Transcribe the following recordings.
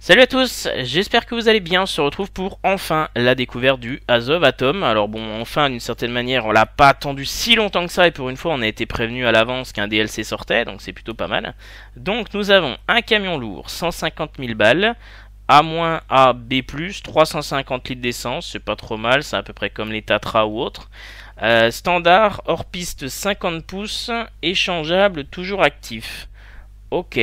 Salut à tous, j'espère que vous allez bien, on se retrouve pour enfin la découverte du Azov Atom. Alors bon, enfin d'une certaine manière, on l'a pas attendu si longtemps que ça et pour une fois on a été prévenu à l'avance qu'un DLC sortait, donc c'est plutôt pas mal. Donc nous avons un camion lourd, 150 000 balles, A- A, B+, 350 litres d'essence, c'est pas trop mal, c'est à peu près comme les Tatra ou autres. Euh, standard, hors piste 50 pouces, échangeable, toujours actif. Ok,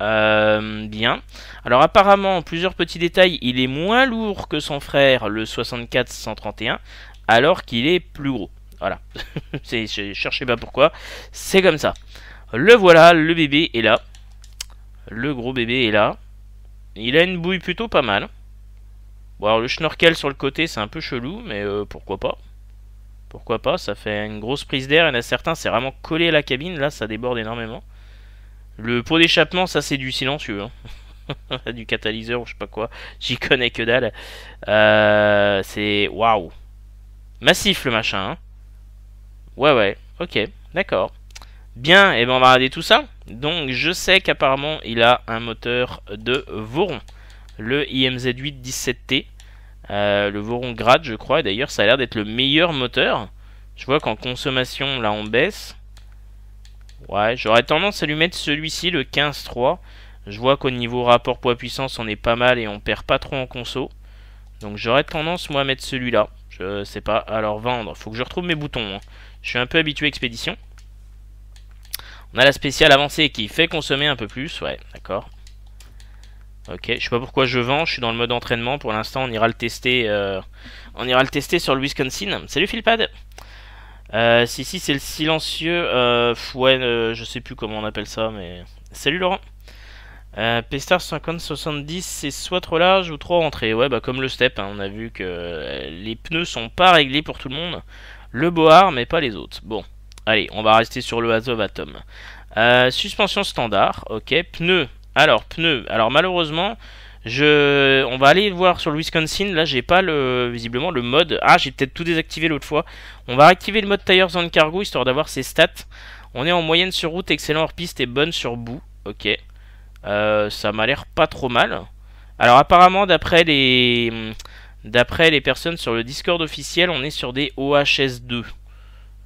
euh, bien. Alors apparemment, plusieurs petits détails, il est moins lourd que son frère, le 64-131, alors qu'il est plus gros. Voilà. je cherchais pas pourquoi. C'est comme ça. Le voilà, le bébé est là. Le gros bébé est là. Il a une bouille plutôt pas mal. Bon alors le schnorkel sur le côté c'est un peu chelou, mais euh, pourquoi pas. Pourquoi pas, ça fait une grosse prise d'air. Il y en a certains, c'est vraiment collé à la cabine. Là, ça déborde énormément. Le pot d'échappement, ça c'est du silencieux. Hein. du catalyseur ou je sais pas quoi. J'y connais que dalle. Euh, c'est... Waouh. Massif le machin. Hein. Ouais, ouais. Ok, d'accord. Bien, et eh ben on va regarder tout ça. Donc je sais qu'apparemment il a un moteur de Voron. Le IMZ8 17T. Euh, le Voron grade je crois. D'ailleurs ça a l'air d'être le meilleur moteur. Je vois qu'en consommation là on baisse. Ouais, j'aurais tendance à lui mettre celui-ci, le 15-3. Je vois qu'au niveau rapport poids-puissance, on est pas mal et on perd pas trop en conso. Donc j'aurais tendance, moi, à mettre celui-là. Je sais pas. Alors, vendre. Faut que je retrouve mes boutons. Hein. Je suis un peu habitué à expédition. On a la spéciale avancée qui fait consommer un peu plus. Ouais, d'accord. Ok, je sais pas pourquoi je vends. Je suis dans le mode entraînement. Pour l'instant, on ira le tester. Euh, on ira le tester sur le Wisconsin. Salut Philpad euh, si, si, c'est le silencieux. Euh, ouais, euh, je sais plus comment on appelle ça, mais. Salut Laurent. Euh, P-Star 50-70, c'est soit trop large ou trop rentré. Ouais, bah comme le step, hein, on a vu que euh, les pneus sont pas réglés pour tout le monde. Le Boar, mais pas les autres. Bon, allez, on va rester sur le Azov Atom. Suspension standard, ok. Pneus. Alors, pneus. Alors, malheureusement, je, on va aller voir sur le Wisconsin. Là, j'ai pas le, visiblement le mode. Ah, j'ai peut-être tout désactivé l'autre fois. On va activer le mode Tires on Cargo histoire d'avoir ses stats. On est en moyenne sur route, excellent hors piste et bonne sur bout. Ok. Euh, ça m'a l'air pas trop mal. Alors apparemment, d'après les, personnes sur le Discord officiel, on est sur des OHS2.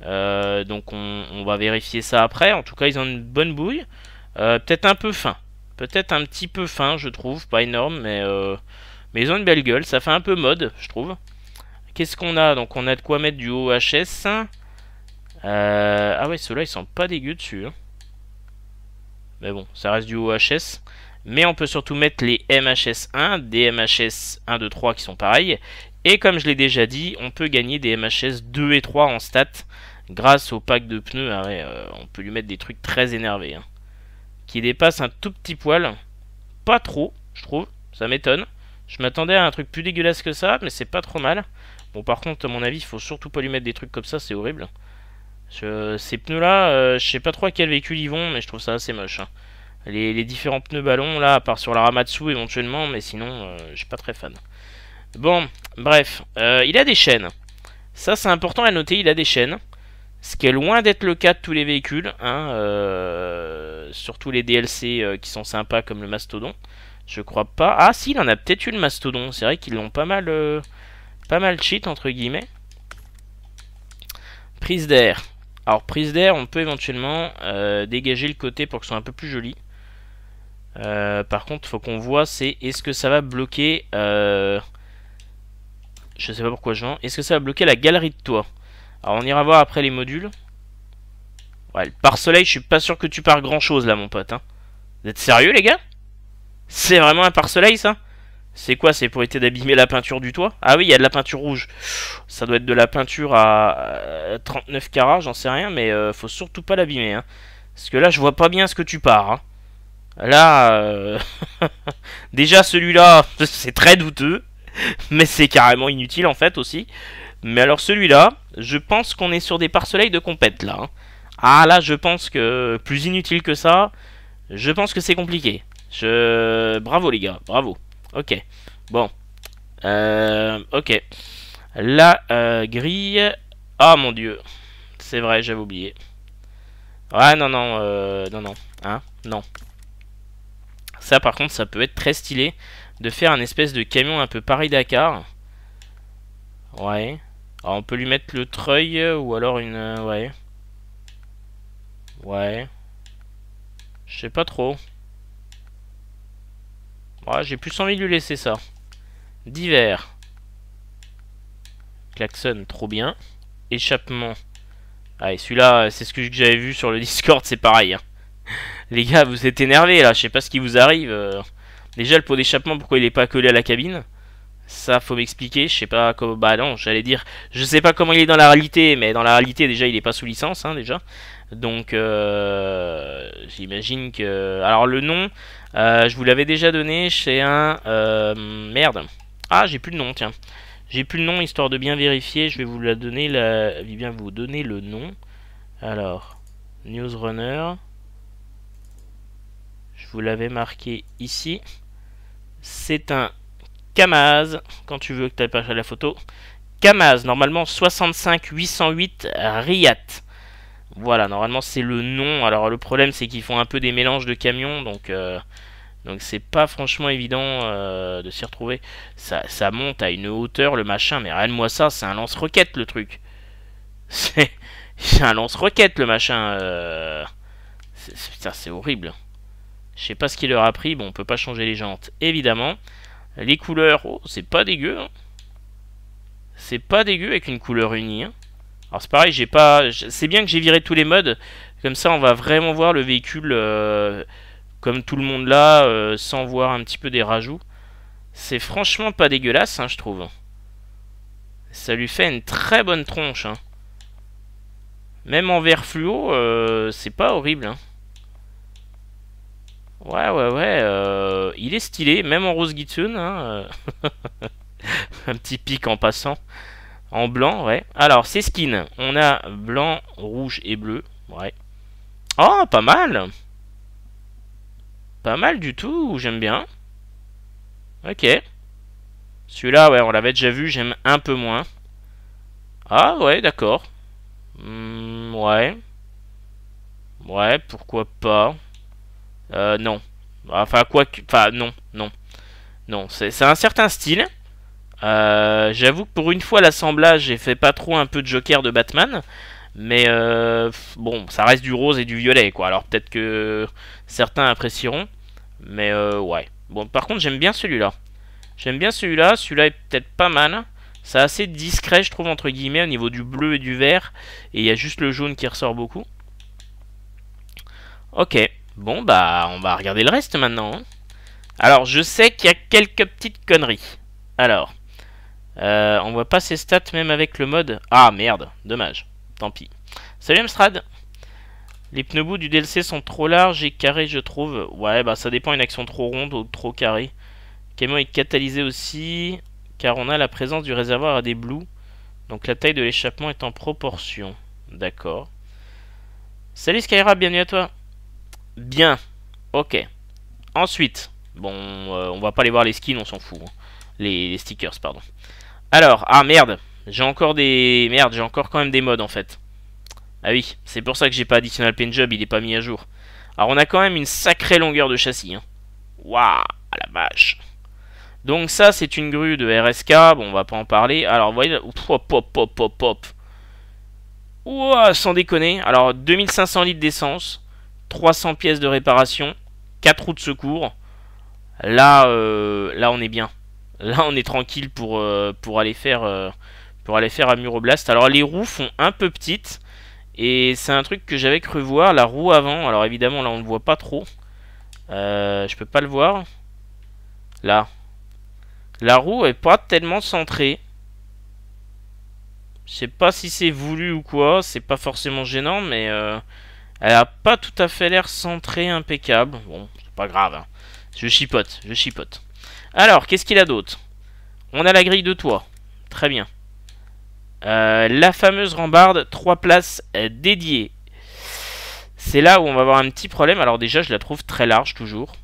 Euh, donc on, on, va vérifier ça après. En tout cas, ils ont une bonne bouille. Euh, peut-être un peu fin. Peut-être un petit peu fin, je trouve. Pas énorme, mais, euh, mais ils ont une belle gueule. Ça fait un peu mode, je trouve. Qu'est-ce qu'on a? Donc on a de quoi mettre du OHS. Euh, ah ouais, ceux-là, ils sont pas dégueux dessus. Hein. Mais bon, ça reste du OHS. Mais on peut surtout mettre les MHS1, des MHS 1, 2, 3 qui sont pareils. Et comme je l'ai déjà dit, on peut gagner des MHS 2 et 3 en stats grâce au pack de pneus. Ah euh, on peut lui mettre des trucs très énervés. Hein qui dépasse un tout petit poil. Pas trop, je trouve. Ça m'étonne. Je m'attendais à un truc plus dégueulasse que ça, mais c'est pas trop mal. Bon, par contre, à mon avis, il faut surtout pas lui mettre des trucs comme ça, c'est horrible. ces pneus-là, euh, je sais pas trop à quel véhicule ils vont, mais je trouve ça assez moche. Hein. Les, différents pneus ballons, là, à part sur la Ramatsu éventuellement, mais sinon, euh, je suis pas très fan. Bon, bref, euh, il a des chaînes. Ça, c'est important à noter, il a des chaînes. Ce qui est loin d'être le cas de tous les véhicules, hein, euh, surtout les DLC euh, qui sont sympas comme le Mastodon. Je crois pas. Ah si, il en a peut-être eu le Mastodon. C'est vrai qu'ils l'ont pas mal, euh, pas mal cheat entre guillemets. Prise d'air. Alors prise d'air, on peut éventuellement dégager le côté pour que ce soit un peu plus joli. par contre, faut qu'on voit, c'est est-ce que ça va bloquer. je sais pas pourquoi je vends. Est-ce que ça va bloquer la galerie de toit? Alors on ira voir après les modules. Ouais, le pare-soleil, je suis pas sûr que tu pars grand chose là mon pote. Hein. Vous êtes sérieux les gars? C'est vraiment un pare-soleil ça? C'est quoi C'est pour éviter d'abîmer la peinture du toit? Ah oui, il y a de la peinture rouge. Ça doit être de la peinture à 39 carats, j'en sais rien, mais euh, faut surtout pas l'abîmer. Hein. Parce que là, je vois pas bien ce que tu pars. Hein. Là, euh, déjà celui-là, c'est très douteux, mais c'est carrément inutile en fait aussi. Mais alors celui-là, je pense qu'on est sur des pare-soleil de compète là. Hein. Ah là, je pense que plus inutile que ça, je pense que c'est compliqué. Je... Bravo les gars, bravo. Ok. Bon. Euh, ok. La euh, grille... Ah mon dieu. C'est vrai, j'avais oublié. Ouais, non, non, euh, non, non. Hein Non. Ça, par contre, ça peut être très stylé de faire un espèce de camion un peu Paris-Dakar. Ouais. On peut lui mettre le treuil ou alors une... Euh, ouais. Ouais. Je sais pas trop. Ouais, j'ai plus envie de lui laisser ça. D'hiver. Klaxon, trop bien. Échappement. Allez, celui-là, c'est ce que j'avais vu sur le Discord, c'est pareil. Hein. Les gars, vous êtes énervés là, je sais pas ce qui vous arrive. Euh. Déjà, le pot d'échappement, pourquoi il est pas collé à la cabine? Ça, faut m'expliquer, je sais pas comment... Bah non, j'allais dire, je sais pas comment il est dans la réalité, mais dans la réalité, déjà, il est pas sous licence, hein, déjà. Donc, euh, j'imagine que... Alors, le nom, euh, je vous l'avais déjà donné chez un... merde. Ah, j'ai plus de nom, tiens. J'ai plus le nom, histoire de bien vérifier. Je vais vous la donner, la... bien vous donner le nom. Alors, Newsrunner. Je vous l'avais marqué ici. C'est un Kamaz, quand tu veux que tu pas la photo. Kamaz, normalement 65 808 Riat. Voilà, normalement c'est le nom. Alors le problème c'est qu'ils font un peu des mélanges de camions, donc euh, c'est pas franchement évident euh, de s'y retrouver. Ça, monte à une hauteur, le machin, mais rien de moi ça, c'est un lance-roquette le truc. C'est un lance-roquette le machin. Euh... C'est horrible. Je sais pas ce qu'il leur a pris. Bon, on peut pas changer les jantes, évidemment. Les couleurs, oh, c'est pas dégueu. Hein. C'est pas dégueu avec une couleur unie. Hein. Alors c'est pareil, j'ai pas. C'est bien que j'ai viré tous les modes. Comme ça, on va vraiment voir le véhicule. Euh, comme tout le monde là, euh, sans voir un petit peu des rajouts. C'est franchement pas dégueulasse, hein, je trouve. Ça lui fait une très bonne tronche. Hein. Même en vert fluo, euh, c'est pas horrible. Hein. Ouais, ouais, ouais. Euh, il est stylé, même en rose Gitsune. un petit pic en passant. En blanc, ouais. Alors, ces skins. On a blanc, rouge et bleu. Ouais. Oh, pas mal pas mal du tout, j'aime bien. Ok. Celui-là, ouais, on l'avait déjà vu, j'aime un peu moins. Ah, ouais, d'accord. Hmm, ouais. Ouais, pourquoi pas. Euh, non. Enfin, quoi que... Enfin, non, non. Non, c'est un certain style. Euh, J'avoue que pour une fois, l'assemblage, j'ai fait pas trop un peu de Joker de Batman. Mais euh, bon, ça reste du rose et du violet, quoi. Alors peut-être que certains apprécieront. Mais euh, ouais. Bon, par contre, j'aime bien celui-là. J'aime bien celui-là. Celui-là est peut-être pas mal. C'est assez discret, je trouve, entre guillemets, au niveau du bleu et du vert. Et il y a juste le jaune qui ressort beaucoup. Ok. Bon, bah, on va regarder le reste maintenant. Hein. Alors, je sais qu'il y a quelques petites conneries. Alors, euh, on voit pas ses stats même avec le mode... Ah, merde. Dommage. Tant pis. Salut Amstrad. Les pneus du DLC sont trop larges et carrés, je trouve. Ouais, bah ça dépend une action trop ronde ou trop carrée. Camion est catalysé aussi, car on a la présence du réservoir à des blues. Donc la taille de l'échappement est en proportion. D'accord. Salut Skyra, bienvenue à toi. Bien. Ok. Ensuite, bon, euh, on va pas aller voir les skins, on s'en fout. Hein. Les, stickers, pardon. Alors, ah merde, j'ai encore des... Merde, j'ai encore quand même des modes en fait. Ah oui, c'est pour ça que j'ai pas Additional Paint Job, il est pas mis à jour. Alors on a quand même une sacrée longueur de châssis. Hein. Waouh, la vache. Donc ça, c'est une grue de RSK. Bon, on va pas en parler. Alors, vous voyez, hop, hop, hop, hop, hop. Ouah, sans déconner. Alors, 2500 litres d'essence, 300 pièces de réparation, 4 roues de secours. Là, euh, là, on est bien. Là, on est tranquille pour, euh, aller faire, euh, pour aller faire à Muroblast. Alors, les roues font un peu petites. Et c'est un truc que j'avais cru voir, la roue avant. Alors évidemment là on ne voit pas trop. Euh, je peux pas le voir. Là. La roue est pas tellement centrée. Je sais pas si c'est voulu ou quoi. C'est pas forcément gênant mais euh, elle a pas tout à fait l'air centrée impeccable. Bon, c'est pas grave. Hein. Je chipote, je chipote. Alors, qu'est-ce qu'il a d'autre? On a la grille de toit. Très bien. Euh, la fameuse rambarde, 3 places euh, dédiées. C'est là où on va avoir un petit problème. Alors déjà, je la trouve très large toujours.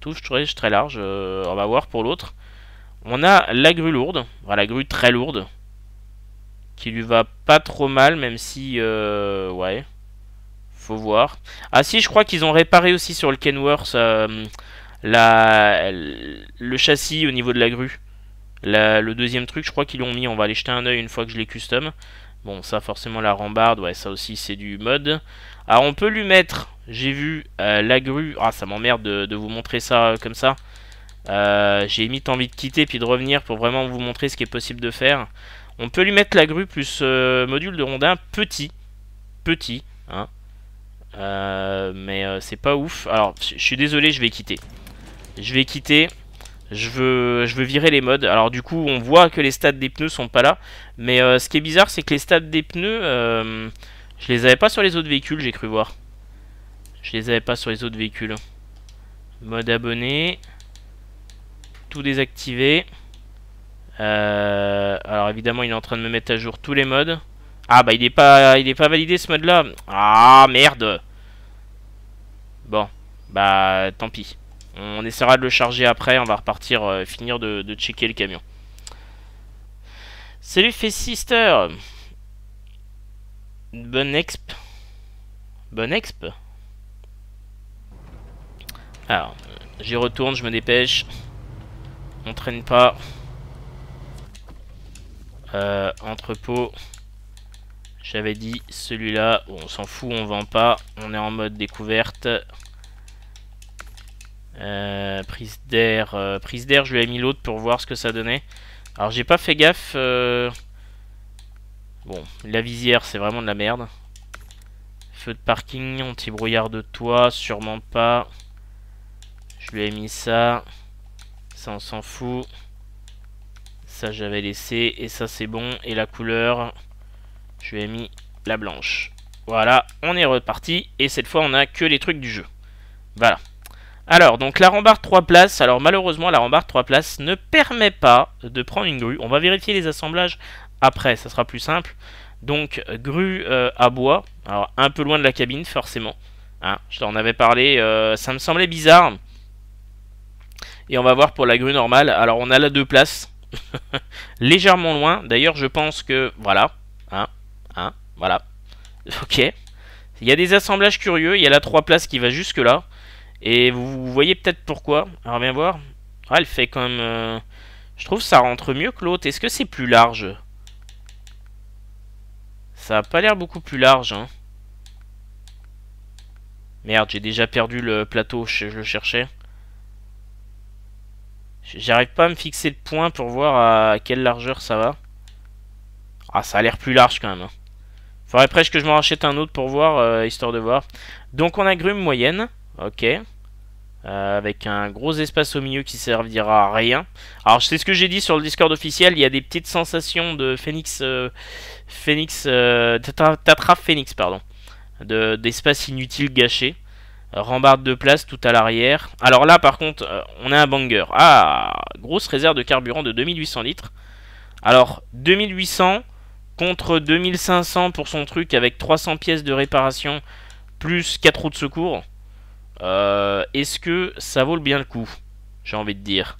Touche très, très large. Euh, on va voir pour l'autre. On a la grue lourde. La grue très lourde. Qui lui va pas trop mal, même si... ouais. Voir. Ah si, je crois qu'ils ont réparé aussi sur le Kenworth la, le châssis au niveau de la grue. le deuxième truc, je crois qu'ils l'ont mis. On va aller jeter un oeil une fois que je l'ai custom. Bon, ça forcément la rambarde, ouais, ça aussi c'est du mode. Alors on peut lui mettre, j'ai vu, euh, la grue. Ah, ça m'emmerde de, vous montrer ça comme ça. Euh, j'ai limite envie de quitter puis de revenir pour vraiment vous montrer ce qui est possible de faire. On peut lui mettre la grue plus euh, module de rondin petit. Petit, hein. Mais c'est pas ouf. Alors, je suis désolé, je vais quitter. Je vais quitter. Je veux, virer les modes. Alors du coup, on voit que les stats des pneus sont pas là. Mais euh, ce qui est bizarre, c'est que les stats des pneus, euh, je les avais pas sur les autres véhicules, j'ai cru voir. Je les avais pas sur les autres véhicules. Mode abonné. Tout désactivé. Euh, alors évidemment, il est en train de me mettre à jour tous les modes. Ah bah il est pas, il est pas validé ce mode là. Ah merde. Bon, bah tant pis. On essaiera de le charger après, on va repartir euh, finir de, checker le camion. Salut Sister Bonne exp. Bonne exp. Alors, j'y retourne, je me dépêche. On traîne pas. Euh, entrepôt. J'avais dit celui-là, on s'en fout, on vend pas. On est en mode découverte. Euh, prise d'air. Euh, prise d'air, je lui ai mis l'autre pour voir ce que ça donnait. Alors j'ai pas fait gaffe. Euh, bon, la visière, c'est vraiment de la merde. Feu de parking, anti-brouillard de toit, sûrement pas. Je lui ai mis ça. Ça, on s'en fout. Ça, j'avais laissé. Et ça, c'est bon. Et la couleur, je lui ai mis la blanche. Voilà, on est reparti. Et cette fois, on a que les trucs du jeu. Voilà. Alors, donc la rambarde 3 places. Alors malheureusement, la rambarde 3 places ne permet pas de prendre une grue. On va vérifier les assemblages après, ça sera plus simple. Donc, grue euh, à bois. Alors, un peu loin de la cabine, forcément. Hein, je t'en avais parlé. Euh, ça me semblait bizarre. Et on va voir pour la grue normale. Alors, on a la 2 places. Légèrement loin. D'ailleurs, je pense que... Voilà. Voilà. Ok. Il y a des assemblages curieux. Il y a la 3 places qui va jusque là. Et vous, voyez peut-être pourquoi. Alors viens voir. Ah, elle fait quand même... Euh, je trouve ça rentre mieux que l'autre. Est-ce que c'est plus large? Ça a pas l'air beaucoup plus large. Hein. Merde, j'ai déjà perdu le plateau. Je, le cherchais. J'arrive pas à me fixer le point pour voir à quelle largeur ça va. Ah, ça a l'air plus large quand même. Hein. Faudrait presque que je m'en rachète un autre pour voir, euh, histoire de voir. Donc on a grume moyenne. Ok. Euh, avec un gros espace au milieu qui servira à rien. Alors c'est ce que j'ai dit sur le Discord officiel, il y a des petites sensations de Phoenix, euh, Phoenix, euh, Tatra Phoenix pardon, d'espace inutile gâché. Rambarde de place tout à l'arrière. Alors là par contre, on a un banger. Ah, grosse réserve de carburant de 2800 litres. Alors 2800 contre 2500 pour son truc avec 300 pièces de réparation plus 4 roues de secours. Euh, est-ce que ça vaut bien le coup J'ai envie de dire?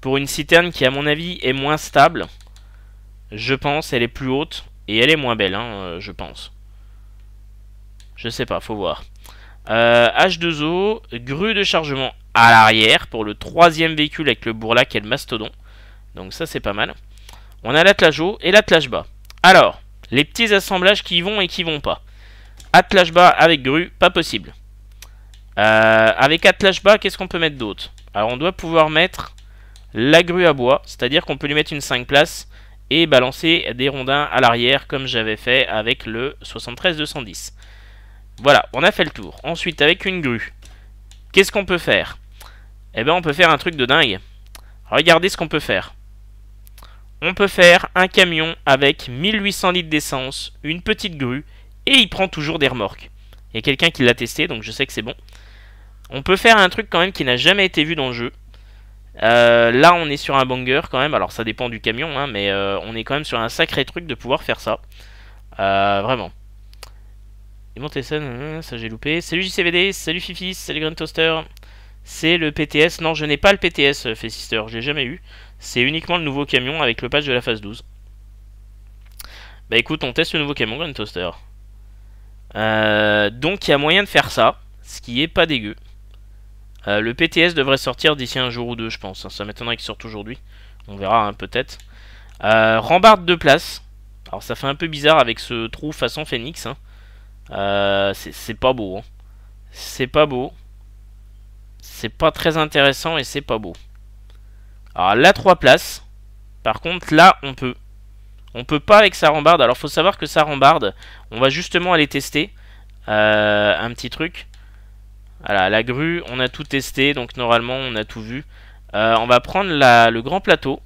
Pour une citerne qui, à mon avis, est moins stable, je pense, elle est plus haute et elle est moins belle, hein, euh, je pense. Je sais pas, faut voir. H2O, euh, grue de chargement à l'arrière pour le troisième véhicule avec le bourlac et le mastodon. Donc ça, c'est pas mal. On a l'attelage haut et l'attelage bas. Alors, les petits assemblages qui vont et qui vont pas. Attelage bas avec grue, pas possible. Euh, avec attelage bas, qu'est-ce qu'on peut mettre d'autre? Alors on doit pouvoir mettre la grue à bois, c'est-à-dire qu'on peut lui mettre une 5 places et balancer des rondins à l'arrière comme j'avais fait avec le 73-210. Voilà, on a fait le tour. Ensuite, avec une grue, qu'est-ce qu'on peut faire? Eh bien, on peut faire un truc de dingue. Regardez ce qu'on peut faire. On peut faire un camion avec 1800 litres d'essence, une petite grue et il prend toujours des remorques. Il y a quelqu'un qui l'a testé, donc je sais que c'est bon. On peut faire un truc quand même qui n'a jamais été vu dans le jeu. Euh, là, on est sur un banger quand même. Alors, ça dépend du camion, hein, mais euh, on est quand même sur un sacré truc de pouvoir faire ça. Euh, vraiment. Et ça, ça j'ai loupé. Salut JCVD, salut Fifi, salut Green Toaster. C'est le PTS. Non, je n'ai pas le PTS, Sister, je l'ai jamais eu. C'est uniquement le nouveau camion avec le patch de la phase 12. Bah écoute, on teste le nouveau camion Green Toaster. Euh, donc il y a moyen de faire ça, ce qui est pas dégueu. Euh, le PTS devrait sortir d'ici un jour ou deux, je pense. Ça m'étonnerait qu'il sorte aujourd'hui. On verra, hein, peut-être. Euh, rambarde de place. Alors, ça fait un peu bizarre avec ce trou façon phénix. Hein. Euh, c'est pas beau. Hein. C'est pas beau. C'est pas très intéressant et c'est pas beau. Alors, là, trois places. Par contre, là, on peut. On peut pas avec sa rambarde. Alors, faut savoir que sa rambarde, on va justement aller tester un petit truc. Voilà, la grue, on a tout testé, donc normalement on a tout vu. Euh, on va prendre le grand plateau.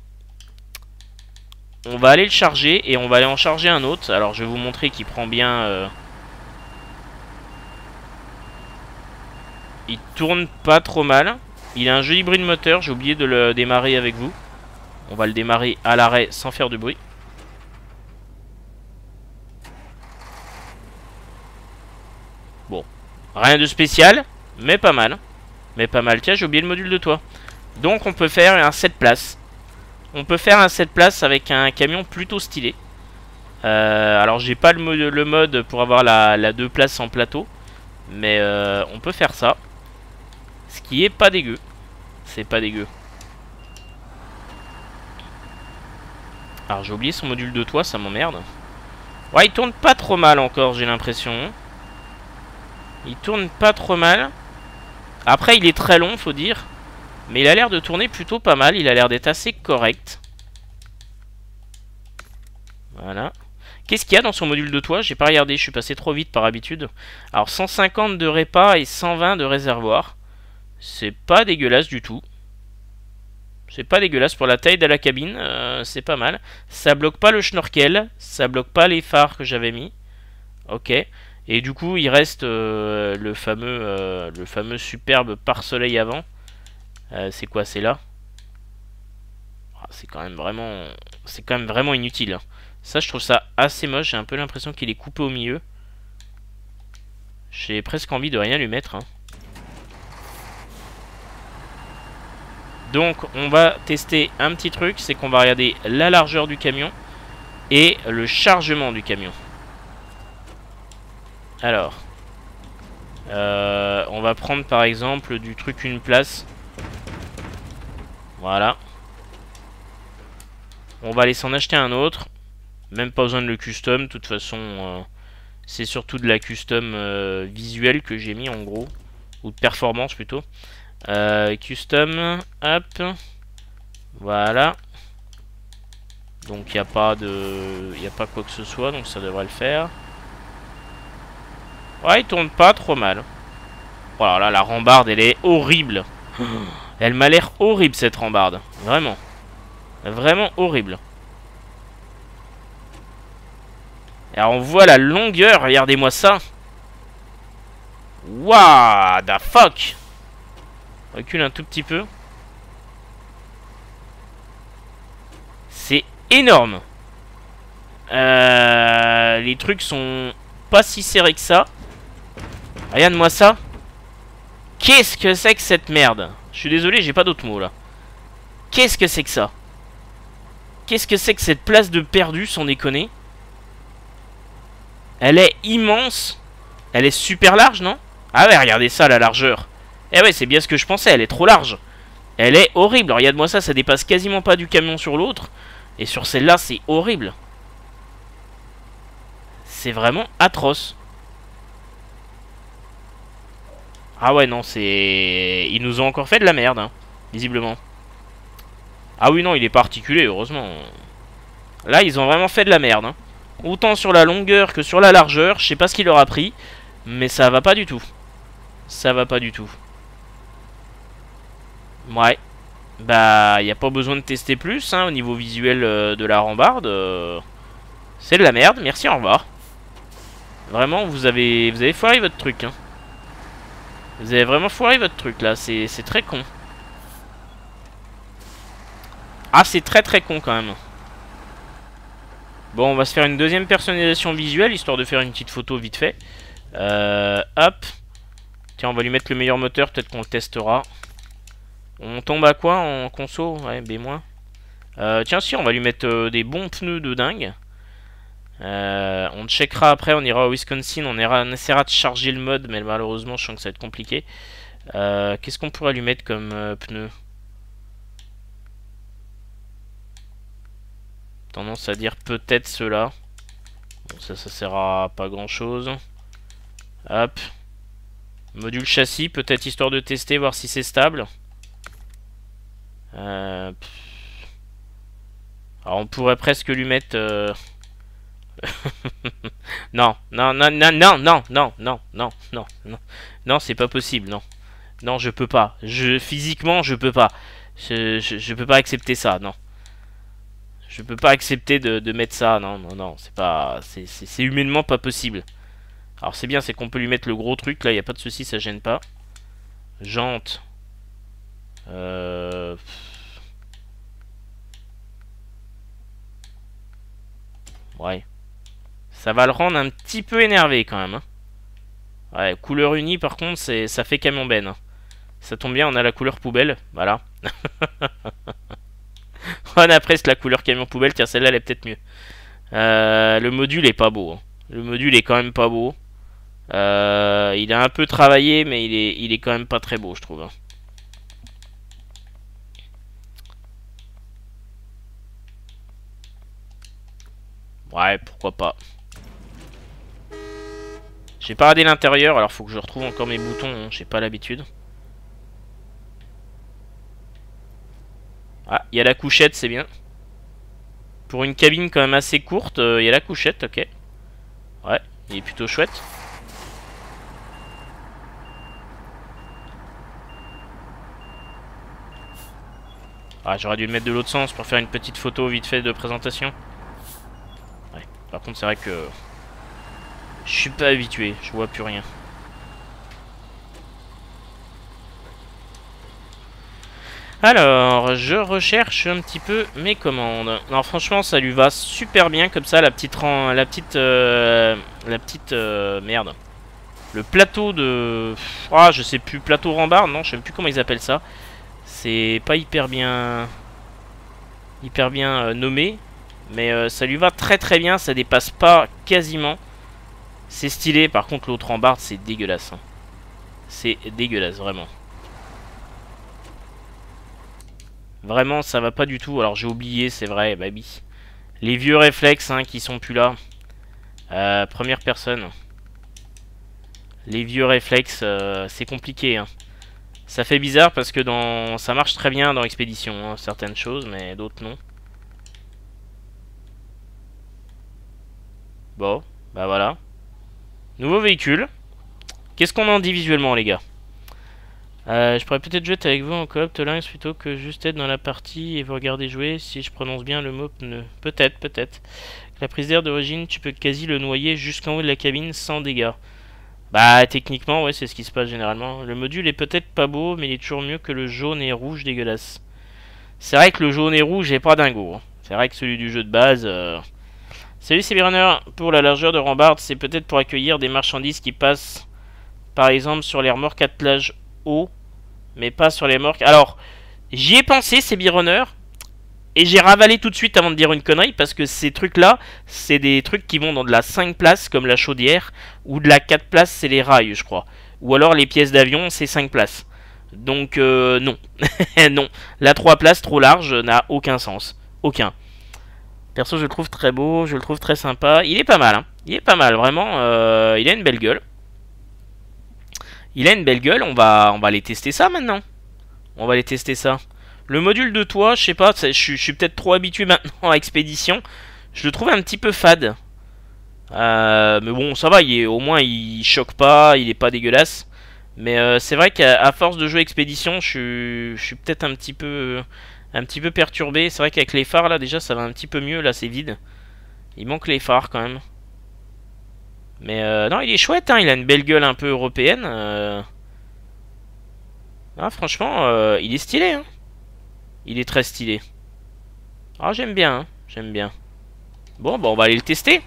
On va aller le charger et on va aller en charger un autre. Alors je vais vous montrer qu'il prend bien... Euh, il tourne pas trop mal. Il a un joli bruit de moteur, j'ai oublié de le démarrer avec vous. On va le démarrer à l'arrêt sans faire de bruit. Bon, rien de spécial. Mais pas mal. Mais pas mal. Tiens, j'ai oublié le module de toit. Donc on peut faire un 7 places. On peut faire un 7 places avec un camion plutôt stylé. Euh, alors j'ai pas le, le, mode pour avoir la, la 2 places en plateau. Mais euh, on peut faire ça. Ce qui est pas dégueu. C'est pas dégueu. Alors j'ai oublié son module de toit, ça m'emmerde. Ouais, il tourne pas trop mal encore, j'ai l'impression. Il tourne pas trop mal. Après, il est très long, faut dire. Mais il a l'air de tourner plutôt pas mal. Il a l'air d'être assez correct. Voilà. Qu'est-ce qu'il y a dans son module de toit J'ai pas regardé, je suis passé trop vite par habitude. Alors 150 de répa et 120 de réservoir. C'est pas dégueulasse du tout. C'est pas dégueulasse pour la taille de la cabine, euh, c'est pas mal. Ça bloque pas le schnorkel, ça bloque pas les phares que j'avais mis. Ok. Et du coup, il reste euh, le fameux euh, le fameux superbe pare-soleil avant. C'est quoi C'est là? Ah, C'est quand même vraiment c'est quand même vraiment inutile. Hein. Ça, je trouve ça assez moche. J'ai un peu l'impression qu'il est coupé au milieu. J'ai presque envie de rien lui mettre. Hein. Donc, on va tester un petit truc. C'est qu'on va regarder la largeur du camion et le chargement du camion. Alors. Euh, on va prendre par exemple du truc une place. Voilà. On va aller s'en acheter un autre. Même pas besoin de le custom. De toute façon, euh, c'est surtout de la custom euh, visuelle que j'ai mis en gros. Ou de performance plutôt. Custom. Hop. Voilà. Donc il n'y a pas de. Il a pas quoi que ce soit. Donc ça devrait le faire. Ouais, il tourne pas trop mal. Voilà, oh là, la rambarde, elle est horrible. Elle m'a l'air horrible, cette rambarde. Vraiment. Vraiment horrible. Alors, on voit la longueur. Regardez-moi ça. Waouh, the fuck. Recule un tout petit peu. C'est énorme. Euh, les trucs sont pas si serrés que ça. Regarde-moi ça. Qu'est-ce que c'est que cette merde? Je suis désolé, j'ai pas d'autres mots là. Qu'est-ce que c'est que ça? Qu'est-ce que c'est que cette place de perdu, sans déconner? Elle est immense. Elle est super large, non? Ah ouais, regardez ça, la largeur. Eh ouais, c'est bien ce que je pensais, elle est trop large. Elle est horrible. Regarde-moi ça, ça dépasse quasiment pas du camion sur l'autre. Et sur celle-là, c'est horrible. C'est vraiment atroce. Ah ouais, non, c'est... Ils nous ont encore fait de la merde, hein, visiblement. Ah oui, non, il est particulier, heureusement. Là, ils ont vraiment fait de la merde. Hein. Autant sur la longueur que sur la largeur. Je sais pas ce qu'il leur a pris. Mais ça va pas du tout. Ça va pas du tout. Ouais. Bah, il a pas besoin de tester plus, hein, au niveau visuel euh, de la rambarde. Euh, c'est de la merde. Merci, au revoir. Vraiment, vous avez, vous avez foiré votre truc, hein. Vous avez vraiment foiré votre truc là, c'est très con. Ah, c'est très très con quand même. Bon, on va se faire une deuxième personnalisation visuelle, histoire de faire une petite photo vite fait. Euh, hop. Tiens, on va lui mettre le meilleur moteur, peut-être qu'on le testera. On tombe à quoi en conso Ouais, B-. Euh, tiens, si, on va lui mettre euh, des bons pneus de dingue. Euh, on checkera après, on ira au Wisconsin, on, ira, essaiera de charger le mode, mais malheureusement je sens que ça va être compliqué. Euh, Qu'est-ce qu'on pourrait lui mettre comme pneu? Tendance à dire peut-être cela. Bon, ça, ça sert à pas grand-chose. Hop. Module châssis, peut-être histoire de tester, voir si c'est stable. Euh, Alors on pourrait presque lui mettre... euh, non, non, non, non, non, non, non, non, non, non, non, non, c'est pas possible, non. Non, je peux pas. Je physiquement, je peux pas. Je, peux pas accepter ça, non. Je peux pas accepter de, mettre ça, non, non, non, c'est pas, c'est- humainement pas possible. Alors c'est bien, c'est qu'on peut lui mettre le gros truc, là, y a pas de souci, ça gêne pas. Jante. Euh... Ouais. Ça va le rendre un petit peu énervé quand même. hein. Ouais, couleur unie par contre, ça fait camion ben. hein. Ça tombe bien, on a la couleur poubelle, voilà. on a presque la couleur camion poubelle, tiens celle-là elle est peut-être mieux. Euh, le module est pas beau. hein. Le module est quand même pas beau. Euh, il a un peu travaillé, mais il est, il est quand même pas très beau, je trouve. Ouais, pourquoi pas. J'ai pas regardé l'intérieur, alors faut que je retrouve encore mes boutons, hein, j'ai pas l'habitude. Ah, il y a la couchette, c'est bien. Pour une cabine quand même assez courte, euh, il y a la couchette, ok. Ouais, il est plutôt chouette. Ah, j'aurais dû le mettre de l'autre sens pour faire une petite photo vite fait de présentation. Par contre c'est vrai que... Je suis pas habitué, je vois plus rien. Alors, je recherche un petit peu mes commandes. Alors franchement, ça lui va super bien comme ça, la petite la petite, euh, la petite euh, merde. Le plateau de, ah, je sais plus, plateau rambarde, non, je sais plus comment ils appellent ça. C'est pas hyper bien, hyper bien euh, nommé, mais euh, ça lui va très très bien, ça dépasse pas quasiment. C'est stylé, par contre l'autre rambarde, c'est dégueulasse. hein. C'est dégueulasse, vraiment. Vraiment, ça va pas du tout. Alors, j'ai oublié, c'est vrai, oui. Les vieux réflexes hein, qui sont plus là. Euh, première personne. Les vieux réflexes, euh, c'est compliqué. hein. Ça fait bizarre parce que dans, ça marche très bien dans Expédition, certaines choses, mais d'autres non. Bon, bah voilà. Nouveau véhicule. Qu'est-ce qu'on en dit visuellement, les gars? Euh, je pourrais peut-être jouer avec vous en coop Tolinx plutôt que juste être dans la partie et vous regarder jouer si je prononce bien le mot pneu. Peut-être, peut-être. La prise d'air d'origine, tu peux quasi le noyer jusqu'en haut de la cabine sans dégâts. Bah, techniquement, ouais, c'est ce qui se passe généralement. Le module est peut-être pas beau, mais il est toujours mieux que le jaune et rouge dégueulasse. C'est vrai que le jaune et rouge est pas dingo. hein. C'est vrai que celui du jeu de base. euh, Salut, c'est Runner. Pour la largeur de rambarde, c'est peut-être pour accueillir des marchandises qui passent, par exemple, sur les remorques attelage haut mais pas sur les remorques. Alors, j'y ai pensé, ces Runner, et j'ai ravalé tout de suite avant de dire une connerie, parce que ces trucs-là, c'est des trucs qui vont dans de la 5 places, comme la chaudière, ou de la 4 places, c'est les rails, je crois. Ou alors les pièces d'avion, c'est 5 places. Donc, euh, non. non. La 3 places, trop large, n'a aucun sens. Aucun. Perso, je le trouve très beau, je le trouve très sympa. Il est pas mal, hein. Il est pas mal, vraiment. euh, il a une belle gueule. Il a une belle gueule, on va, on va aller tester ça maintenant. On va aller tester ça. Le module de toit, je sais pas, je suis- peut-être trop habitué maintenant à Expédition. Je le trouve un petit peu fade. Euh, mais bon, ça va, il est, au moins il choque pas, il est pas dégueulasse. Mais euh, c'est vrai qu'à force de jouer Expédition, je suis peut-être un petit peu, un petit peu perturbé. C'est vrai qu'avec les phares là, déjà ça va un petit peu mieux. Là, c'est vide. Il manque les phares quand même. Mais euh, non, il est chouette, hein, il a une belle gueule un peu européenne. euh. Ah, franchement, euh, il est stylé. Hein. Il est très stylé. Ah, j'aime bien, hein, j'aime bien. Bon, bah, on va aller le tester.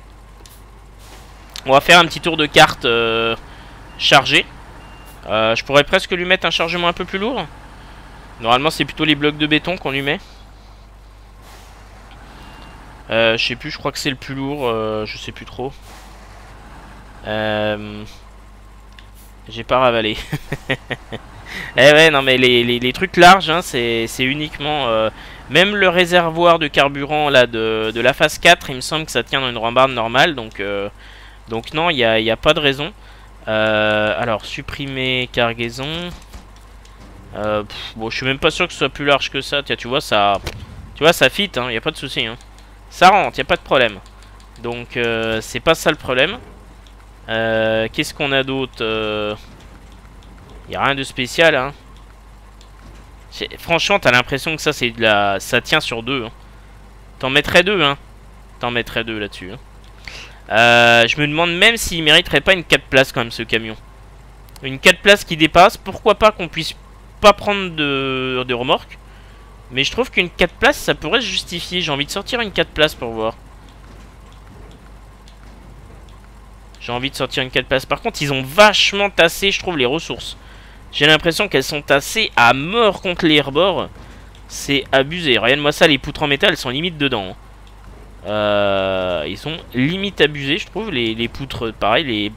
On va faire un petit tour de carte euh, chargé. Euh, je pourrais presque lui mettre un chargement un peu plus lourd. Normalement, c'est plutôt les blocs de béton qu'on lui met. Euh, je sais plus, je crois que c'est le plus lourd, euh, je sais plus trop. Euh, J'ai pas ravalé. Eh ouais, non mais les, les, trucs larges, hein, c'est uniquement... Même le réservoir de carburant là de, de, la phase 4, il me semble que ça tient dans une rambarde normale, donc, donc non, il n'y a, y a, pas de raison. Alors, supprimer cargaison. Euh, bon, je suis même pas sûr que ce soit plus large que ça. Tiens, tu vois, ça, tu vois, ça fit, il hein, n'y a pas de souci. Hein. Ça rentre, il a pas de problème. Donc, euh, c'est pas ça le problème. Euh, Qu'est-ce qu'on a d'autre Il a rien de spécial, hein. Franchement, t'as l'impression que ça, c'est de la... ça tient sur deux. Hein. T'en mettrais deux, hein. T'en mettrais deux là-dessus. Hein. Je me demande même s'il mériterait pas une 4 places quand même ce camion. Une 4 places qui dépasse. Pourquoi pas qu'on puisse pas prendre de, de remorque. Mais je trouve qu'une 4 places ça pourrait se justifier. J'ai envie de sortir une 4 places pour voir. J'ai envie de sortir une 4 places. Par contre, ils ont vachement tassé, je trouve, les ressources. J'ai l'impression qu'elles sont tassées à mort contre les herbords. C'est abusé. Regarde-moi ça, les poutres en métal, elles sont limite dedans. Euh, ils sont limite abusés, je trouve. Les, les poutres, pareil, les,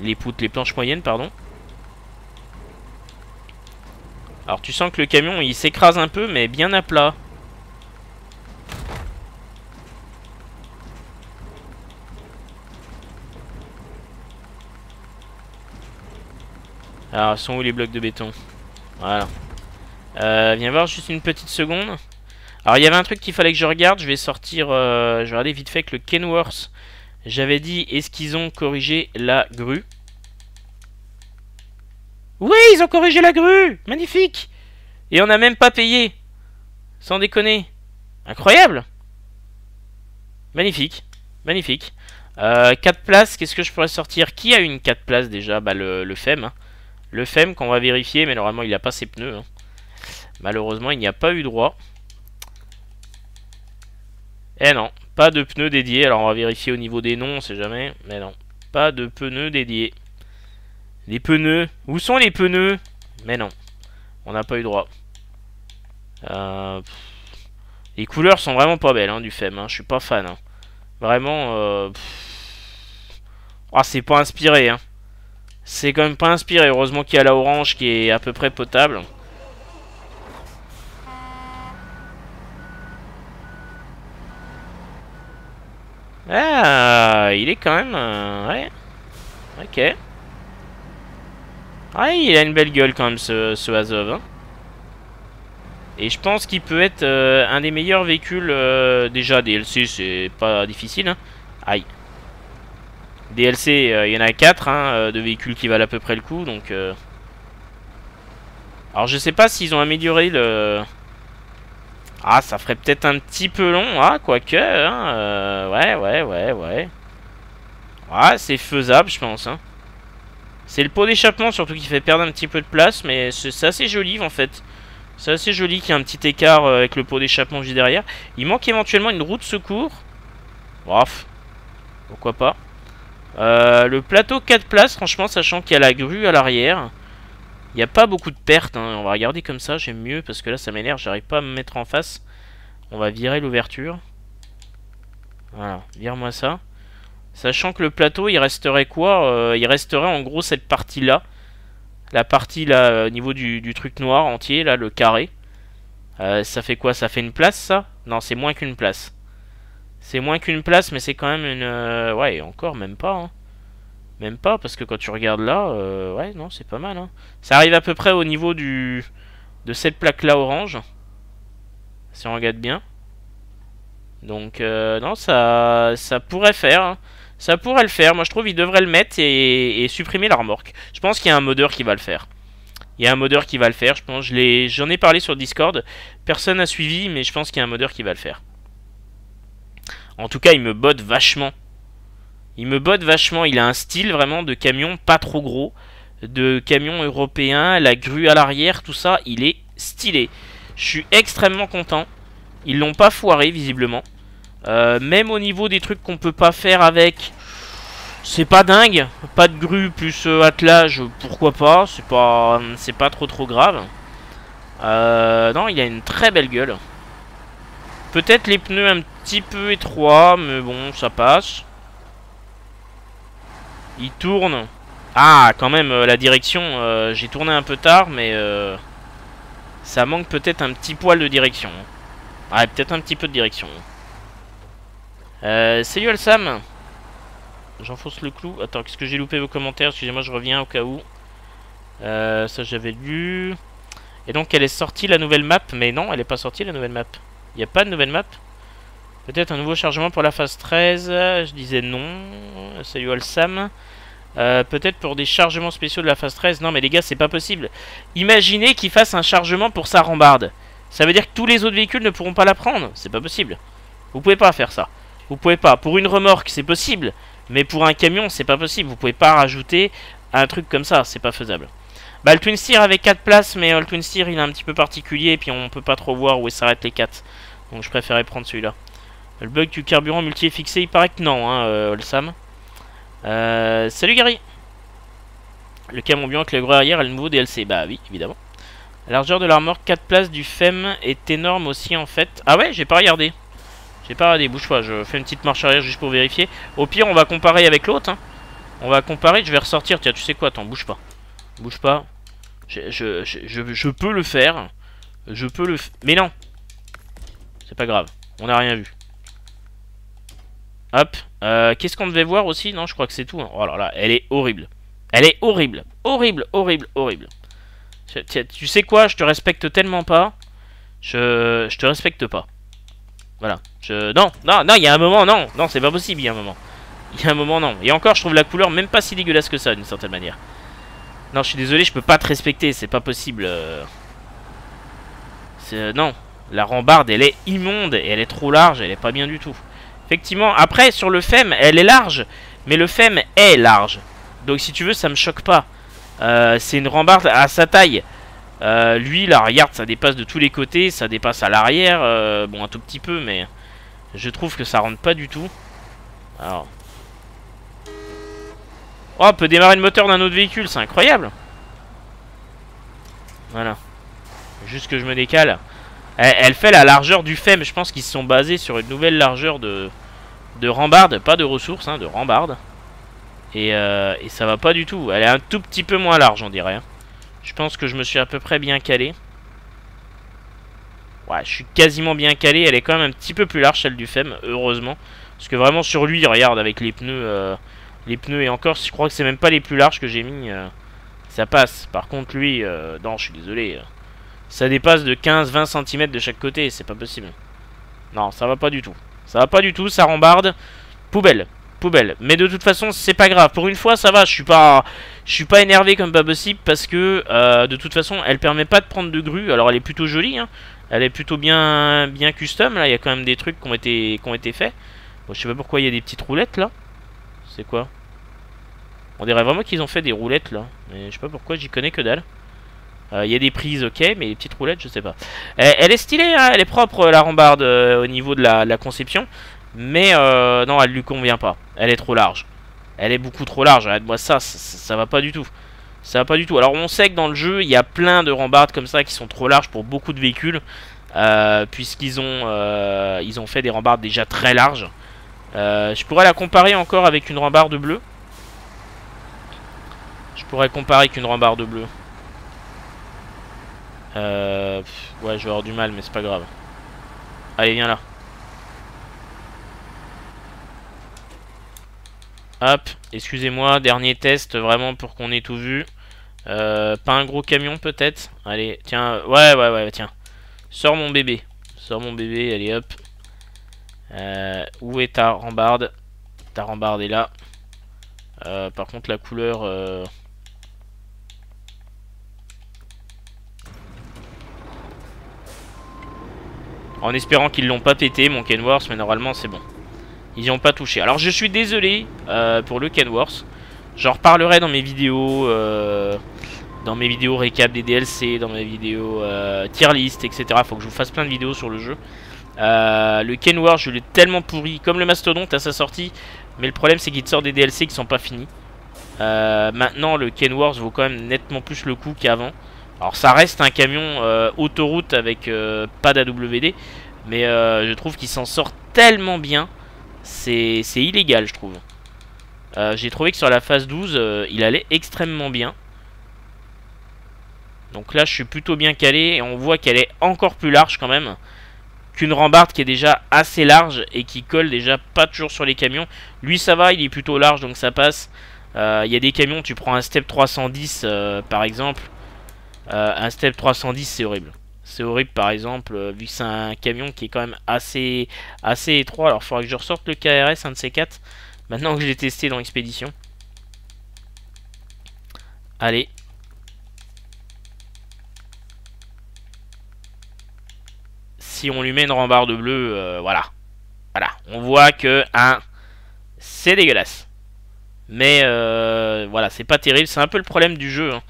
les poutres, les planches moyennes, pardon. Alors tu sens que le camion, il s'écrase un peu, mais bien à plat. Alors, sont où les blocs de béton? Voilà. Euh, viens voir juste une petite seconde. Alors, il y avait un truc qu'il fallait que je regarde. Je vais sortir... Euh, je vais regarder vite fait que le Kenworth... J'avais dit, est-ce qu'ils ont corrigé la grue? Oui, ils ont corrigé la grue Magnifique Et on n'a même pas payé Sans déconner Incroyable Magnifique Magnifique euh, 4 places, qu'est-ce que je pourrais sortir? Qui a une 4 places déjà? Bah le, le FEM. Hein. Le FEM qu'on va vérifier, mais normalement il n'a pas ses pneus. Hein. Malheureusement, il n'y a pas eu droit. Eh non, pas de pneus dédiés. Alors on va vérifier au niveau des noms, on sait jamais. Mais non, pas de pneus dédiés. Les pneus. Où sont les pneus? Mais non, on n'a pas eu droit. Euh, les couleurs sont vraiment pas belles hein, du FEM. Hein. Je suis pas fan. Hein. Vraiment. Ah, c'est pas inspiré. Hein. C'est quand même pas inspiré. Heureusement qu'il y a la orange qui est à peu près potable. Ah, il est quand même... Euh, ouais. Ok. Ah, il a une belle gueule quand même ce, ce Azov. Hein. Et je pense qu'il peut être euh, un des meilleurs véhicules euh, déjà DLC, c'est pas difficile. Hein. Aïe. DLC, il euh, y en a 4 hein, euh, de véhicules qui valent à peu près le coup, donc... Alors je sais pas s'ils ont amélioré le... Ah, ça ferait peut-être un petit peu long, ah, quoique, hein, ouais, ouais, ouais, ouais. Ouais, c'est faisable, je pense, hein. C'est le pot d'échappement surtout qui fait perdre un petit peu de place, mais c'est assez joli, en fait. C'est assez joli qu'il y ait un petit écart avec le pot d'échappement juste derrière. Il manque éventuellement une roue de secours. Bref, pourquoi pas. Euh, le plateau 4 places, franchement, sachant qu'il y a la grue à l'arrière, il n'y a pas beaucoup de pertes. Hein. On va regarder comme ça, j'aime mieux, parce que là, ça m'énerve, j'arrive pas à me mettre en face. On va virer l'ouverture. Voilà, vire-moi ça. Sachant que le plateau, il resterait quoi euh, Il resterait en gros cette partie-là. La partie là, au niveau du, truc noir entier, là, le carré. Euh, ça fait quoi? Ça fait une place, ça? Non, c'est moins qu'une place. C'est moins qu'une place, mais c'est quand même une... Euh, ouais, encore, même pas. Hein. Même pas, parce que quand tu regardes là, euh, ouais, non, c'est pas mal. Hein. Ça arrive à peu près au niveau du de cette plaque-là orange. Si on regarde bien. Donc, euh, non, ça, ça pourrait faire. Hein. Ça pourrait le faire. Moi, je trouve qu'il devrait le mettre et, supprimer la remorque. Je pense qu'il y a un modeur qui va le faire. Il y a un modeur qui va le faire. Je pense, j'en ai, parlé sur Discord. Personne n'a suivi, mais je pense qu'il y a un modeur qui va le faire. En tout cas, il me botte vachement. Il me botte vachement. Il a un style vraiment de camion pas trop gros. De camion européen, la grue à l'arrière, tout ça. Il est stylé. Je suis extrêmement content. Ils l'ont pas foiré, visiblement. Euh, même au niveau des trucs qu'on peut pas faire avec... C'est pas dingue. Pas de grue plus euh, attelage, pourquoi pas. C'est pas, c'est pas trop trop grave. Euh, non, il a une très belle gueule. Peut-être les pneus un petit peu étroits, mais bon, ça passe. Il tourne. Ah, quand même, la direction, j'ai tourné un peu tard, mais ça manque peut-être un petit poil de direction. Ah, peut-être un petit peu de direction. Euh, salut Alsam J'enfonce le clou. Attends, qu'est-ce que j'ai loupé vos commentaires? Excusez-moi, je reviens au cas où. Euh, ça, j'avais lu. Et donc, elle est sortie la nouvelle map? Mais non, elle n'est pas sortie la nouvelle map. Il n'y a pas de nouvelle map? Peut-être un nouveau chargement pour la phase 13. Je disais non. Salut Alsam. Euh, Peut-être pour des chargements spéciaux de la phase 13. Non, mais les gars, c'est pas possible. Imaginez qu'il fasse un chargement pour sa rambarde. Ça veut dire que tous les autres véhicules ne pourront pas la prendre. C'est pas possible. Vous pouvez pas faire ça. Vous pouvez pas. Pour une remorque, c'est possible. Mais pour un camion, c'est pas possible. Vous pouvez pas rajouter un truc comme ça. C'est pas faisable. Bah, le Twin Steer avait 4 places, mais euh, le Twin Steer, il est un petit peu particulier. Et puis, on peut pas trop voir où s'arrêtent les 4. Donc, je préférais prendre celui-là. Le bug du carburant multi fixé, il paraît que non, hein, euh, le Sam. Euh, salut Gary Le camion bien avec gros arrière et le nouveau DLC. Bah oui, évidemment. La largeur de l'armor 4 places du FEM est énorme aussi en fait. Ah ouais, j'ai pas regardé. J'ai pas regardé, bouge pas, je fais une petite marche arrière juste pour vérifier. Au pire, on va comparer avec l'autre. Hein. On va comparer, je vais ressortir. Tiens, tu sais quoi, attends, bouge pas. Bouge pas. Je, peux le faire. Je peux le... Mais non C'est pas grave, on n'a rien vu. Hop. Euh, Qu'est-ce qu'on devait voir aussi? Non, je crois que c'est tout. Hein. Oh là là, elle est horrible. Elle est horrible. Horrible, horrible, horrible. Tu sais quoi? Je te respecte tellement pas. Je te respecte pas. Voilà. Je... Non, non, non, il y a un moment, non. Non, c'est pas possible, il y a un moment. Il y a un moment, non. Et encore, je trouve la couleur même pas si dégueulasse que ça, d'une certaine manière. Non, je suis désolé, je peux pas te respecter, c'est pas possible. Euh. Euh, non, la rambarde, elle est immonde, et elle est trop large, elle est pas bien du tout. Effectivement, après, sur le FEM, elle est large, mais le FEM est large. Donc si tu veux, ça me choque pas. Euh, c'est une rambarde à sa taille. Euh, lui, la regarde, ça dépasse de tous les côtés, ça dépasse à l'arrière, euh, bon un tout petit peu, mais je trouve que ça rentre pas du tout. Alors, oh, on peut démarrer le moteur d'un autre véhicule, c'est incroyable. Voilà, juste que je me décale. Elle, fait la largeur du FEM, je pense qu'ils se sont basés sur une nouvelle largeur de de rambarde, pas de ressources, hein, de rambarde. Et, euh, ça va pas du tout. Elle est un tout petit peu moins large, on dirait. Hein. Je pense que je me suis à peu près bien calé. Ouais, je suis quasiment bien calé. Elle est quand même un petit peu plus large, celle du FEM, heureusement. Parce que vraiment, sur lui, regarde, avec les pneus... Euh, les pneus, et encore, je crois que c'est même pas les plus larges que j'ai mis. Euh, ça passe. Par contre, lui... Euh, non, je suis désolé. ça dépasse de 15-20 cm de chaque côté. C'est pas possible. Non, ça va pas du tout. Ça va pas du tout, ça rambarde. Poubelle poubelle. Mais de toute façon, c'est pas grave. Pour une fois, ça va. Je suis pas, je suis pas énervé comme pas possible parce que euh, de toute façon, elle permet pas de prendre de grue. Alors, elle est plutôt jolie. Hein. Elle est plutôt bien, bien custom. Là, il y a quand même des trucs qui ont été, qui ont été faits. Je sais pas pourquoi il y a des petites roulettes là. C'est quoi? On dirait vraiment qu'ils ont fait des roulettes là. Mais je sais pas pourquoi, j'y connais que dalle. Euh, il y a des prises, ok, mais les petites roulettes, je sais pas. Elle, est stylée, hein, elle est propre la rambarde euh, au niveau de la conception. Mais euh, non, elle lui convient pas. Elle est trop large. Elle est beaucoup trop large. Arrête-moi ça, ça, va pas du tout. Ça va pas du tout. Alors on sait que dans le jeu, il y a plein de rambardes comme ça qui sont trop larges pour beaucoup de véhicules. Euh, puisqu'ils ont, euh, ont fait des rambardes déjà très larges. je pourrais la comparer encore avec une rambarde bleue. Je pourrais comparer avec une rambarde bleue. ouais, je vais avoir du mal, mais c'est pas grave. Allez, viens là. Hop, excusez-moi, dernier test vraiment pour qu'on ait tout vu. Euh, pas un gros camion peut-être? Allez, tiens, ouais, ouais, ouais, tiens. Sors mon bébé. Sors mon bébé, allez hop. Euh, où est ta rambarde? Ta rambarde est là. Euh, par contre la couleur... En espérant qu'ils l'ont pas pété mon Kenworth, mais normalement c'est bon. Ils n'y ont pas touché. Alors je suis désolé euh, pour le Kenworth. J'en reparlerai dans mes vidéos. Euh, dans mes vidéos récap des DLC, dans mes vidéos euh, tier list, etc. Faut que je vous fasse plein de vidéos sur le jeu. le Kenworth, je l'ai tellement pourri, comme le Mastodonte à sa sortie. Mais le problème, c'est qu'il sort des DLC qui sont pas finis. maintenant, le Kenworth vaut quand même nettement plus le coup qu'avant. Alors, ça reste un camion autoroute avec pas d'AWD. Mais je trouve qu'il s'en sort tellement bien c'est illégal, je trouve. Euh, j'ai trouvé que sur la phase 12, euh, il allait extrêmement bien. Donc là, je suis plutôt bien calé. Et on voit qu'elle est encore plus large quand même qu'une rambarde qui est déjà assez large et qui colle déjà pas toujours sur les camions. Lui, ça va, il est plutôt large, donc ça passe. Il y a des camions, tu prends un step 310 par exemple. un step 310, c'est horrible. C'est horrible par exemple, euh, vu que c'est un camion qui est quand même assez, assez étroit. Alors il faudra que je ressorte le KRS, un de ces quatre, maintenant que je l'ai testé dans l'expédition. Allez. Si on lui met une rambarde bleue, euh, voilà. Voilà, on voit que, hein, c'est dégueulasse. Mais euh, voilà, c'est pas terrible. C'est un peu le problème du jeu. Hein.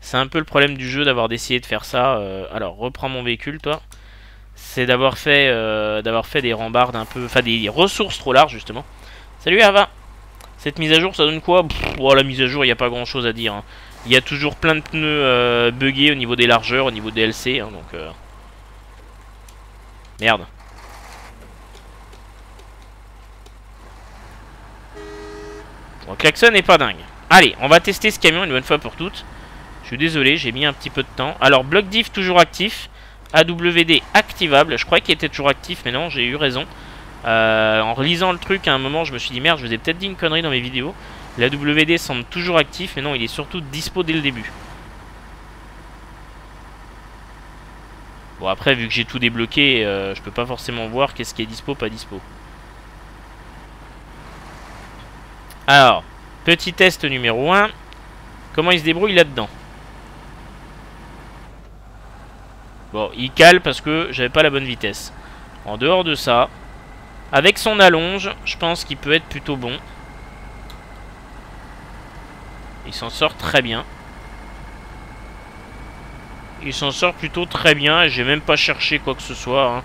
C'est un peu le problème du jeu d'avoir décidé de faire ça. Euh, alors, reprends mon véhicule, toi. C'est d'avoir fait, euh, fait des rambardes un peu... Enfin, des ressources trop larges, justement. Salut, Ava Cette mise à jour, ça donne quoi? Oh, La mise à jour, il n'y a pas grand-chose à dire. Hein. Il y a toujours plein de pneus euh, buggés au niveau des largeurs, au niveau des LC. Hein, donc, Merde. Bon, klaxon n'est pas dingue. Allez, on va tester ce camion une bonne fois pour toutes. Je suis désolé, j'ai mis un petit peu de temps. Alors, bloc diff toujours actif. AWD activable. Je croyais qu'il était toujours actif, mais non, j'ai eu raison. Euh, en relisant le truc, à un moment, je me suis dit, merde, je vous ai peut-être dit une connerie dans mes vidéos. L'AWD semble toujours actif, mais non, il est surtout dispo dès le début. Bon, après, vu que j'ai tout débloqué, euh, je peux pas forcément voir qu'est-ce qui est dispo, pas dispo. Alors, petit test numéro 1. Comment il se débrouille là-dedans? Bon, il cale parce que j'avais pas la bonne vitesse. En dehors de ça, avec son allonge, je pense qu'il peut être plutôt bon. Il s'en sort très bien. Il s'en sort plutôt très bien j'ai même pas cherché quoi que ce soit. Hein.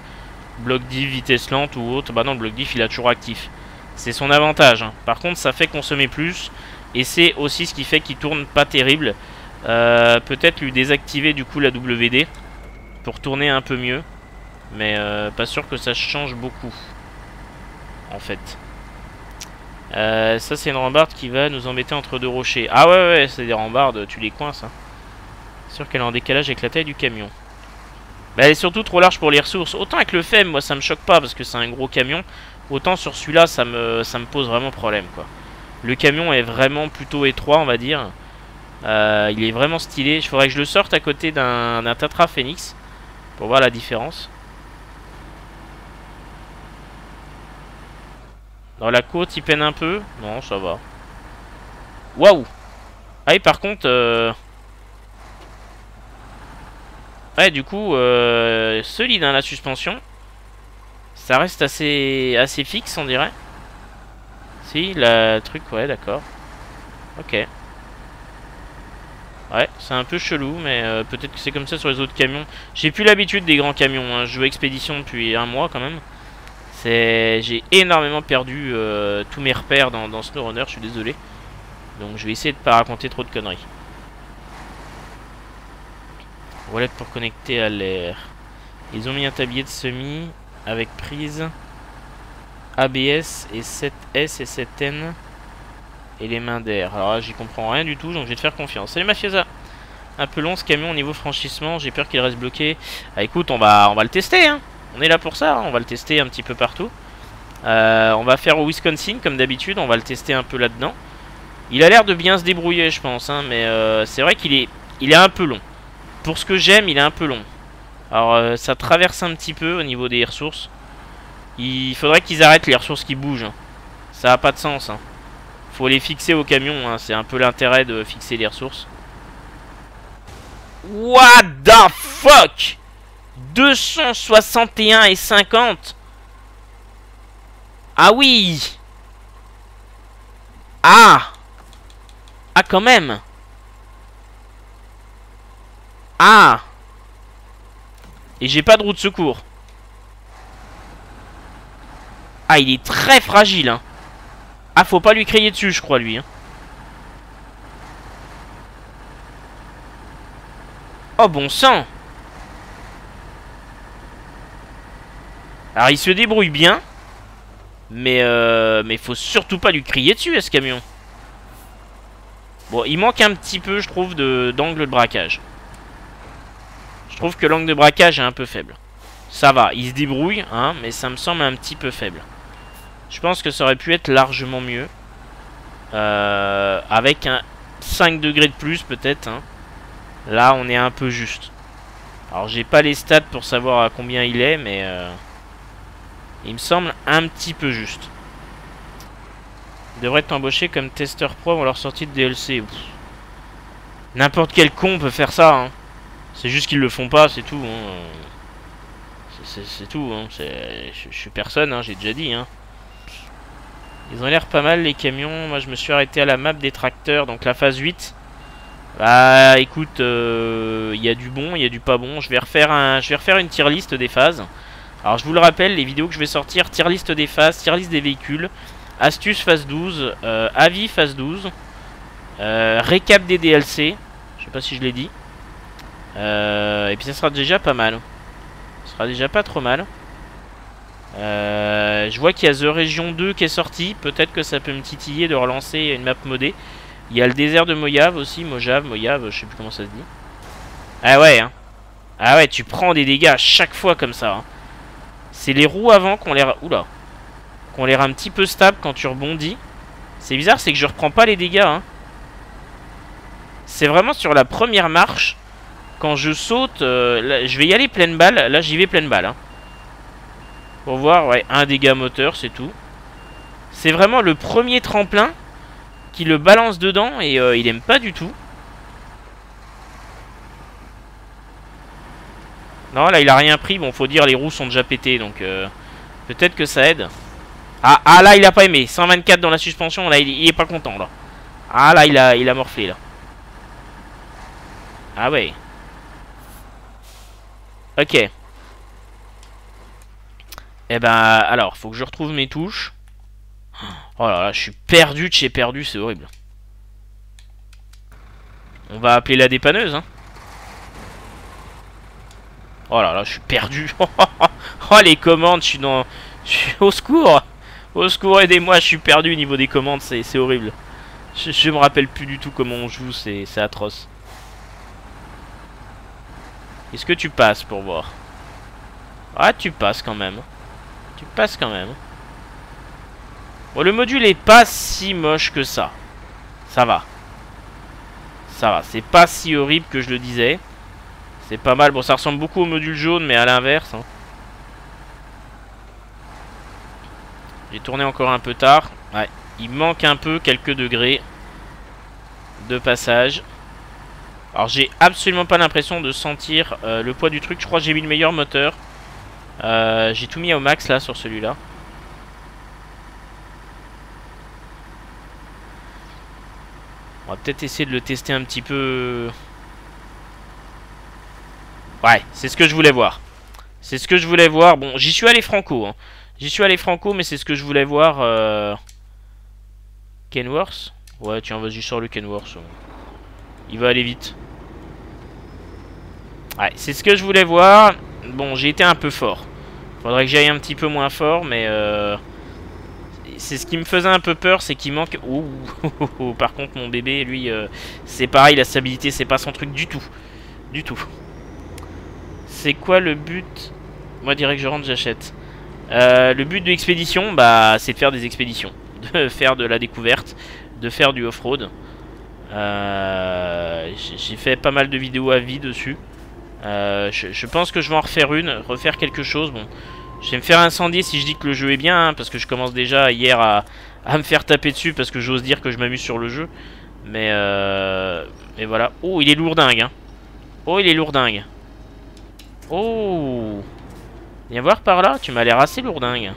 Bloc diff, vitesse lente ou autre. Bah non, le bloc diff il a toujours actif. C'est son avantage. Hein. Par contre, ça fait consommer plus. Et c'est aussi ce qui fait qu'il tourne pas terrible. Euh, peut-être lui désactiver du coup la WD pour tourner un peu mieux. Mais euh, pas sûr que ça change beaucoup. En fait. Euh, ça c'est une rambarde qui va nous embêter entre deux rochers. Ah ouais ouais, c'est des rambardes, tu les coinces. Hein. Sûr qu'elle est en décalage avec la taille du camion. Bah, elle est surtout trop large pour les ressources. Autant avec le FEM, moi ça me choque pas parce que c'est un gros camion. Autant sur celui-là, ça me, ça me pose vraiment problème quoi. Le camion est vraiment plutôt étroit, on va dire. Euh, il est vraiment stylé. Il faudrait que je le sorte à côté d'un Tatra Phoenix. Pour voir la différence. Dans la côte, il peine un peu. Non, ça va. Waouh Ah et par contre... Euh... Ouais, du coup, euh, solide hein, la suspension. Ça reste assez, assez fixe, on dirait. Si, le truc, ouais, d'accord. Ok. Ouais, c'est un peu chelou, mais euh, peut-être que c'est comme ça sur les autres camions. J'ai plus l'habitude des grands camions. Hein. Je joue Expédition depuis un mois quand même. J'ai énormément perdu euh, tous mes repères dans, dans SnowRunner, je suis désolé. Donc je vais essayer de pas raconter trop de conneries. Wallet pour connecter à l'air. Ils ont mis un tablier de semi avec prise ABS et 7S et 7N et les mains d'air. Alors j'y comprends rien du tout, donc je vais te faire confiance. Salut Mafiosa Un peu long ce camion au niveau franchissement, j'ai peur qu'il reste bloqué. Ah écoute, on va, on va le tester, hein. On est là pour ça, hein. on va le tester un petit peu partout. Euh, on va faire au Wisconsin, comme d'habitude, on va le tester un peu là-dedans. Il a l'air de bien se débrouiller, je pense, hein, mais euh, c'est vrai qu'il est, il est un peu long. Pour ce que j'aime, il est un peu long. Alors, euh, ça traverse un petit peu au niveau des ressources. Il faudrait qu'ils arrêtent les ressources qui bougent. Hein. Ça n'a pas de sens. Hein. Faut les fixer au camion, hein. c'est un peu l'intérêt de fixer les ressources. What the fuck? 261 et 50 Ah oui Ah Ah quand même Ah Et j'ai pas de roue de secours. Ah, il est très fragile, hein. Ah, faut pas lui crier dessus, je crois, lui. Hein. Oh, bon sang Alors, il se débrouille bien. Mais, euh, mais faut surtout pas lui crier dessus, ce camion. Bon, il manque un petit peu, je trouve, d'angle de, braquage. Je trouve que l'angle de braquage est un peu faible. Ça va, il se débrouille, hein, mais ça me semble un petit peu faible. Je pense que ça aurait pu être largement mieux. Euh, avec un 5 degrés de plus, peut-être. Hein. Là, on est un peu juste. Alors, j'ai pas les stats pour savoir à combien il est, mais... Euh, il me semble un petit peu juste. Il devrait être embauché comme testeur pro avant leur sortie de DLC. N'importe quel con peut faire ça. Hein. C'est juste qu'ils le font pas, c'est tout. Hein. C'est tout. Hein. Je suis personne, hein, j'ai déjà dit. Hein. Ils ont l'air pas mal les camions. Moi je me suis arrêté à la map des tracteurs, donc la phase 8. Bah écoute, il euh, y a du bon, il y a du pas bon. Je vais refaire un, je vais refaire une tier list des phases. Alors je vous le rappelle, les vidéos que je vais sortir, tier list des phases, tier list des véhicules, astuce phase 12, euh, avis phase 12, euh, récap des DLC, je sais pas si je l'ai dit. et puis ça sera déjà pas mal. Ça sera déjà pas trop mal. Euh, je vois qu'il y a The Region 2 qui est sorti. Peut-être que ça peut me titiller de relancer une map modée. Il y a le désert de Mojave aussi. Mojave, Mojave, je sais plus comment ça se dit. Ah ouais, hein. Ah ouais, tu prends des dégâts à chaque fois comme ça. Hein. C'est les roues avant qu'on les... Oula. Qu'on l'air un petit peu stable quand tu rebondis. C'est bizarre, c'est que je reprends pas les dégâts. Hein. C'est vraiment sur la première marche. Quand je saute, euh, je vais y aller pleine balle. Là, j'y vais pleine balle. Pour voir, ouais, un dégât moteur, c'est tout. C'est vraiment le premier tremplin qui le balance dedans et euh, il aime pas du tout. Non, là, il a rien pris. Bon, faut dire, les roues sont déjà pétées, donc euh, peut-être que ça aide. Ah, ah, là, il a pas aimé. 124 dans la suspension, là, il, il, est pas content, là. Ah, là, il a, il a morflé, là. Ah ouais. Ok. Eh ben, alors, faut que je retrouve mes touches. Oh là là, je suis perdu de chez perdu, c'est horrible. On va appeler la dépanneuse, hein. Oh là là, je suis perdu. oh, les commandes, je suis dans... Je suis au secours Au secours, aidez-moi, je suis perdu au niveau des commandes, c'est horrible. Je, je me rappelle plus du tout comment on joue, c'est atroce. Est-ce que tu passes pour voir? Ah, tu passes quand même. Tu passes quand même. Bon, le module est pas si moche que ça. Ça va. Ça va. C'est pas si horrible que je le disais. C'est pas mal. Bon, ça ressemble beaucoup au module jaune, mais à l'inverse. Hein. J'ai tourné encore un peu tard. Il manque un peu quelques degrés de passage. Alors, j'ai absolument pas l'impression de sentir euh, le poids du truc. Je crois que j'ai mis le meilleur moteur. Euh, j'ai tout mis au max là sur celui-là. On va peut-être essayer de le tester un petit peu. Ouais, c'est ce que je voulais voir. C'est ce que je voulais voir. Bon, j'y suis allé franco. Hein. J'y suis allé franco, mais c'est ce que je voulais voir. Euh... Kenworth Ouais, tiens, vas-y, sors le Kenworth. Il va aller vite. Ouais, c'est ce que je voulais voir. Bon, j'ai été un peu fort. Faudrait que j'aille un petit peu moins fort, mais... Euh, c'est ce qui me faisait un peu peur, c'est qu'il manque... Ouh, par contre, mon bébé, lui, euh, c'est pareil, la stabilité, c'est pas son truc du tout. Du tout. C'est quoi le but? Moi, direct, je rentre, j'achète. Euh, le but de l'expédition, bah, c'est de faire des expéditions. De faire de la découverte, de faire du off-road. J'ai fait pas mal de vidéos à vie dessus. Euh, je, pense que je vais en refaire une, refaire quelque chose. Bon, je vais me faire incendier si je dis que le jeu est bien, hein, parce que je commence déjà hier à, me faire taper dessus parce que j'ose dire que je m'amuse sur le jeu. Mais, euh, mais voilà. Oh, il est lourdingue. Hein. Oh, il est lourdingue. Oh Viens voir par là, tu m'as l'air assez lourdingue.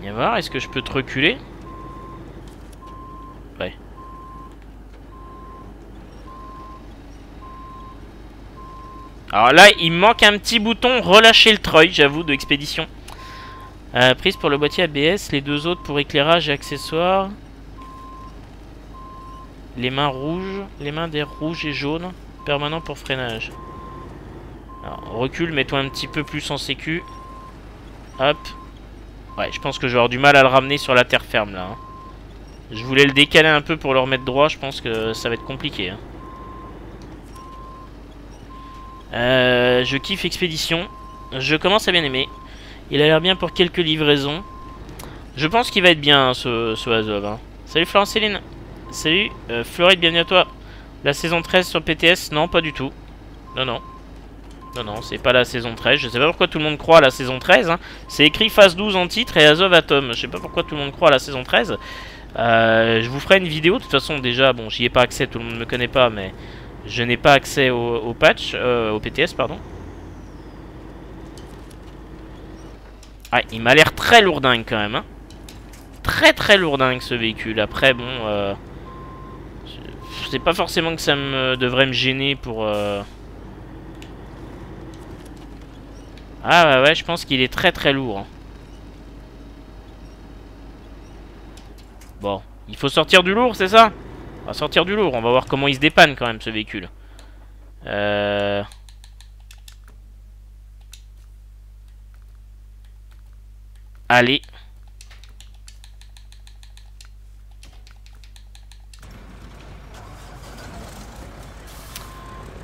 Viens voir, est-ce que je peux te reculer? Alors là, il manque un petit bouton relâcher le treuil, j'avoue, de expédition. Euh, prise pour le boîtier ABS, les deux autres pour éclairage et accessoires. Les mains rouges, les mains des rouges et jaunes, permanent pour freinage. Alors, recule, mets-toi un petit peu plus en sécu. Hop. Ouais, je pense que je vais avoir du mal à le ramener sur la terre ferme là. Hein. Je voulais le décaler un peu pour le remettre droit, je pense que ça va être compliqué. Hein. Euh, je kiffe Expédition. Je commence à bien aimer. Il a l'air bien pour quelques livraisons. Je pense qu'il va être bien ce, ce Azov. Hein. Salut Florence Céline. Salut euh, Floride, bienvenue à toi. La saison 13 sur PTS Non, pas du tout. Non, non. Non, non, c'est pas la saison 13. Je sais pas pourquoi tout le monde croit à la saison 13. Hein. C'est écrit phase 12 en titre et Azov Atom. Je sais pas pourquoi tout le monde croit à la saison 13. Euh, je vous ferai une vidéo. De toute façon, déjà, bon, j'y ai pas accès. Tout le monde me connaît pas, mais je n'ai pas accès au, patch, euh, au PTS, pardon. Ah, il m'a l'air très lourdingue quand même. Hein. Très très lourdingue ce véhicule. Après, bon, euh, c'est pas forcément que ça devrait me gêner pour. Euh... Ah ouais, ouais, je pense qu'il est très très lourd. Hein. Bon, il faut sortir du lourd, c'est ça? On va sortir du lourd, on va voir comment il se dépanne quand même ce véhicule. Euh... Allez.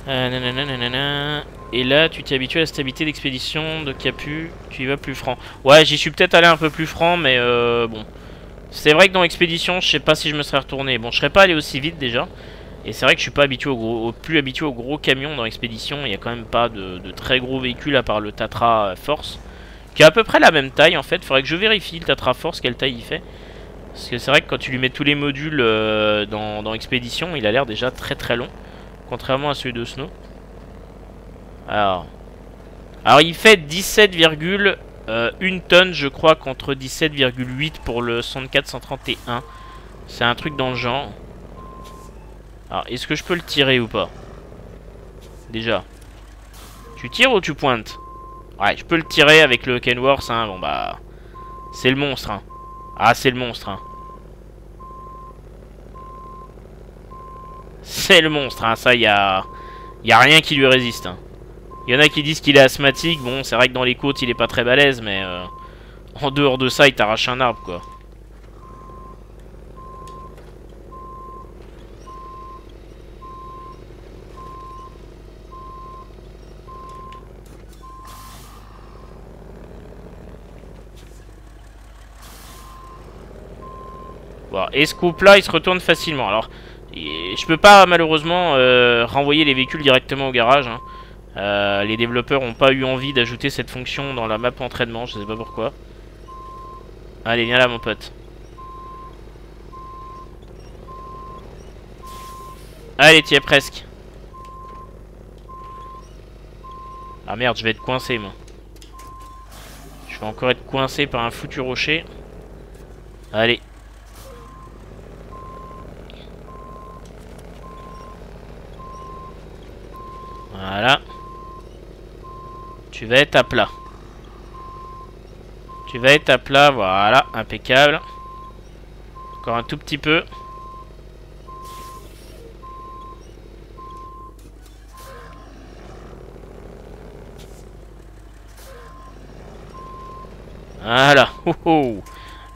Euh, et là, tu t'es habitué à la stabilité d'expédition de Capu, tu y vas plus franc. Ouais, j'y suis peut-être allé un peu plus franc, mais euh, bon. C'est vrai que dans Expédition, je sais pas si je me serais retourné. Bon, je serais pas allé aussi vite déjà. Et c'est vrai que je suis pas habitué au, plus habitué aux gros camions dans Expédition. Il y a quand même pas de, très gros véhicules à part le Tatra Force. Qui a à peu près la même taille en fait. Faudrait que je vérifie le Tatra Force, quelle taille il fait. Parce que c'est vrai que quand tu lui mets tous les modules euh, dans, dans Expédition, il a l'air déjà très très long. Contrairement à celui de Snow. Alors. Alors il fait 17,1 euh, tonnes je crois contre 17,8 pour le 104-131. C'est un truc dans le genre. Alors est-ce que je peux le tirer ou pas? Déjà. Tu tires ou tu pointes? Ouais je peux le tirer avec le Kenworth hein. Bon bah. C'est le monstre hein. Ah c'est le monstre hein. C'est le monstre, hein. ça, y a... A rien qui lui résiste. Hein. Il y en a qui disent qu'il est asthmatique. Bon, c'est vrai que dans les côtes, il est pas très balèze, mais... Euh, en dehors de ça, il t'arrache un arbre, quoi. Et ce couple-là, il se retourne facilement. Alors, je peux pas malheureusement euh, renvoyer les véhicules directement au garage. Hein. Euh, les développeurs ont pas eu envie d'ajouter cette fonction dans la map entraînement, je sais pas pourquoi. Allez, viens là mon pote. Allez, tu es presque. Ah merde, je vais être coincé moi. Je vais encore être coincé par un foutu rocher. Allez. Voilà. Tu vas être à plat. Tu vas être à plat, voilà, impeccable. Encore un tout petit peu. Voilà. Oh, oh.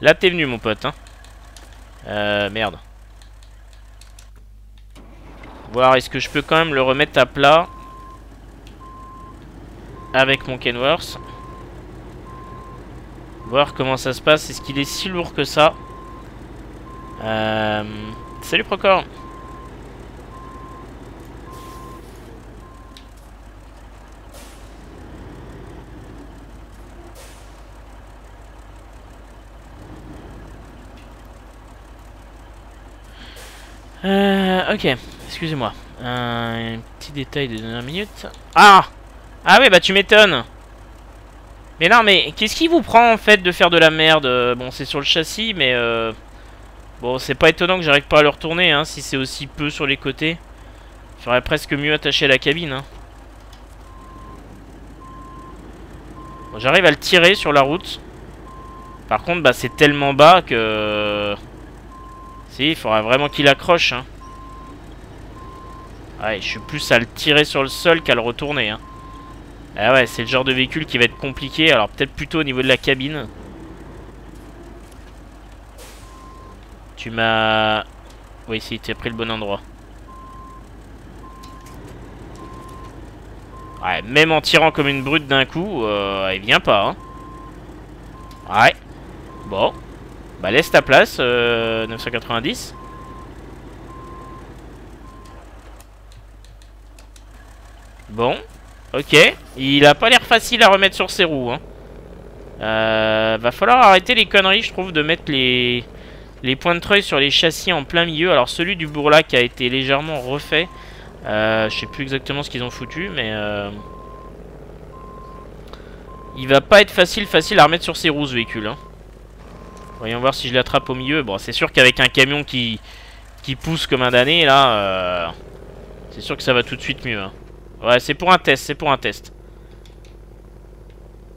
Là, t'es venu, mon pote. Hein. Euh, merde. Voir, est-ce que je peux quand même le remettre à plat? Avec mon Kenworth. Voir comment ça se passe. Est-ce qu'il est si lourd que ça euh... Salut Procor Euh, ok, excusez-moi. un petit détail de dernière minute. Ah ah ouais, bah tu m'étonnes. Mais non, mais qu'est-ce qui vous prend en fait de faire de la merde Bon, c'est sur le châssis, mais... Euh... Bon, c'est pas étonnant que j'arrive pas à le retourner, hein, si c'est aussi peu sur les côtés. J'aurais presque mieux attaché à la cabine, hein. J'arrive à le tirer sur la route. Par contre, bah c'est tellement bas que... Si, il faudrait vraiment qu'il accroche, hein. Ouais, je suis plus à le tirer sur le sol qu'à le retourner, hein. Ah ouais, c'est le genre de véhicule qui va être compliqué. Alors peut-être plutôt au niveau de la cabine. Tu m'as... Oui, si, tu as pris le bon endroit. Ouais, même en tirant comme une brute d'un coup, euh, il vient pas. Hein. Ouais. Bon. Bah laisse ta place, 990. Euh, bon. Ok. Il a pas l'air facile à remettre sur ses roues. Hein. Euh, va falloir arrêter les conneries, je trouve, de mettre les, les points de treuil sur les châssis en plein milieu. Alors celui du Bourlac a été légèrement refait. Euh, je sais plus exactement ce qu'ils ont foutu, mais... Euh, il va pas être facile facile à remettre sur ses roues ce véhicule. Hein. Voyons voir si je l'attrape au milieu. Bon, c'est sûr qu'avec un camion qui, pousse comme un damné, là... C'est sûr que ça va tout de suite mieux. Hein. Ouais, c'est pour un test, c'est pour un test.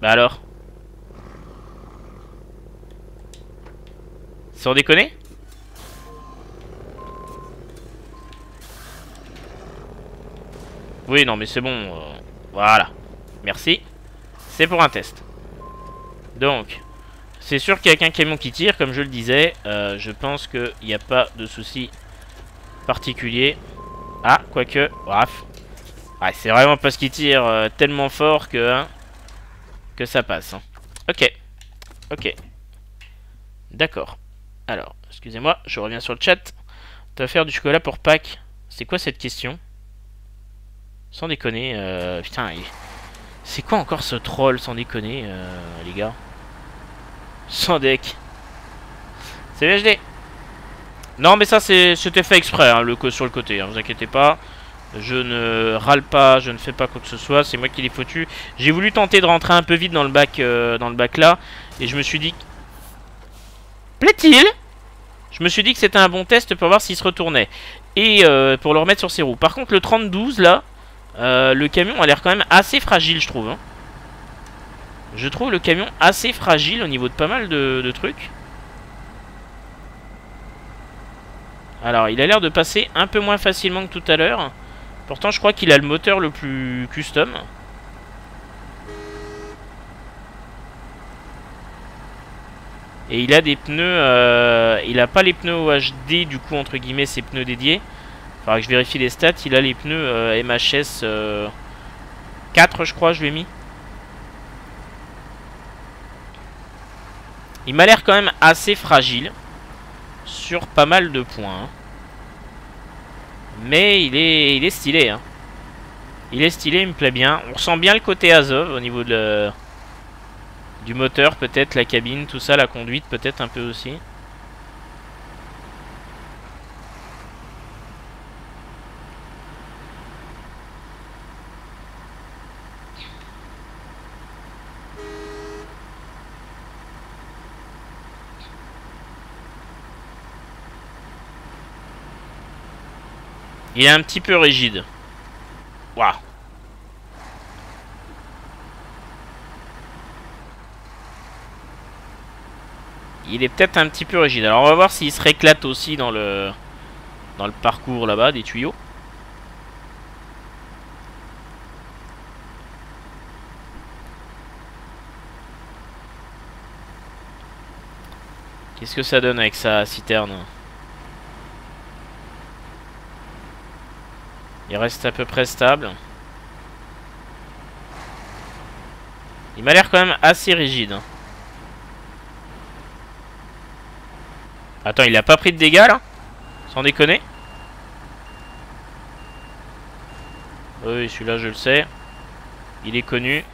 Bah alors Sans déconner Oui, non, mais c'est bon. Euh, voilà. Merci. C'est pour un test. Donc, c'est sûr qu'avec un camion qui tire, comme je le disais, euh, je pense qu'il n'y a pas de souci particulier. Ah, quoique, bref. Ouais, c'est vraiment parce qu'il tire euh, tellement fort que, hein, que ça passe. Hein. Ok. Ok. D'accord. Alors, excusez-moi, je reviens sur le chat. Tu vas faire du chocolat pour Pâques. C'est quoi cette question? Sans déconner, euh, putain, c'est quoi encore ce troll, sans déconner, euh, les gars? Sans deck. C'est VHD. Non, mais ça, c'était fait exprès, hein, le, sur le côté, hein, vous inquiétez pas. Je ne râle pas, je ne fais pas quoi que ce soit, c'est moi qui l'ai foutu. J'ai voulu tenter de rentrer un peu vite dans le bac, euh, dans le bac là, et je me suis dit... Plaît-il? Je me suis dit que c'était un bon test pour voir s'il se retournait. Et euh, pour le remettre sur ses roues. Par contre, le 32 là, euh, le camion a l'air quand même assez fragile, je trouve. Hein. Je trouve le camion assez fragile au niveau de pas mal de, trucs. Alors, il a l'air de passer un peu moins facilement que tout à l'heure. Pourtant, je crois qu'il a le moteur le plus custom. Et il a des pneus... Euh, il a pas les pneus HD, du coup, entre guillemets, ses pneus dédiés que je vérifie les stats. Il a les pneus euh, MHS 4, euh, je crois, je lui ai mis. Il m'a l'air quand même assez fragile. Sur pas mal de points. Hein. Mais il est, il est stylé. Hein. Il est stylé, il me plaît bien. On sent bien le côté Azov au niveau de du moteur, peut-être, la cabine, tout ça, la conduite, peut-être un peu aussi. Il est un petit peu rigide. Waouh. Il est peut-être un petit peu rigide. Alors on va voir s'il se réclate aussi dans le dans le parcours là-bas des tuyaux. Qu'est-ce que ça donne avec sa citerne? Il reste à peu près stable. Il m'a l'air quand même assez rigide. Hein. Attends, il a pas pris de dégâts là? Sans déconner? Oui, celui-là je le sais. Il est connu.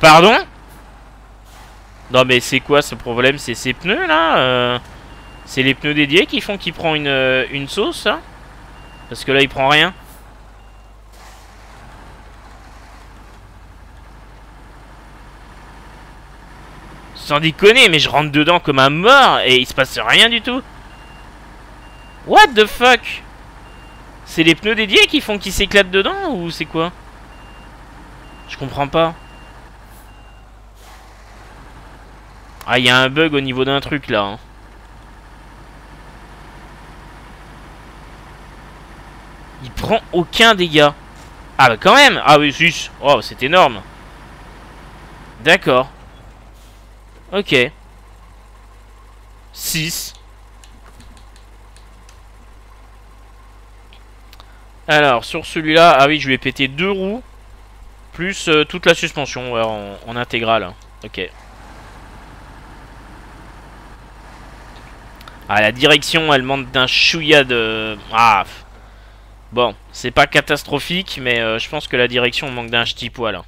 Pardon? Non mais c'est quoi ce problème? C'est ces pneus là euh? C'est les pneus dédiés qui font qu'il prend une, euh, une sauce, hein Parce que là, il prend rien. Sans déconner, mais je rentre dedans comme un mort et il se passe rien du tout. What the fuck? C'est les pneus dédiés qui font qu'il s'éclate dedans ou c'est quoi? Je comprends pas. Ah, il y a un bug au niveau d'un truc là. Hein. Il prend aucun dégât. Ah bah quand même Ah oui, Oh, c'est énorme. D'accord. Ok. 6. Alors, sur celui-là, ah oui, je lui ai pété deux roues. Plus euh, toute la suspension, en, en intégrale. Ok. Ah, la direction, elle manque d'un chouïa de... Ah Bon, c'est pas catastrophique, mais euh, je pense que la direction manque d'un petit poil. Hein.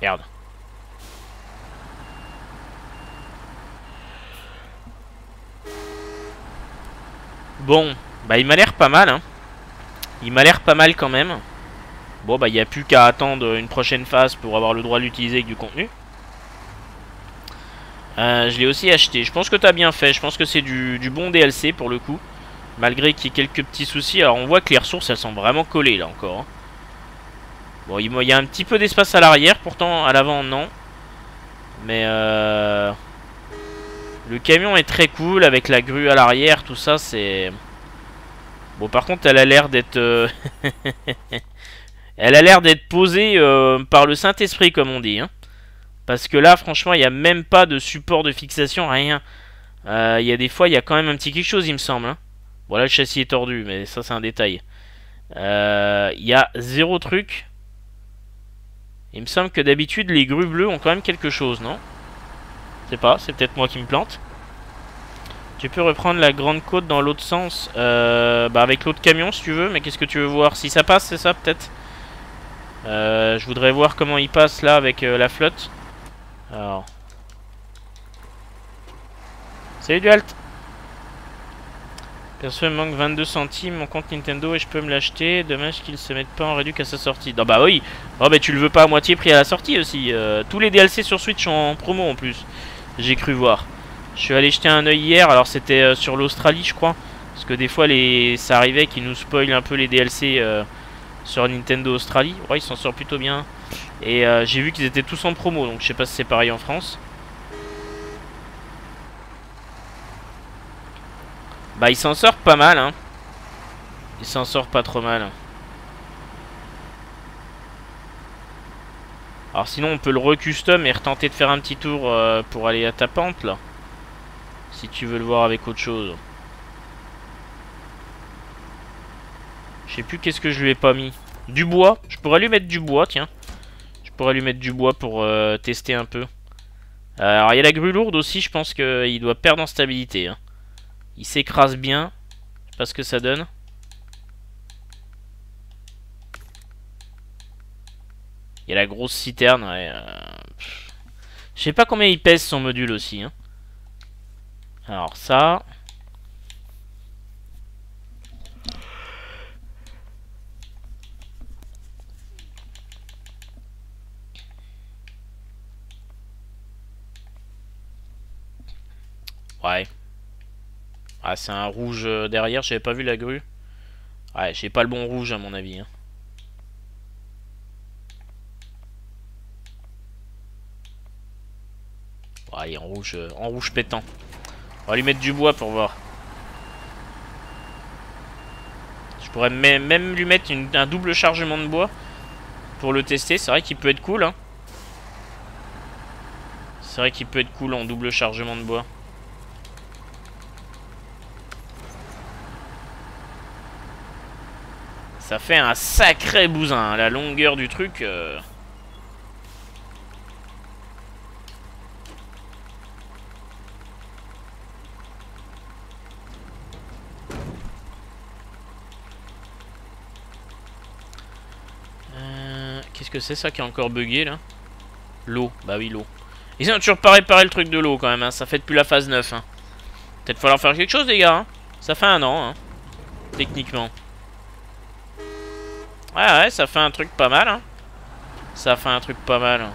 Merde. Bon, bah il m'a l'air pas mal, hein. Il m'a l'air pas mal quand même. Bon, bah, il n'y a plus qu'à attendre une prochaine phase pour avoir le droit de l'utiliser avec du contenu. Euh, je l'ai aussi acheté. Je pense que tu as bien fait. Je pense que c'est du, bon DLC pour le coup. Malgré qu'il y ait quelques petits soucis. Alors, on voit que les ressources, elles sont vraiment collées là encore. Hein. Bon, il y a un petit peu d'espace à l'arrière. Pourtant, à l'avant, non. Mais euh... Le camion est très cool avec la grue à l'arrière. Tout ça, c'est... Bon, par contre, elle a l'air d'être... Euh, elle a l'air d'être posée euh, par le Saint-Esprit, comme on dit. Hein. Parce que là, franchement, il n'y a même pas de support de fixation, rien. Euh, il y a des fois, il y a quand même un petit quelque chose, il me semble. Hein. Voilà, le châssis est tordu, mais ça, c'est un détail. Il y a zéro truc. Il me semble que d'habitude, les grues bleues ont quand même quelque chose, non? Je sais pas, c'est peut-être moi qui me plante. Tu peux reprendre la grande côte dans l'autre sens euh, bah avec l'autre camion si tu veux. Mais qu'est-ce que tu veux voir? Si ça passe, c'est ça peut-être? Euh, Je voudrais voir comment il passe là avec euh, la flotte. Alors. Salut Dualt Perso il me manque 22 centimes mon compte Nintendo et je peux me l'acheter. Dommage qu'il se mette pas en réduc à sa sortie. Non bah oui Oh bah tu le veux pas à moitié prix à la sortie aussi. tous les DLC sur Switch sont en promo en plus. J'ai cru voir. Je suis allé jeter un oeil hier, alors c'était euh, sur l'Australie je crois. Parce que des fois les... ça arrivait qu'ils nous spoilent un peu les DLC euh, sur Nintendo Australie. Ouais, ils s'en sortent plutôt bien. Et euh, j'ai vu qu'ils étaient tous en promo, donc je sais pas si c'est pareil en France. Bah il s'en sort pas mal hein. Il s'en sort pas trop mal. Alors sinon on peut le recustom et retenter de faire un petit tour pour aller à ta pente là. Si tu veux le voir avec autre chose. Je sais plus qu'est-ce que je lui ai pas mis. Du bois. Je pourrais lui mettre du bois, tiens. Je pourrais lui mettre du bois pour euh, tester un peu. Alors, il y a la grue lourde aussi. Je pense qu'il doit perdre en stabilité. Hein. Il s'écrase bien. Je sais pas ce que ça donne. Il y a la grosse citerne. Euh, je sais pas combien il pèse son module aussi. Hein. Alors ça... Ouais. Ah, c'est un rouge euh, derrière, j'avais pas vu la grue. Ouais, j'ai pas le bon rouge à mon avis. Hein. Ouais, en rouge, euh, en rouge pétant. On va lui mettre du bois pour voir. Je pourrais même lui mettre un double chargement de bois pour le tester. C'est vrai qu'il peut être cool. Hein. C'est vrai qu'il peut être cool en double chargement de bois. Ça fait un sacré bousin. La longueur du truc... Euh. Qu'est-ce que c'est ça qui est encore bugué là? L'eau, bah oui l'eau. Ils ont toujours pas réparé le truc de l'eau quand même, hein. ça fait depuis la phase 9. Hein. Peut-être falloir faire quelque chose les gars. Hein. Ça fait un an, techniquement. Ouais ouais, ça fait un truc pas mal. Hein. Ça fait un truc pas mal.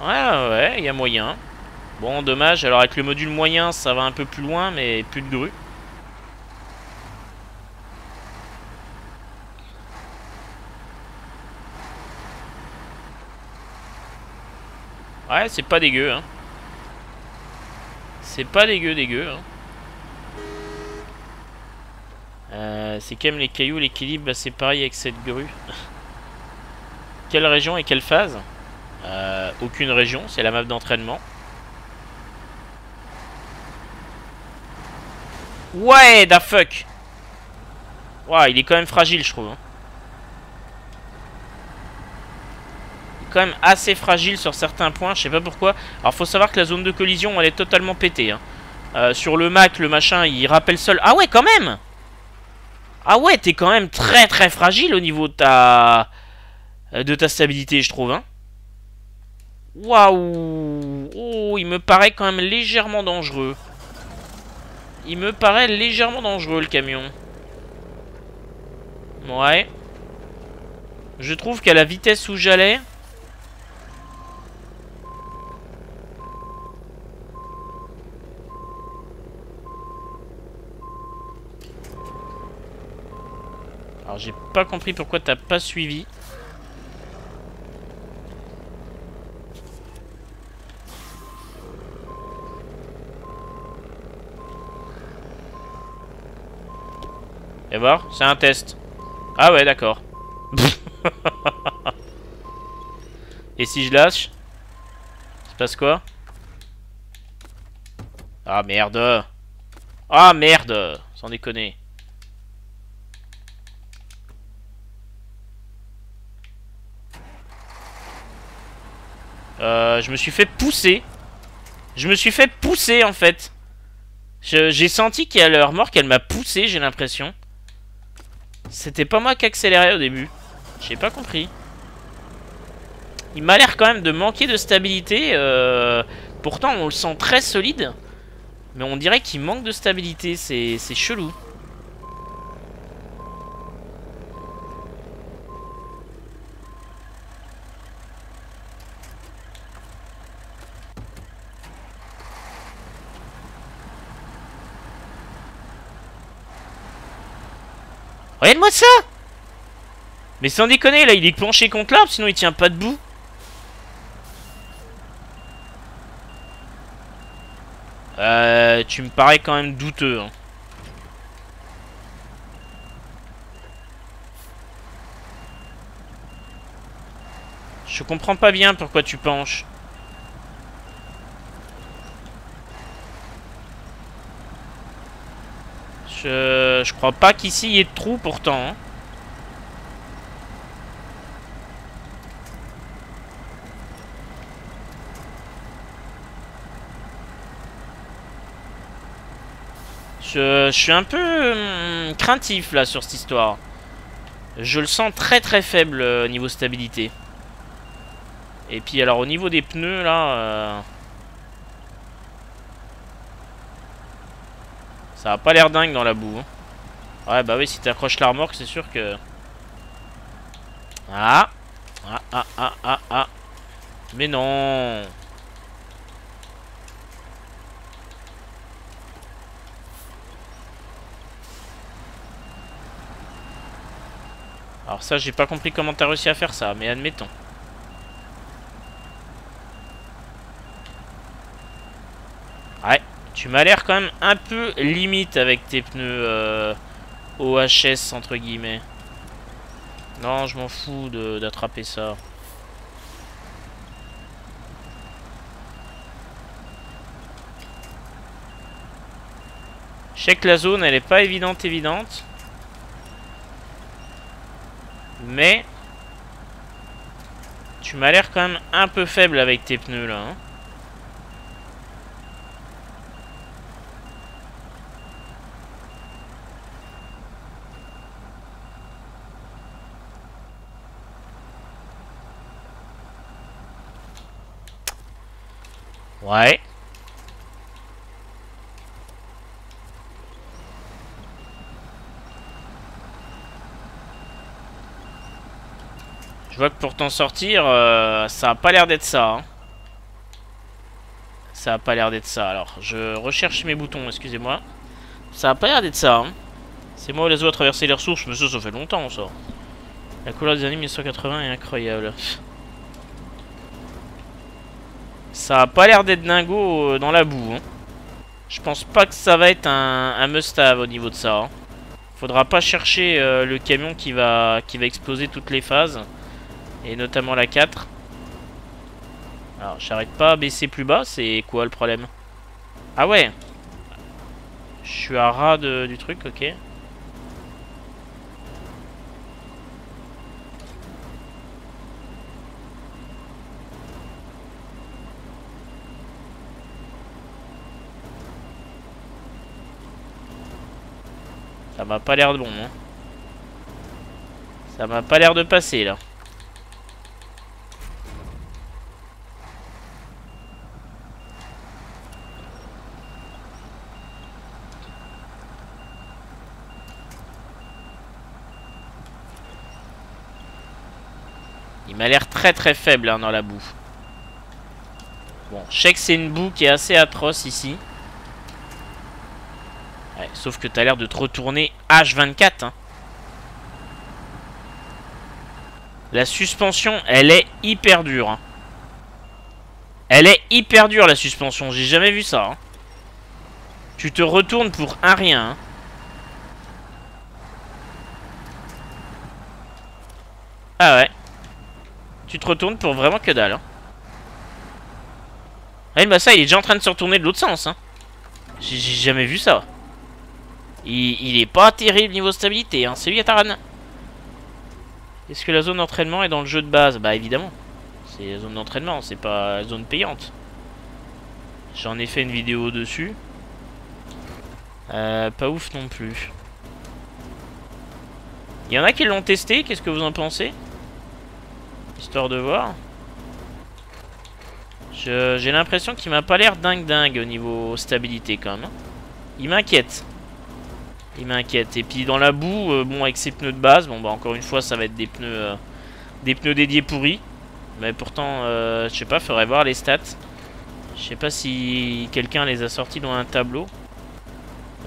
Ouais ouais, il y a moyen. Bon, dommage. Alors avec le module moyen, ça va un peu plus loin, mais plus de grue. Ouais, c'est pas dégueu, hein. C'est pas dégueu, dégueu, hein. Euh, c'est quand même les cailloux, l'équilibre, bah, c'est pareil avec cette grue. quelle région et quelle phase? Euh, Aucune région, c'est la map d'entraînement. Ouais, da fuck Ouais, il est quand même fragile, je trouve. Hein. Il est quand même assez fragile sur certains points, je sais pas pourquoi. Alors, faut savoir que la zone de collision, elle est totalement pétée. Hein. Euh, sur le Mac, le machin, il rappelle seul. Ah ouais, quand même Ah ouais, t'es quand même très très fragile au niveau de ta... De ta stabilité, je trouve. Hein. Waouh Oh, il me paraît quand même légèrement dangereux. Il me paraît légèrement dangereux, le camion. Ouais. Je trouve qu'à la vitesse où j'allais... Alors j'ai pas compris pourquoi t'as pas suivi. Et voir, c'est un test. Ah ouais, d'accord. Et si je lâche Ça se passe quoi? Ah merde Ah merde Sans déconner. Euh, je me suis fait pousser. Je me suis fait pousser en fait. J'ai senti qu'à leur mort qu'elle m'a poussé, j'ai l'impression. C'était pas moi qui accélérais au début. J'ai pas compris. Il m'a l'air quand même de manquer de stabilité. Euh, pourtant, on le sent très solide. Mais on dirait qu'il manque de stabilité. C'est chelou. Regarde-moi ça Mais sans déconner, là, il est penché contre l'arbre, sinon il tient pas debout. Euh, tu me parais quand même douteux. Hein. Je comprends pas bien pourquoi tu penches. Je, crois pas qu'ici il y ait de trous pourtant. Hein. Je, suis un peu hum, craintif là sur cette histoire. Je le sens très très faible euh, niveau stabilité. Et puis alors au niveau des pneus là... Euh, Ça a pas l'air dingue dans la boue. Hein. Ouais, bah oui, si t'accroches la remorque, c'est sûr que... Ah Ah, ah, ah, ah, ah Mais non Alors ça, j'ai pas compris comment t'as réussi à faire ça, mais admettons. Ouais. Tu m'as l'air quand même un peu limite avec tes pneus euh, OHS entre guillemets. Non, je m'en fous d'attraper ça. Je sais que la zone, elle est pas évidente, évidente. Mais... Tu m'as l'air quand même un peu faible avec tes pneus là. Hein. Ouais. Je vois que pour t'en sortir, euh, ça a pas l'air d'être ça. Hein. Ça a pas l'air d'être ça. Alors, je recherche mes boutons, excusez-moi. Ça a pas l'air d'être ça. Hein. C'est moi les oiseaux à traverser les ressources, mais ça, ça fait longtemps, ça. La couleur des années 1980 est incroyable. Ça a pas l'air d'être dingo euh, dans la boue. Hein. Je pense pas que ça va être un, must-have au niveau de ça. Hein. Faudra pas chercher euh, le camion qui va, qui va exploser toutes les phases. Et notamment la 4. Alors, j'arrête pas à baisser plus bas. C'est quoi le problème? Ah ouais Je suis à ras du truc, ok. M'a pas l'air de bon, hein. Ça m'a pas l'air de passer, là. Il m'a l'air très très faible hein, dans la boue. Bon, je sais que c'est une boue qui est assez atroce ici sauf que t'as l'air de te retourner H24. Hein. La suspension, elle est hyper dure. Hein. Elle est hyper dure, la suspension. J'ai jamais vu ça. Hein. Tu te retournes pour un rien. Ah ouais. Tu te retournes pour vraiment que dalle. Ah, bah ça, il est déjà en train de se retourner de l'autre sens. J'ai jamais vu ça. Il, est pas terrible niveau stabilité, hein. C'est lui, Taran. Est-ce que la zone d'entraînement est dans le jeu de base? Bah évidemment. C'est la zone d'entraînement, c'est pas la zone payante. J'en ai fait une vidéo dessus. Euh, pas ouf non plus. Il y en a qui l'ont testé, qu'est-ce que vous en pensez? Histoire de voir. J'ai l'impression qu'il m'a pas l'air dingue dingue au niveau stabilité quand même. Hein. Il m'inquiète. Il m'inquiète. Et puis dans la boue, euh, bon, avec ses pneus de base, bon, bah encore une fois, ça va être des pneus, euh, des pneus dédiés pourris. Mais pourtant, euh, je sais pas, faudrait voir les stats. Je sais pas si quelqu'un les a sortis dans un tableau.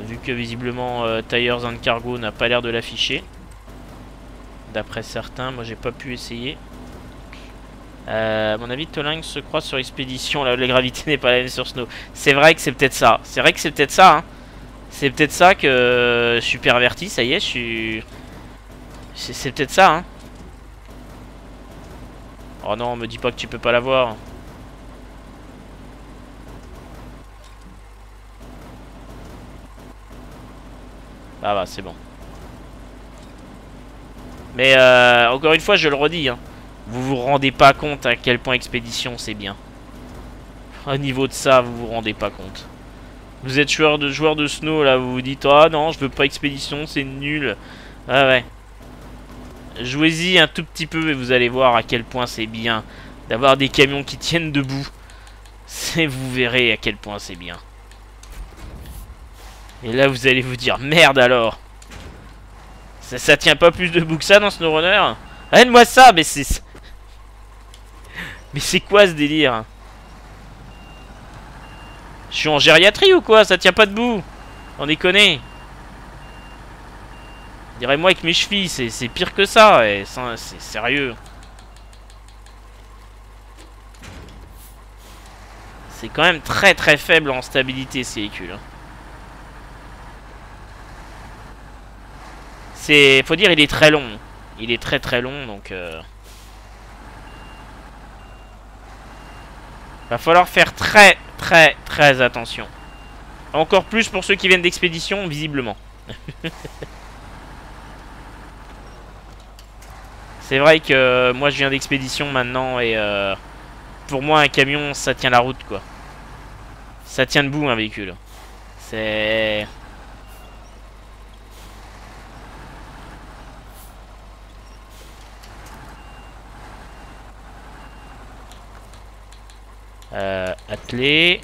Vu que visiblement Tires and Cargo n'a pas l'air de l'afficher. D'après certains, moi j'ai pas pu essayer. à mon avis, Toling se croit sur Expédition, là la gravité n'est pas la même sur Snow. C'est vrai que c'est peut-être ça. C'est vrai que c'est peut-être ça, hein. C'est peut-être ça que je suis perverti, ça y est, je suis... C'est peut-être ça, hein. Oh non, me dis pas que tu peux pas l'avoir. Ah bah, c'est bon. Mais euh, encore une fois, je le redis, hein. Vous vous rendez pas compte à quel point Expédition c'est bien. Au niveau de ça, vous vous rendez pas compte. Vous êtes joueur de, joueur de snow là, vous vous dites Ah non, je veux pas expédition, c'est nul. Ah ouais. Jouez-y un tout petit peu et vous allez voir à quel point c'est bien d'avoir des camions qui tiennent debout. Vous verrez à quel point c'est bien. Et là vous allez vous dire merde alors. Ça, ça tient pas plus debout que ça dans SnowRunner? Aide-moi ça, mais c'est... Mais c'est quoi ce délire? Je suis en gériatrie ou quoi? Ça tient pas debout On déconne Dirais-moi avec mes chevilles, c'est pire que ça, c'est sérieux. C'est quand même très très faible en stabilité ces véhicules. Hein. C'est... Faut dire, il est très long. Il est très très long, donc... Euh... Va falloir faire très très très attention. Encore plus pour ceux qui viennent d'expédition, visiblement. C'est vrai que euh, moi je viens d'expédition maintenant et euh, pour moi un camion ça tient la route quoi. Ça tient debout un véhicule. C'est... Euh, attelé.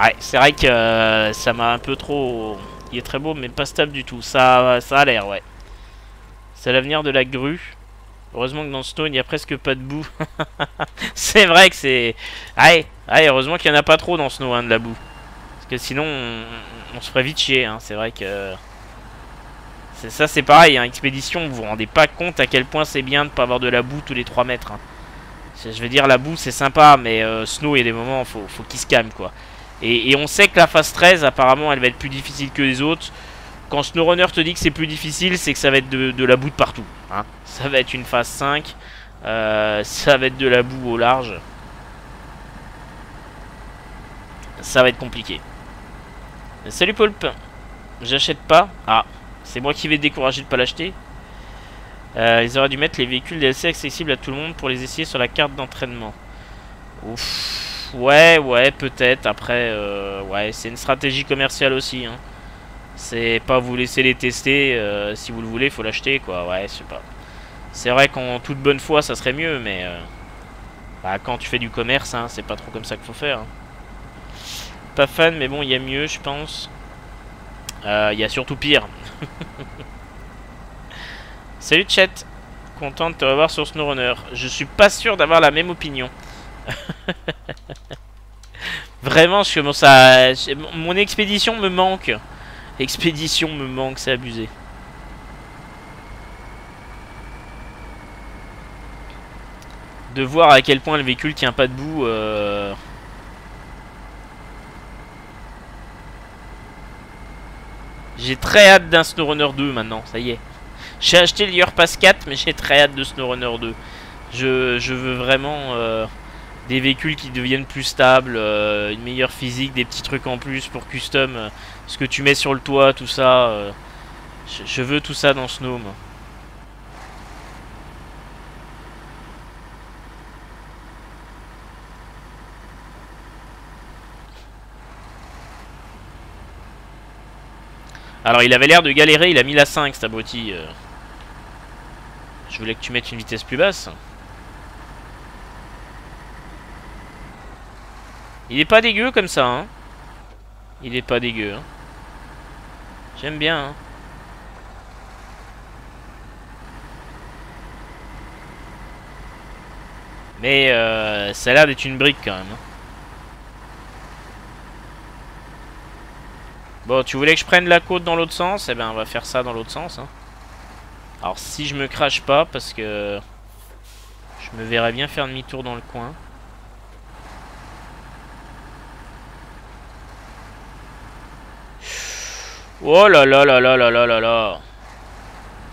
Ouais, c'est vrai que euh, ça m'a un peu trop... Il est très beau, mais pas stable du tout. Ça, ça a l'air, ouais. C'est l'avenir de la grue. Heureusement que dans Stone, il n'y a presque pas de boue. c'est vrai que c'est... Ouais, ouais heureusement qu'il n'y en a pas trop dans Snow, hein, de la boue. Parce que sinon, on, se ferait vite chier. Hein. C'est vrai que... Ça, c'est pareil, hein, expédition, vous vous rendez pas compte à quel point c'est bien de pas avoir de la boue tous les 3 mètres. Hein. Je veux dire, la boue, c'est sympa, mais euh, Snow, il y a des moments, faut, faut qu'il se calme, quoi. Et, on sait que la phase 13, apparemment, elle va être plus difficile que les autres. Quand SnowRunner te dit que c'est plus difficile, c'est que ça va être de, la boue de partout. Hein. Ça va être une phase 5. Euh, ça va être de la boue au large. Ça va être compliqué. Salut Pulp. J'achète pas. Ah, c'est moi qui vais décourager de pas l'acheter. Euh, ils auraient dû mettre les véhicules DLC accessibles à tout le monde pour les essayer sur la carte d'entraînement. Ouf. Ouais, ouais, peut-être. Après, euh, ouais, c'est une stratégie commerciale aussi. Hein. C'est pas vous laisser les tester. Euh, si vous le voulez, faut l'acheter, quoi. Ouais, c'est pas. C'est vrai qu'en toute bonne foi, ça serait mieux, mais bah, quand tu fais du commerce, hein, c'est pas trop comme ça qu'il faut faire. Hein. Pas fan, mais bon, il y a mieux, je pense. Il y a surtout pire. Salut chat, content de te revoir sur SnowRunner. Je suis pas sûr d'avoir la même opinion. Vraiment, je commence à... Mon expédition me manque. Expédition me manque, c'est abusé. De voir à quel point le véhicule tient pas debout. Euh... J'ai très hâte d'un SnowRunner 2 maintenant, ça y est. J'ai acheté le Pass 4, mais j'ai très hâte de SnowRunner 2. Je, veux vraiment euh, des véhicules qui deviennent plus stables, euh, une meilleure physique, des petits trucs en plus pour custom, euh, ce que tu mets sur le toit, tout ça. Je, je, veux tout ça dans Snow. Alors il avait l'air de galérer, il a mis la 5 cet abruti. Je voulais que tu mettes une vitesse plus basse. Il est pas dégueu comme ça, hein. Il est pas dégueu, hein. J'aime bien, hein. Mais euh, ça a l'air d'être une brique quand même. Bon, tu voulais que je prenne la côte dans l'autre sens? Eh ben, on va faire ça dans l'autre sens. Hein. Alors si je me crache pas, parce que je me verrais bien faire demi-tour dans le coin. Oh là là là là là là là là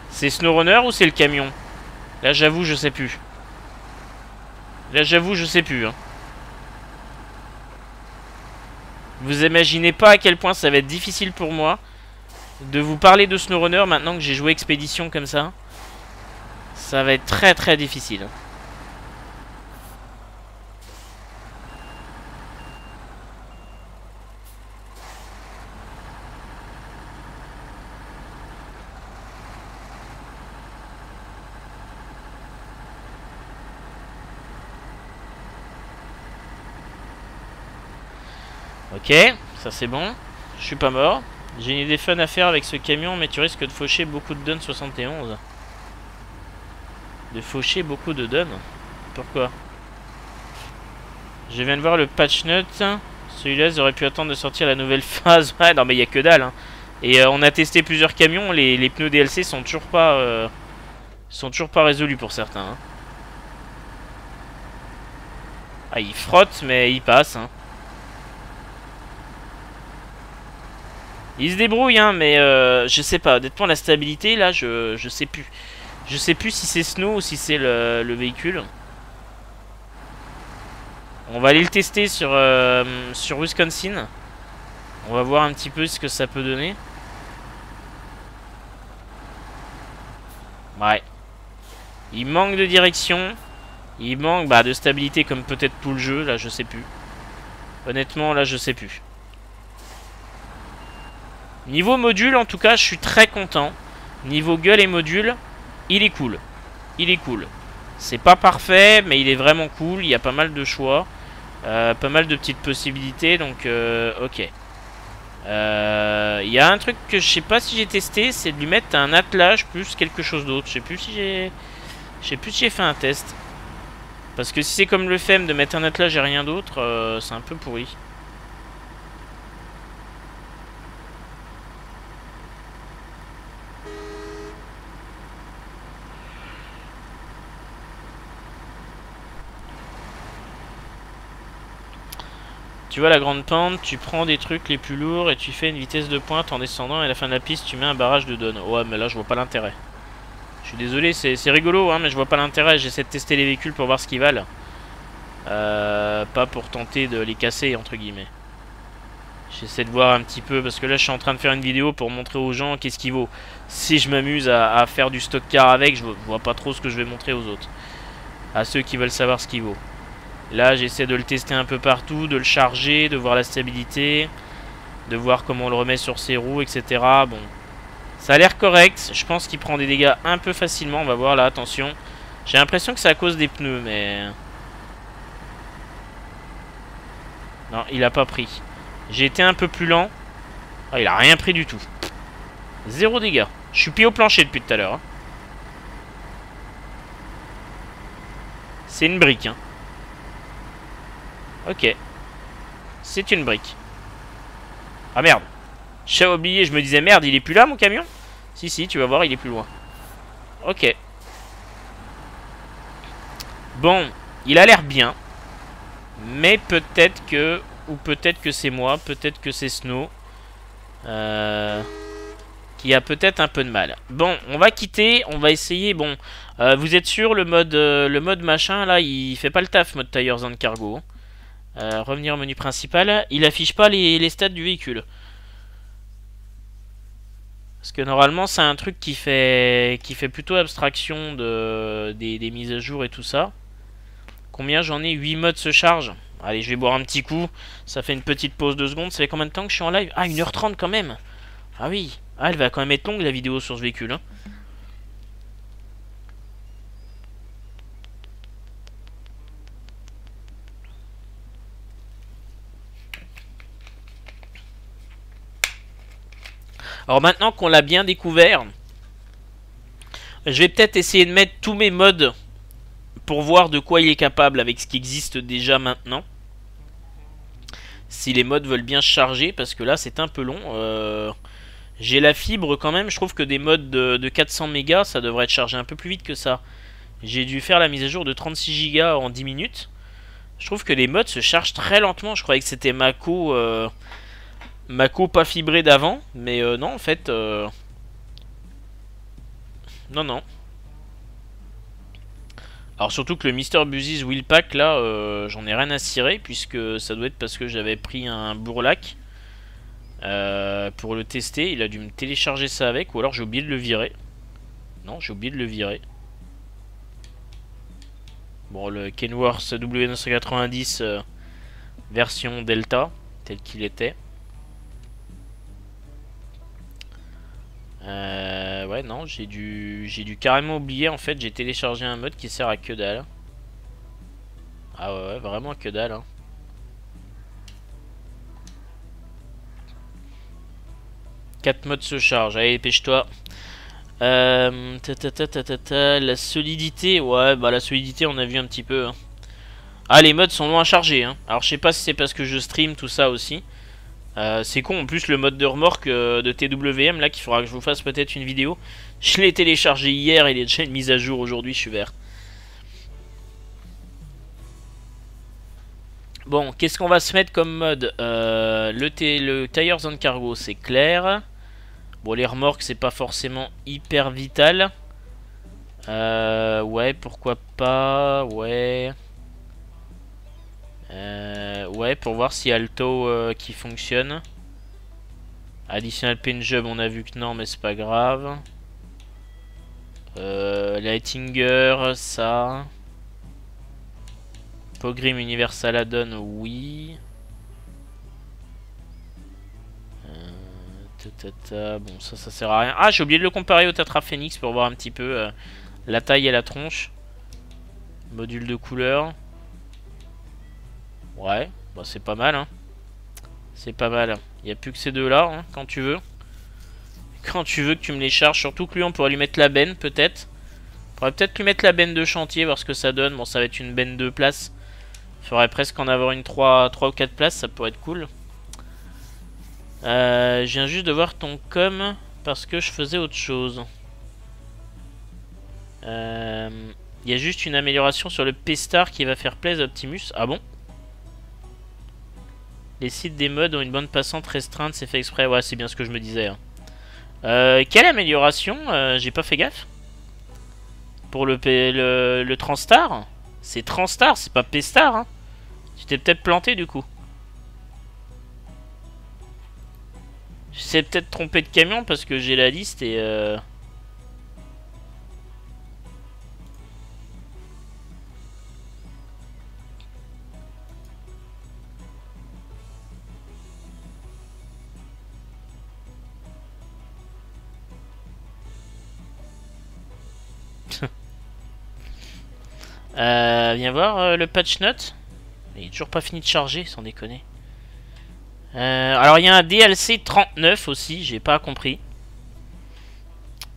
C'est SnowRunner ou c'est le camion? Là j'avoue je sais plus. Là j'avoue je sais plus. Hein. Vous imaginez pas à quel point ça va être difficile pour moi de vous parler de SnowRunner maintenant que j'ai joué Expédition comme ça. Ça va être très très difficile. Ok, ça c'est bon. Je suis pas mort. J'ai une idée fun à faire avec ce camion, mais tu risques de faucher beaucoup de Dun 71. De faucher beaucoup de Dun Pourquoi Je viens de voir le patch note. Celui-là, ils auraient pu attendre de sortir la nouvelle phase. Ouais, non, mais il n'y a que dalle. Hein. Et euh, on a testé plusieurs camions. Les, pneus DLC sont toujours pas... Euh, sont toujours pas résolus pour certains. Hein. Ah, il frotte, mais il passe. Hein. Il se débrouille, hein, mais euh, je sais pas. Honnêtement, la stabilité, là, je, je sais plus. Je sais plus si c'est Snow ou si c'est le, véhicule. On va aller le tester sur, euh, sur Wisconsin. On va voir un petit peu ce que ça peut donner. Ouais. Il manque de direction. Il manque bah, de stabilité comme peut-être tout le jeu. Là, je sais plus. Honnêtement, là, je sais plus. Niveau module, en tout cas, je suis très content. Niveau gueule et module, il est cool. Il est cool. C'est pas parfait, mais il est vraiment cool. Il y a pas mal de choix. Euh, pas mal de petites possibilités, donc euh, ok. Euh, il y a un truc que je sais pas si j'ai testé, c'est de lui mettre un attelage plus quelque chose d'autre. Je sais plus si j'ai... Je sais plus si j'ai fait un test. Parce que si c'est comme le FEM de mettre un attelage et rien d'autre, c'est un peu pourri. Tu vois la grande pente, tu prends des trucs les plus lourds et tu fais une vitesse de pointe en descendant et à la fin de la piste tu mets un barrage de donne. Ouais mais là je vois pas l'intérêt. Je suis désolé, c'est rigolo hein, mais je vois pas l'intérêt. J'essaie de tester les véhicules pour voir ce qu'ils valent. Euh, pas pour tenter de les casser entre guillemets. J'essaie de voir un petit peu parce que là je suis en train de faire une vidéo pour montrer aux gens qu'est-ce qu'il vaut. Si je m'amuse à, faire du stock car avec, je vois pas trop ce que je vais montrer aux autres. À ceux qui veulent savoir ce qu'il vaut. Là, j'essaie de le tester un peu partout, de le charger, de voir la stabilité, de voir comment on le remet sur ses roues, etc. Bon, ça a l'air correct. Je pense qu'il prend des dégâts un peu facilement. On va voir là, attention. J'ai l'impression que c'est à cause des pneus, mais... Non, il a pas pris. J'ai été un peu plus lent. Ah, il a rien pris du tout. Zéro dégâts. Je suis pied au plancher depuis tout à l'heure. Hein. C'est une brique, hein. Ok. C'est une brique. Ah merde. J'ai oublié, je me disais merde, il est plus là mon camion? Si, si, tu vas voir, il est plus loin. Ok. Bon, il a l'air bien. Mais peut-être que... Ou peut-être que c'est moi, peut-être que c'est Snow. Euh, qui a peut-être un peu de mal. Bon, on va quitter, on va essayer, bon... Euh, vous êtes sûr, le mode, euh, le mode machin, là, il fait pas le taf, mode Tires and Cargo. Euh, revenir au menu principal. Il affiche pas les, stats du véhicule. Parce que normalement c'est un truc qui fait qui fait plutôt abstraction de, des, mises à jour et tout ça. Combien j'en ai? 8 modes se charge. Allez, je vais boire un petit coup. Ça fait une petite pause de secondes. Ça fait combien de temps que je suis en live? Ah, 1h30 quand même. Ah oui. Ah, elle va quand même être longue la vidéo sur ce véhicule. Hein. Alors maintenant qu'on l'a bien découvert, je vais peut-être essayer de mettre tous mes modes pour voir de quoi il est capable avec ce qui existe déjà maintenant. Si les modes veulent bien charger, parce que là c'est un peu long. Euh, j'ai la fibre quand même, je trouve que des modes de, 400 mégas, ça devrait être chargé un peu plus vite que ça. J'ai dû faire la mise à jour de 36 Go en 10 minutes. Je trouve que les modes se chargent très lentement, je croyais que c'était Mako... Euh, Mako pas fibré d'avant, mais euh, non, en fait... Euh, non, non. Alors surtout que le Mr. Busy's Wheel Pack, là, euh, j'en ai rien à cirer, puisque ça doit être parce que j'avais pris un bourlac pour le tester. Il a dû me télécharger ça avec, ou alors j'ai oublié de le virer. Non, j'ai oublié de le virer. Bon, le Kenworth W990 version Delta, tel qu'il était. Euh, ouais, non, j'ai dû, j'ai dû carrément oublier. En fait, j'ai téléchargé un mode qui sert à que dalle. Ah ouais, vraiment que dalle. Hein. Quatre modes se chargent. Allez, dépêche-toi. Euh, la solidité, ouais, bah la solidité, on a vu un petit peu. Hein. Ah, les modes sont loin à charger. Hein. Alors, je sais pas si c'est parce que je stream tout ça aussi. Euh, c'est con, en plus le mode de remorque euh, de TWM là qu'il faudra que je vous fasse peut-être une vidéo. Je l'ai téléchargé hier, il est déjà une à jour aujourd'hui, je suis vert. Bon, qu'est-ce qu'on va se mettre comme mode? Euh, le, le Tires on Cargo, c'est clair. Bon, les remorques, c'est pas forcément hyper vital. ouais, pourquoi pas, ouais... Euh, ouais, pour voir si Alto euh, qui fonctionne. Additional Paint Job, on a vu que non, mais c'est pas grave. Euh, Lightinger, ça. Pogrim Universal Addon, oui. Bon, ça, ça sert à rien. Ah, j'ai oublié de le comparer au Tatra Phoenix pour voir un petit peu la taille et la tronche. Module de couleur. Ouais, bah c'est pas mal, hein. C'est pas mal. Il n'y a plus que ces deux-là, hein, quand tu veux. Quand tu veux que tu me les charges. Surtout que lui, on pourrait lui mettre la benne, peut-être. On pourrait peut-être lui mettre la benne de chantier, voir ce que ça donne. Bon, ça va être une benne de place. Il faudrait presque en avoir une 3, 3 ou 4 places, ça pourrait être cool. Euh, je viens juste de voir ton com parce que je faisais autre chose. Euh, il y a juste une amélioration sur le P-Star qui va faire plaisir à Optimus. Ah bon? Les sites des modes ont une bande passante restreinte, c'est fait exprès. Ouais, c'est bien ce que je me disais. Hein. Euh, quelle amélioration euh, J'ai pas fait gaffe? Pour le, le, le Transtar? C'est Transtar, c'est pas P-Star. Hein. Tu t'es peut-être planté du coup. Je sais peut-être trompé de camion parce que j'ai la liste et... Euh... Euh, viens voir euh, le patch note. Il est toujours pas fini de charger, sans déconner. Euh, alors il y a un DLC 39 aussi, j'ai pas compris.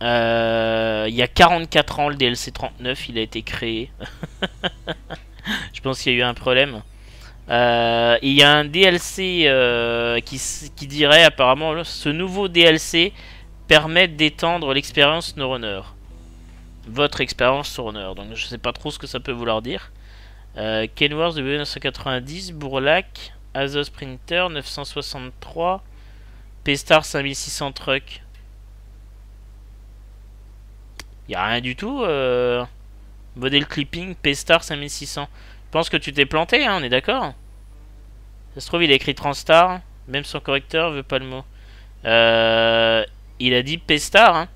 il y a 44 ans le DLC 39, il a été créé. Je pense qu'il y a eu un problème. il y a un DLC qui, dirait apparemment ce nouveau DLC permet d'étendre l'expérience NeuRunner votre expérience sur Honor. Donc je sais pas trop ce que ça peut vouloir dire. Euh, Kenworth de 1990, Bourlac, Azos Printer 963, P-Star 5600 Truck. Y a rien du tout. Euh... Modèle clipping, P-Star 5600. Je pense que tu t'es planté, hein, on est d'accord? Ça se trouve, il a écrit Transtar. Même son correcteur veut pas le mot. Euh, il a dit P-Star, hein.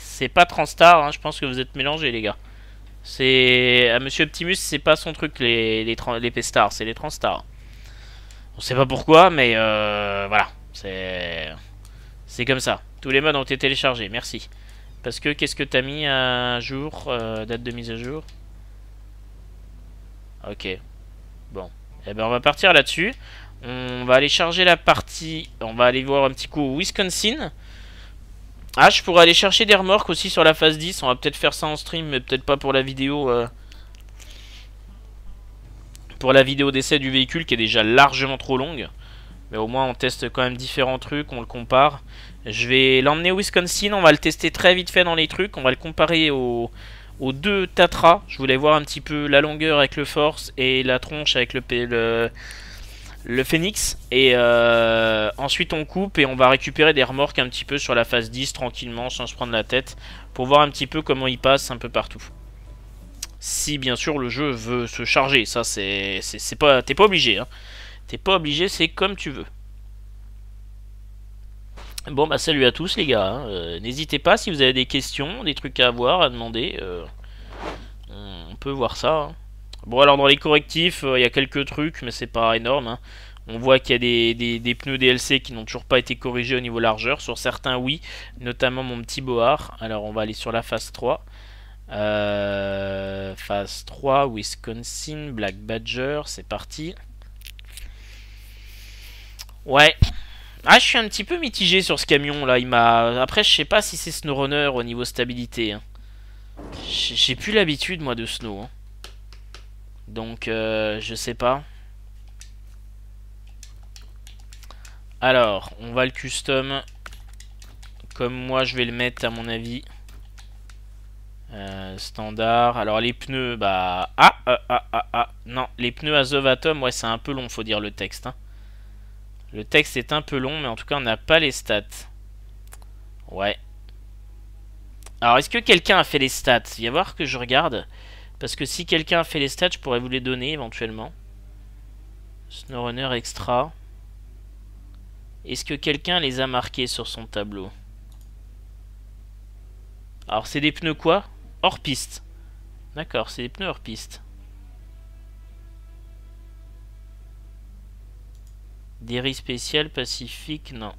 C'est pas Transtar, hein, je pense que vous êtes mélangés les gars. C'est... À Monsieur Optimus, c'est pas son truc les, les, P-Stars, c'est les Transtar. On sait pas pourquoi, mais euh, voilà. C'est... C'est comme ça. Tous les modes ont été téléchargés, merci. Parce que qu'est-ce que t'as mis à jour euh, Date de mise à jour? Ok. Bon. Eh ben on va partir là-dessus. On va aller charger la partie... On va aller voir un petit coup au Wisconsin. Ah, je pourrais aller chercher des remorques aussi sur la phase 10. On va peut-être faire ça en stream, mais peut-être pas pour la vidéo. Euh, pour la vidéo d'essai du véhicule qui est déjà largement trop longue. Mais au moins, on teste quand même différents trucs, on le compare. Je vais l'emmener au Wisconsin, on va le tester très vite fait dans les trucs. On va le comparer aux, deux Tatra. Je voulais voir un petit peu la longueur avec le Force et la tronche avec le, le, le Phoenix et euh, ensuite on coupe et on va récupérer des remorques un petit peu sur la phase 10 tranquillement sans se prendre la tête pour voir un petit peu comment il passe un peu partout. Si bien sûr le jeu veut se charger, ça c'est c'est pas t'es pas obligé hein. T'es pas obligé, c'est comme tu veux. Bon bah salut à tous les gars, hein. euh, n'hésitez pas si vous avez des questions, des trucs à avoir, à demander, euh, on peut voir ça. Hein. Bon, alors dans les correctifs, euh, il y a quelques trucs, mais c'est pas énorme. Hein. On voit qu'il y a des, pneus DLC qui n'ont toujours pas été corrigés au niveau largeur. Sur certains, oui, notamment mon petit Boar. Alors, on va aller sur la phase 3. Euh, phase 3, Wisconsin, Black Badger, c'est parti. Ouais. Ah, je suis un petit peu mitigé sur ce camion là. Il m'a. Après, je sais pas si c'est SnowRunner au niveau stabilité. Hein. J'ai plus l'habitude moi de Snow. Hein. Donc, euh, je sais pas. Alors, on va le custom. Comme moi, je vais le mettre, à mon avis. Euh, standard. Alors, les pneus, bah... Ah, ah, ah, ah, ah. Non, les pneus Azov Atom, ouais, c'est un peu long, faut dire le texte. Hein. Le texte est un peu long, mais en tout cas, on n'a pas les stats. Ouais. Alors, est-ce que quelqu'un a fait les stats? Viens voir que je regarde. Parce que si quelqu'un fait les stats, je pourrais vous les donner éventuellement. SnowRunner Extra. Est-ce que quelqu'un les a marqués sur son tableau? Alors c'est des pneus quoi? Hors piste. D'accord, c'est des pneus hors piste. Des riz spécial Pacifique, non.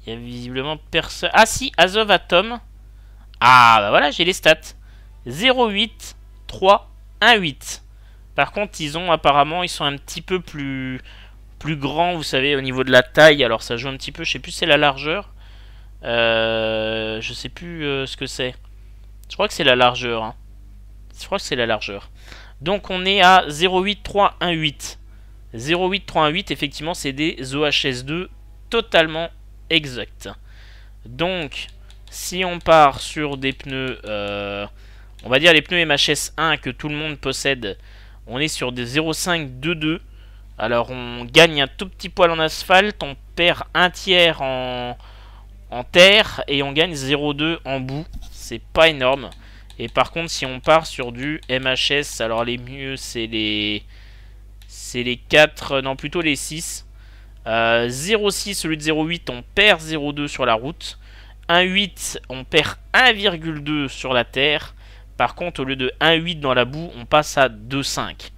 Il y a visiblement personne... Ah si, Azov Atom. Ah bah voilà, j'ai les stats. 0,8, 3, 1,8. Par contre, ils ont apparemment, ils sont un petit peu plus, plus grands, vous savez, au niveau de la taille. Alors ça joue un petit peu, je sais plus c'est la largeur. Euh, je sais plus euh, ce que c'est. Je crois que c'est la largeur. Hein. Je crois que c'est la largeur. Donc on est à 0,8318. 0,8318, effectivement, c'est des OHS2 totalement exacts. Donc, si on part sur des pneus... Euh, on va dire les pneus MHS 1 que tout le monde possède, on est sur des 0,522. Alors on gagne un tout petit poil en asphalte, on perd un tiers en, en terre et on gagne 0,2 en boue. C'est pas énorme. Et par contre si on part sur du MHS, alors les mieux c'est les... C'est les 4, non plutôt les 6. Euh, 0,6 au lieu de 0,8 on perd 0,2 sur la route. 1,8 on perd 1,2 sur la terre. Par contre au lieu de 1,8 dans la boue on passe à 2,5.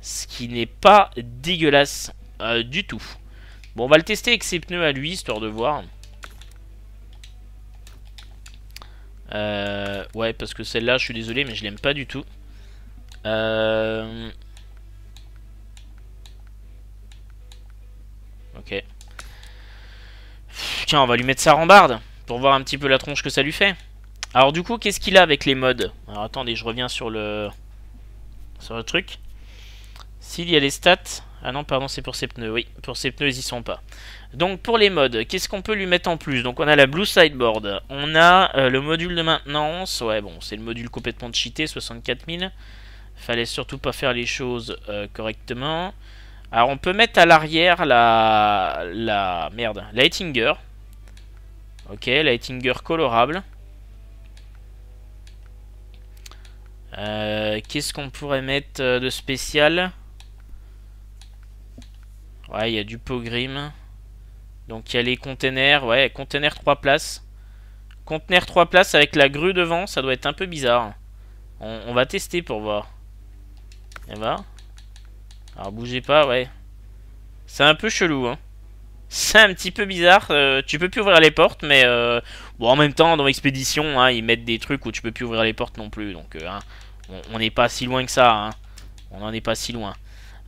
Ce qui n'est pas dégueulasse euh, du tout. Bon, on va le tester avec ses pneus à lui, histoire de voir. Euh, ouais, parce que celle-là, je suis désolé, mais je l'aime pas du tout. Euh... Ok. Tiens, on va lui mettre sa rambarde, pour voir un petit peu la tronche que ça lui fait. Alors du coup, qu'est-ce qu'il a avec les modes Alors attendez, je reviens sur le... Sur le truc. S'il y a les stats... Ah non, pardon, c'est pour ses pneus. Oui, pour ses pneus, ils y sont pas. Donc, pour les modes, qu'est-ce qu'on peut lui mettre en plus Donc, on a la Blue Sideboard. On a euh, le module de maintenance. Ouais, bon, c'est le module complètement cheaté, 64 000. Fallait surtout pas faire les choses euh, correctement. Alors, on peut mettre à l'arrière la... La... Merde. La Hittinger. Ok, la Hittinger colorable. Euh, qu'est-ce qu'on pourrait mettre de spécial? Ouais, il y a du Pogrim. Donc il y a les containers. Ouais, container 3 places. Conteneur 3 places avec la grue devant, ça doit être un peu bizarre. On, va tester pour voir. Et va. Alors bougez pas, ouais. C'est un peu chelou, hein. C'est un petit peu bizarre. Euh, tu peux plus ouvrir les portes, mais euh, bon, en même temps, dans l'expédition, hein, ils mettent des trucs où tu peux plus ouvrir les portes non plus. Donc, euh, hein, on n'est pas si loin que ça. Hein. On n'en est pas si loin.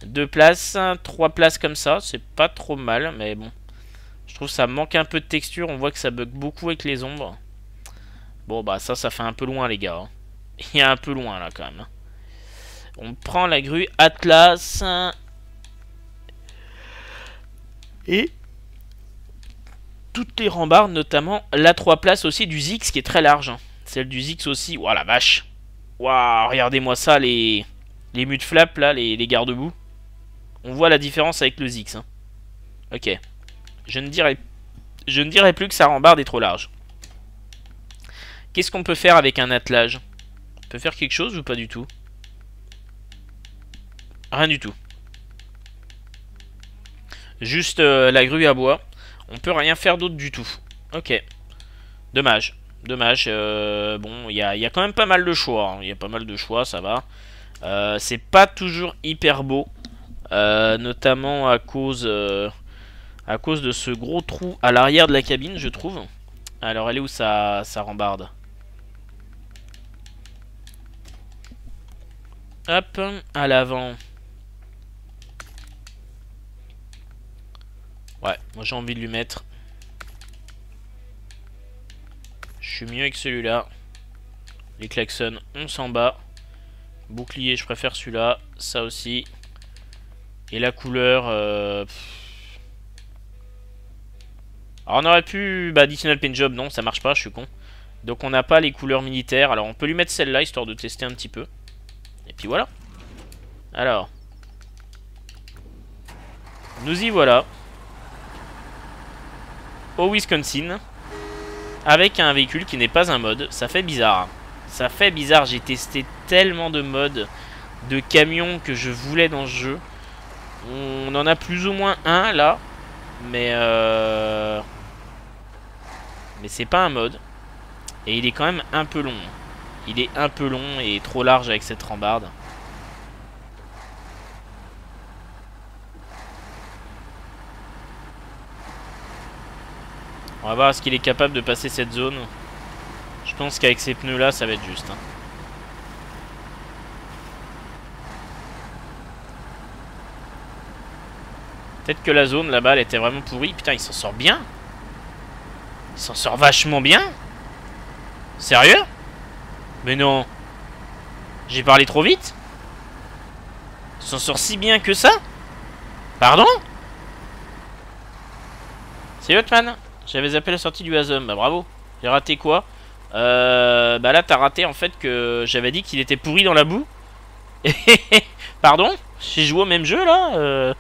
Deux places, trois places comme ça, c'est pas trop mal, mais bon. Je trouve ça manque un peu de texture, on voit que ça bug beaucoup avec les ombres. Bon bah ça, ça fait un peu loin les gars. Hein. Il y a un peu loin là quand même. On prend la grue Atlas. Et toutes les rambardes, notamment la 3 places aussi du Zix qui est très large. Hein. Celle du Zix aussi. Waouh la vache. Waouh, regardez-moi ça, les, les mutes flap là, les, les garde-boue. On voit la différence avec le Zix. Hein. Ok. Je ne, dirais, je ne plus que sa rambarde est trop large. Qu'est-ce qu'on peut faire avec un attelage? On peut faire quelque chose ou pas du tout? Rien du tout. Juste euh, la grue à bois. On peut rien faire d'autre du tout. Ok. Dommage. Dommage. Euh, bon, il y a, quand même pas mal de choix. Hein. Il y a pas mal de choix, ça va. Euh, c'est pas toujours hyper beau. Euh, notamment à cause, à cause de ce gros trou à l'arrière de la cabine, je trouve. Alors, elle est où sa, sa rambarde? Hop, à l'avant. Ouais, moi j'ai envie de lui mettre. Je suis mieux avec celui-là. Les klaxons, on s'en bat. Bouclier, je préfère celui-là. Ça aussi. Et la couleur... Euh... Alors on aurait pu... Bah, additional paint job, non, ça marche pas, je suis con. Donc on n'a pas les couleurs militaires. Alors on peut lui mettre celle-là, histoire de tester un petit peu. Et puis voilà. Alors. Nous y voilà. Au Wisconsin. Avec un véhicule qui n'est pas un mode. Ça fait bizarre. Ça fait bizarre, j'ai testé tellement de modes de camions que je voulais dans ce jeu. On en a plus ou moins un là. Mais euh... Mais c'est pas un mode. Et il est quand même un peu long. Il est un peu long et trop large avec cette rambarde. On va voir ce qu'il est capable de passer cette zone. Je pense qu'avec ces pneus là, ça va être juste. Hein. Peut-être que la zone là-bas, elle était vraiment pourrie. Putain, il s'en sort bien. Il s'en sort vachement bien. Sérieux? Mais non. J'ai parlé trop vite? Il s'en sort si bien que ça? Pardon? C'est Hotman J'avais zappé la sortie du Hazum. Bah bravo. J'ai raté quoi euh, Bah là, t'as raté en fait que j'avais dit qu'il était pourri dans la boue. Pardon? J'ai joué au même jeu là euh...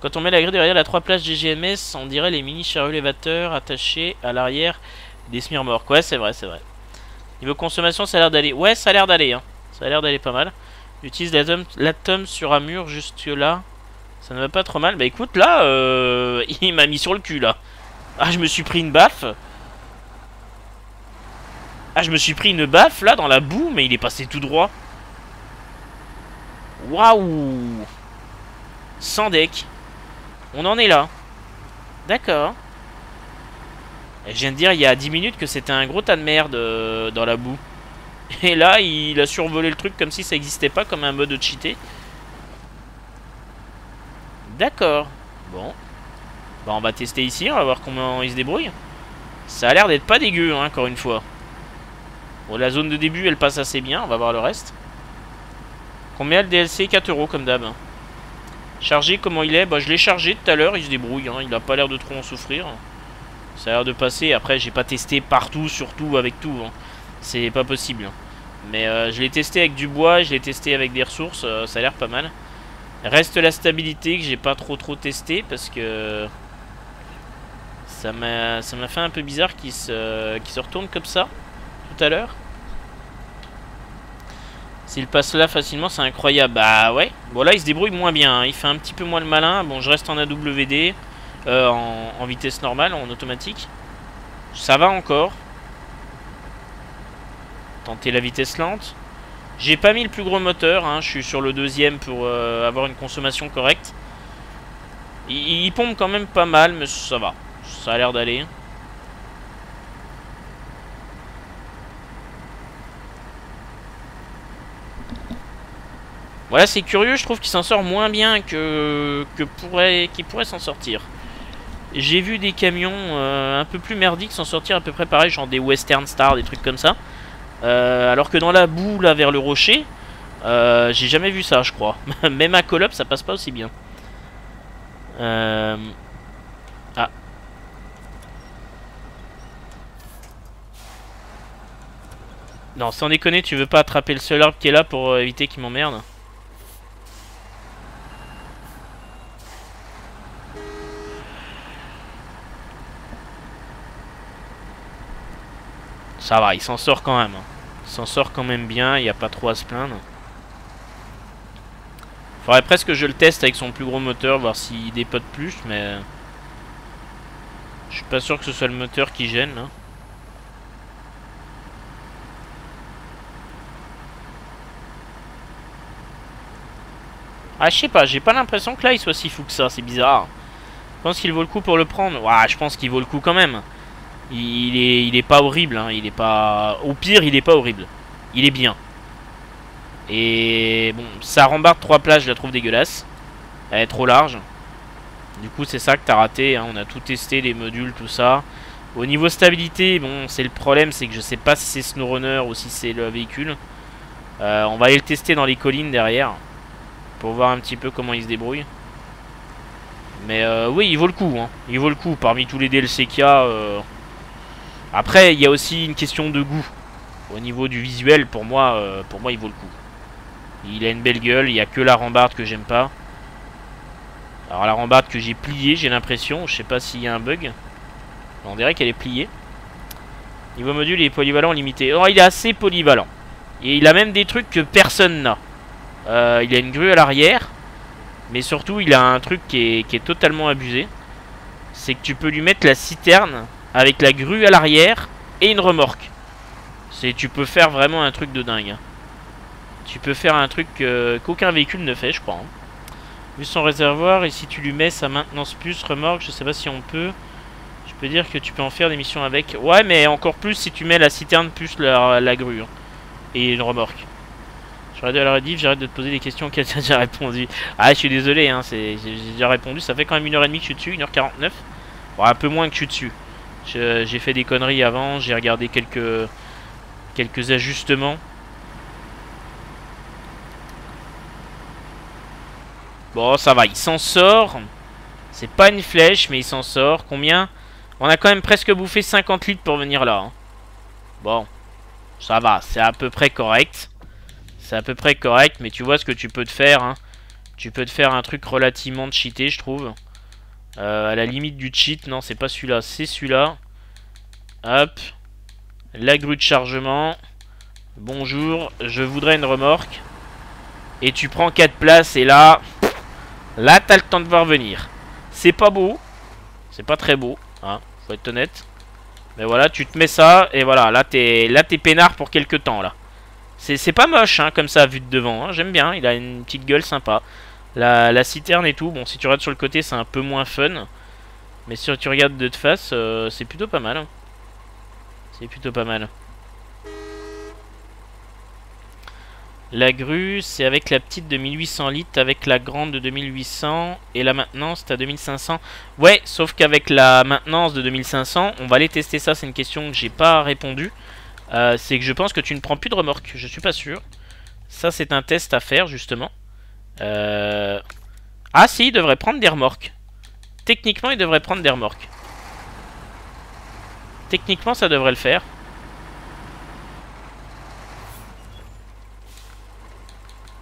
Quand on met la grille derrière la 3 places GGMS, on dirait les mini chariots élévateurs attachés à l'arrière des smirmorques. Ouais, c'est vrai, c'est vrai. Niveau consommation, ça a l'air d'aller. Ouais, ça a l'air d'aller. Hein. Ça a l'air d'aller pas mal. J'utilise l'atome sur Amur jusque là. Ça ne va pas trop mal. Bah écoute, là, euh, il m'a mis sur le cul, là. Ah, je me suis pris une baffe. Ah, je me suis pris une baffe, là, dans la boue, mais il est passé tout droit. Waouh Sans deck. On en est là. D'accord. Je viens de dire il y a 10 minutes que c'était un gros tas de merde euh, dans la boue. Et là, il a survolé le truc comme si ça n'existait pas, comme un mode cheaté. D'accord. Bon. Bah, on va tester ici, on va voir comment il se débrouille. Ça a l'air d'être pas dégueu, hein, encore une fois. Bon, la zone de début, elle passe assez bien, on va voir le reste. Combien le DLC 4 euros, comme d'hab. Chargé, comment il est? Bah, je l'ai chargé tout à l'heure, il se débrouille, hein. il a pas l'air de trop en souffrir. Ça a l'air de passer. Après, j'ai pas testé partout, surtout avec tout. Hein. C'est pas possible. Mais euh, je l'ai testé avec du bois, je l'ai testé avec des ressources. Euh, ça a l'air pas mal. Reste la stabilité que j'ai pas trop trop testé parce que ça m'a fait un peu bizarre qu'il se, se retourne comme ça tout à l'heure. S'il passe là facilement, c'est incroyable. Bah ouais. Bon là, il se débrouille moins bien. Hein. Il fait un petit peu moins le malin. Bon, je reste en AWD. Euh, en, vitesse normale, en automatique. Ça va encore. Tenter la vitesse lente. J'ai pas mis le plus gros moteur, hein. je suis sur le deuxième pour euh, avoir une consommation correcte. Il, pompe quand même pas mal, mais ça va. Ça a l'air d'aller. Voilà, c'est curieux, je trouve qu'il s'en sort moins bien que, que pourrait, qu'il pourrait s'en sortir. J'ai vu des camions euh, un peu plus merdiques s'en sortir à peu près pareil, genre des Western Star, des trucs comme ça. Euh, alors que dans la boue, là, vers le rocher, euh, j'ai jamais vu ça, je crois. Même à Call ça passe pas aussi bien. Ah. Non, sans déconner, tu veux pas attraper le seul arbre qui est là pour éviter qu'il m'emmerde Ça va, il s'en sort quand même. Hein. Il s'en sort quand même bien, il n'y a pas trop à se plaindre. Faudrait presque que je le teste avec son plus gros moteur, voir s'il dépote plus, mais... Je suis pas sûr que ce soit le moteur qui gêne, là. Ah, je sais pas, j'ai pas l'impression que là, il soit si fou que ça, c'est bizarre. Je pense qu'il vaut le coup pour le prendre. Ouais, je pense qu'il vaut le coup quand même. Il est, pas horrible, hein. il est pas... Au pire, il est pas horrible. Il est bien. Et bon, sa rambarde 3 places, je la trouve dégueulasse. Elle est trop large. Du coup, c'est ça que t'as raté. Hein. On a tout testé, les modules, tout ça. Au niveau stabilité, bon, c'est le problème, c'est que je sais pas si c'est SnowRunner ou si c'est le véhicule. Euh, on va aller le tester dans les collines derrière. Pour voir un petit peu comment il se débrouille. Mais euh, oui, il vaut le coup. Hein. Il vaut le coup. Parmi tous les DLC qu'il y a... Euh, après, il y a aussi une question de goût. Au niveau du visuel, pour moi, euh, pour moi, il vaut le coup. Il a une belle gueule, il n'y a que la rambarde que j'aime pas. Alors la rambarde que j'ai pliée, j'ai l'impression, je sais pas s'il y a un bug. On dirait qu'elle est pliée. Niveau module, il est polyvalent limité. Oh, il est assez polyvalent. Et il a même des trucs que personne n'a. Euh, il a une grue à l'arrière. Mais surtout, il a un truc qui est, totalement abusé. C'est que tu peux lui mettre la citerne avec la grue à l'arrière et une remorque. C'est tu peux faire vraiment un truc de dingue. Hein. Tu peux faire un truc qu'aucun véhicule ne fait, je crois. Hein. Vu son réservoir, et si tu lui mets sa maintenance plus remorque, je sais pas si on peut. Je peux dire que tu peux en faire des missions avec. Ouais, mais encore plus si tu mets la citerne plus la, grue. Hein. Et une remorque. J'aurais dû à la rediff, j'arrête de te poser des questions qu'elle t'a déjà répondu. Ah, je suis désolé, hein, j'ai déjà répondu. Ça fait quand même 1h30 que je suis dessus, 1h49. Bon, un peu moins que je suis dessus. J'ai fait des conneries avant, j'ai regardé quelques, quelques ajustements. Bon, ça va, il s'en sort. C'est pas une flèche, mais il s'en sort. Combien? On a quand même presque bouffé 50 litres pour venir là. Hein. Bon, ça va, c'est à peu près correct. C'est à peu près correct, mais tu vois ce que tu peux te faire. Hein. Tu peux te faire un truc relativement cheaté, je trouve. Euh, à la limite du cheat. Non, c'est pas celui-là. C'est celui-là. Hop. La grue de chargement. Bonjour, je voudrais une remorque. Et tu prends 4 places et là... Là, t'as le temps de voir venir. C'est pas beau. C'est pas très beau. Hein, faut être honnête. Mais voilà, tu te mets ça et voilà. Là, t'es là, peinard pour quelques temps, là. C'est pas moche, hein, comme ça, vu de devant. Hein. J'aime bien, il a une petite gueule sympa. La, citerne et tout, bon, si tu regardes sur le côté, c'est un peu moins fun. Mais si tu regardes de face, euh, c'est plutôt pas mal. C'est plutôt pas mal. La grue, c'est avec la petite de 1800 litres, avec la grande de 2800, et la maintenance, à 2500. Ouais, sauf qu'avec la maintenance de 2500, on va aller tester ça, c'est une question que j'ai pas répondu. Euh, c'est que je pense que tu ne prends plus de remorque, je suis pas sûr. Ça, c'est un test à faire, justement. Euh... Ah si, il devrait prendre des remorques. Techniquement, il devrait prendre des remorques. Techniquement, ça devrait le faire.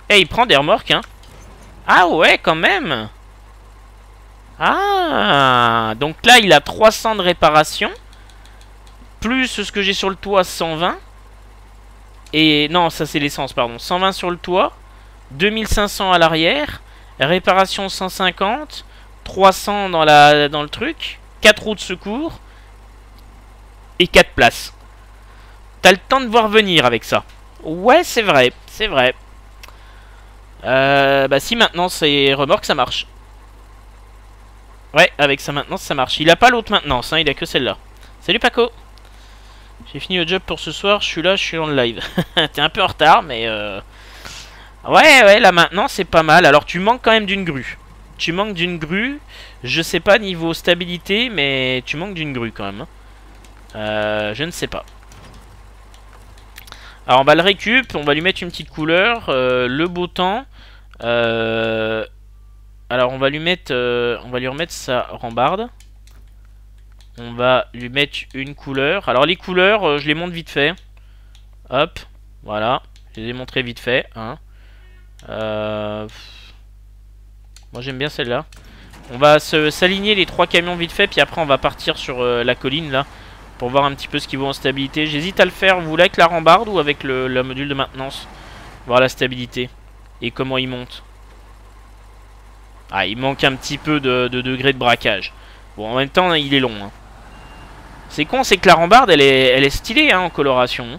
Eh, il prend des remorques, hein. Ah ouais, quand même. Ah, donc là, il a 300 de réparation. Plus ce que j'ai sur le toit, 120. Et non, ça c'est l'essence, pardon. 120 sur le toit. 2500 à l'arrière. Réparation 150. 300 dans, le truc. 4 roues de secours. Et 4 places. T'as le temps de voir venir avec ça. Ouais, c'est vrai. C'est vrai. Euh, bah si maintenant c'est remorque ça marche. Ouais, avec sa maintenance ça marche. Il a pas l'autre maintenance, hein, il a que celle-là. Salut Paco J'ai fini le job pour ce soir, je suis là, je suis en live. T'es un peu en retard, mais... Euh... Ouais, ouais, là maintenant c'est pas mal. Alors tu manques quand même d'une grue. Tu manques d'une grue. Je sais pas niveau stabilité, mais tu manques d'une grue quand même. Hein. Euh, je ne sais pas. Alors on va le récup, on va lui mettre une petite couleur, euh, le beau temps. Euh, alors on va lui mettre, euh, on va lui remettre sa rambarde. On va lui mettre une couleur. Alors les couleurs, je les montre vite fait. Hop, voilà, je les ai montrées vite fait. Hein. Moi j'aime bien celle-là. On va s'aligner les trois camions vite fait, puis après on va partir sur la colline là. Pour voir un petit peu ce qui vaut en stabilité. J'hésite à le faire, vous voulez avec la rambarde ou avec le, module de maintenance? Voir la stabilité. Et comment il monte. Ah, il manque un petit peu de, degré de braquage. Bon, en même temps, il est long. Hein. C'est con, c'est que la rambarde, elle est, elle est stylée hein, en coloration.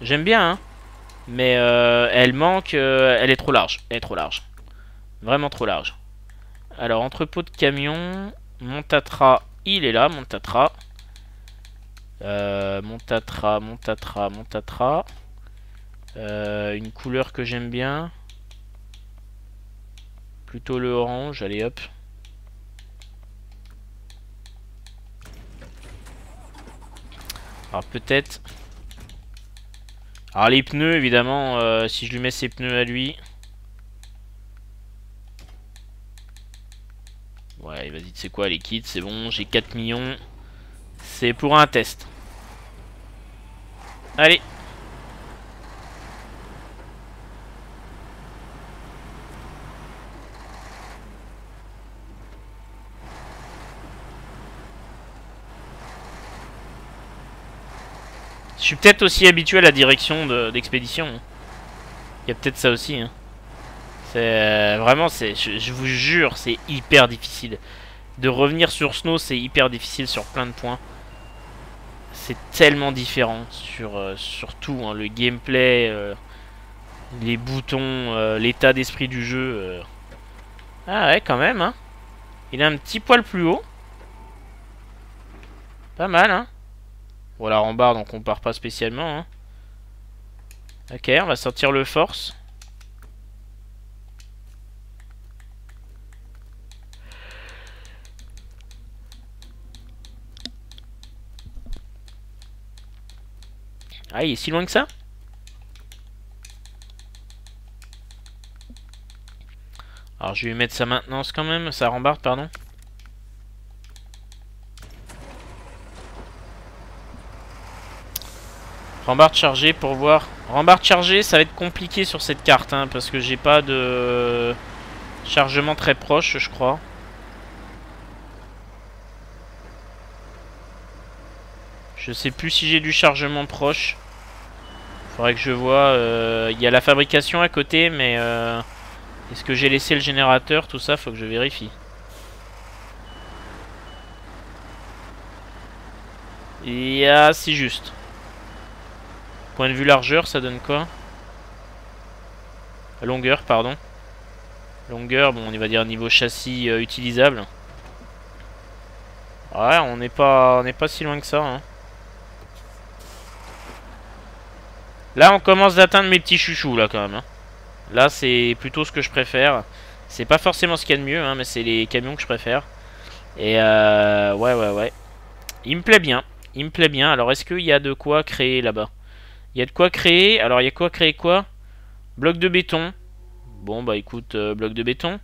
J'aime bien, hein. Mais euh, elle manque... Euh, elle est trop large. Elle est trop large. Vraiment trop large. Alors, entrepôt de camion. Montatra, il est là, Montatra. Euh, Montatra, Montatra, Montatra. Une couleur que j'aime bien. Plutôt le orange, allez hop. Alors peut-être... Alors les pneus, évidemment, euh, si je lui mets ses pneus à lui... Ouais, vas-y, c'est quoi les kits? C'est bon, j'ai 4 millions. C'est pour un test. Allez. Je suis peut-être aussi habitué à la direction d'expédition. Il y a peut-être ça aussi. Hein. C'est euh, vraiment, c'est, je, vous jure, c'est hyper difficile. De revenir sur Snow, c'est hyper difficile sur plein de points c'est tellement différent sur, euh, tout, hein, le gameplay, euh, les boutons, l'état d'esprit du jeu. Ah ouais, quand même, hein. Il a un petit poil plus haut. Pas mal, hein. Voilà, en barre, donc on part pas spécialement, hein. Ok, on va sortir le force. Ah, il est si loin que ça Alors, je vais mettre sa maintenance quand même, sa rambarde, pardon. Rambarde chargée pour voir. Rambarde chargée, ça va être compliqué sur cette carte, hein, parce que j'ai pas de... Chargement très proche, je crois. Je sais plus si j'ai du chargement proche. Faudrait que je vois. euh, Il y a la fabrication à côté, mais euh, est-ce que j'ai laissé le générateur Tout ça, faut que je vérifie. Et ah, si juste. Point de vue largeur, ça donne quoi? Longueur, pardon. Longueur, bon, on va dire niveau châssis euh, utilisable. Ouais, on n'est pas, on pas si loin que ça. Hein. Là, on commence d'atteindre mes petits chouchous, là, quand même. hein. Là, c'est plutôt ce que je préfère. C'est pas forcément ce qu'il y a de mieux, hein, mais c'est les camions que je préfère. Et euh, ouais, ouais, ouais. Il me plaît bien. Il me plaît bien. Alors, est-ce qu'il y a de quoi créer là-bas? Il y a de quoi créer. Alors, il y a quoi créer quoi? Bloc de béton. Bon, bah écoute, euh, bloc de béton.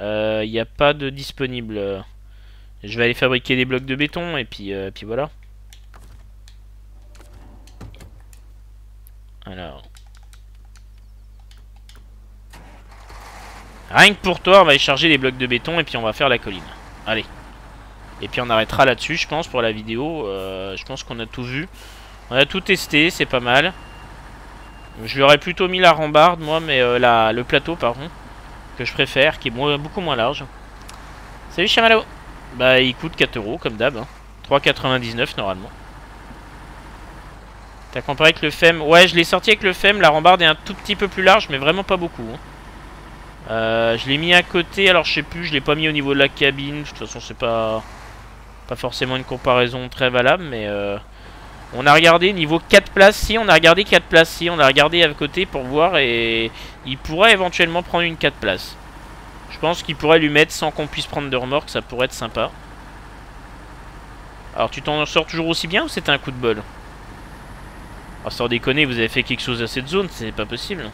Euh, Il n'y a pas de disponible. euh. Je vais aller fabriquer des blocs de béton et puis, euh, puis voilà. Alors. Rien que pour toi, on va aller charger les blocs de béton et puis on va faire la colline. Allez. Et puis on arrêtera là-dessus, je pense, pour la vidéo. Euh, je pense qu'on a tout vu. On a tout testé, c'est pas mal. Je lui aurais plutôt mis la rambarde, moi, mais euh, le plateau, pardon. Que je préfère, qui est beaucoup moins large. Salut Chamallow Bah, il coûte 4 euros, comme d'hab. Hein. 3,99 normalement. T'as comparé avec le FEM Ouais, je l'ai sorti avec le FEM. La rambarde est un tout petit peu plus large, mais vraiment pas beaucoup. hein. Euh, je l'ai mis à côté, alors je sais plus, je l'ai pas mis au niveau de la cabine. De toute façon, c'est pas pas forcément une comparaison très valable, mais euh, on a regardé niveau 4 places. Si, on a regardé 4 places. Si, on a regardé à côté pour voir et il pourrait éventuellement prendre une 4 places. Je pense qu'il pourrait lui mettre sans qu'on puisse prendre de remorque, ça pourrait être sympa. Alors, tu t'en sors toujours aussi bien ou c'était un coup de bol? Ah, sans déconner, vous avez fait quelque chose à cette zone, c'est pas possible.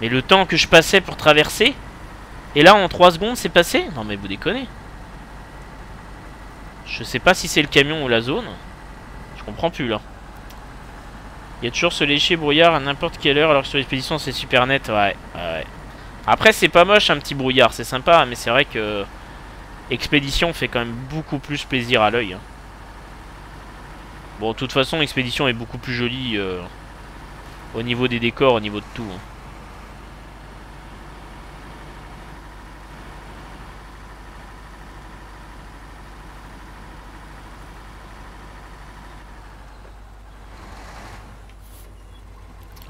Mais le temps que je passais pour traverser Et là en 3 secondes c'est passé? Non mais vous déconnez Je sais pas si c'est le camion ou la zone Je comprends plus là Il y a toujours ce lécher brouillard à n'importe quelle heure Alors que sur l'expédition c'est super net Ouais, ouais. Après c'est pas moche un petit brouillard C'est sympa mais c'est vrai que Expédition fait quand même beaucoup plus plaisir à l'œil hein. Bon de toute façon Expédition est beaucoup plus jolie euh, Au niveau des décors, au niveau de tout hein.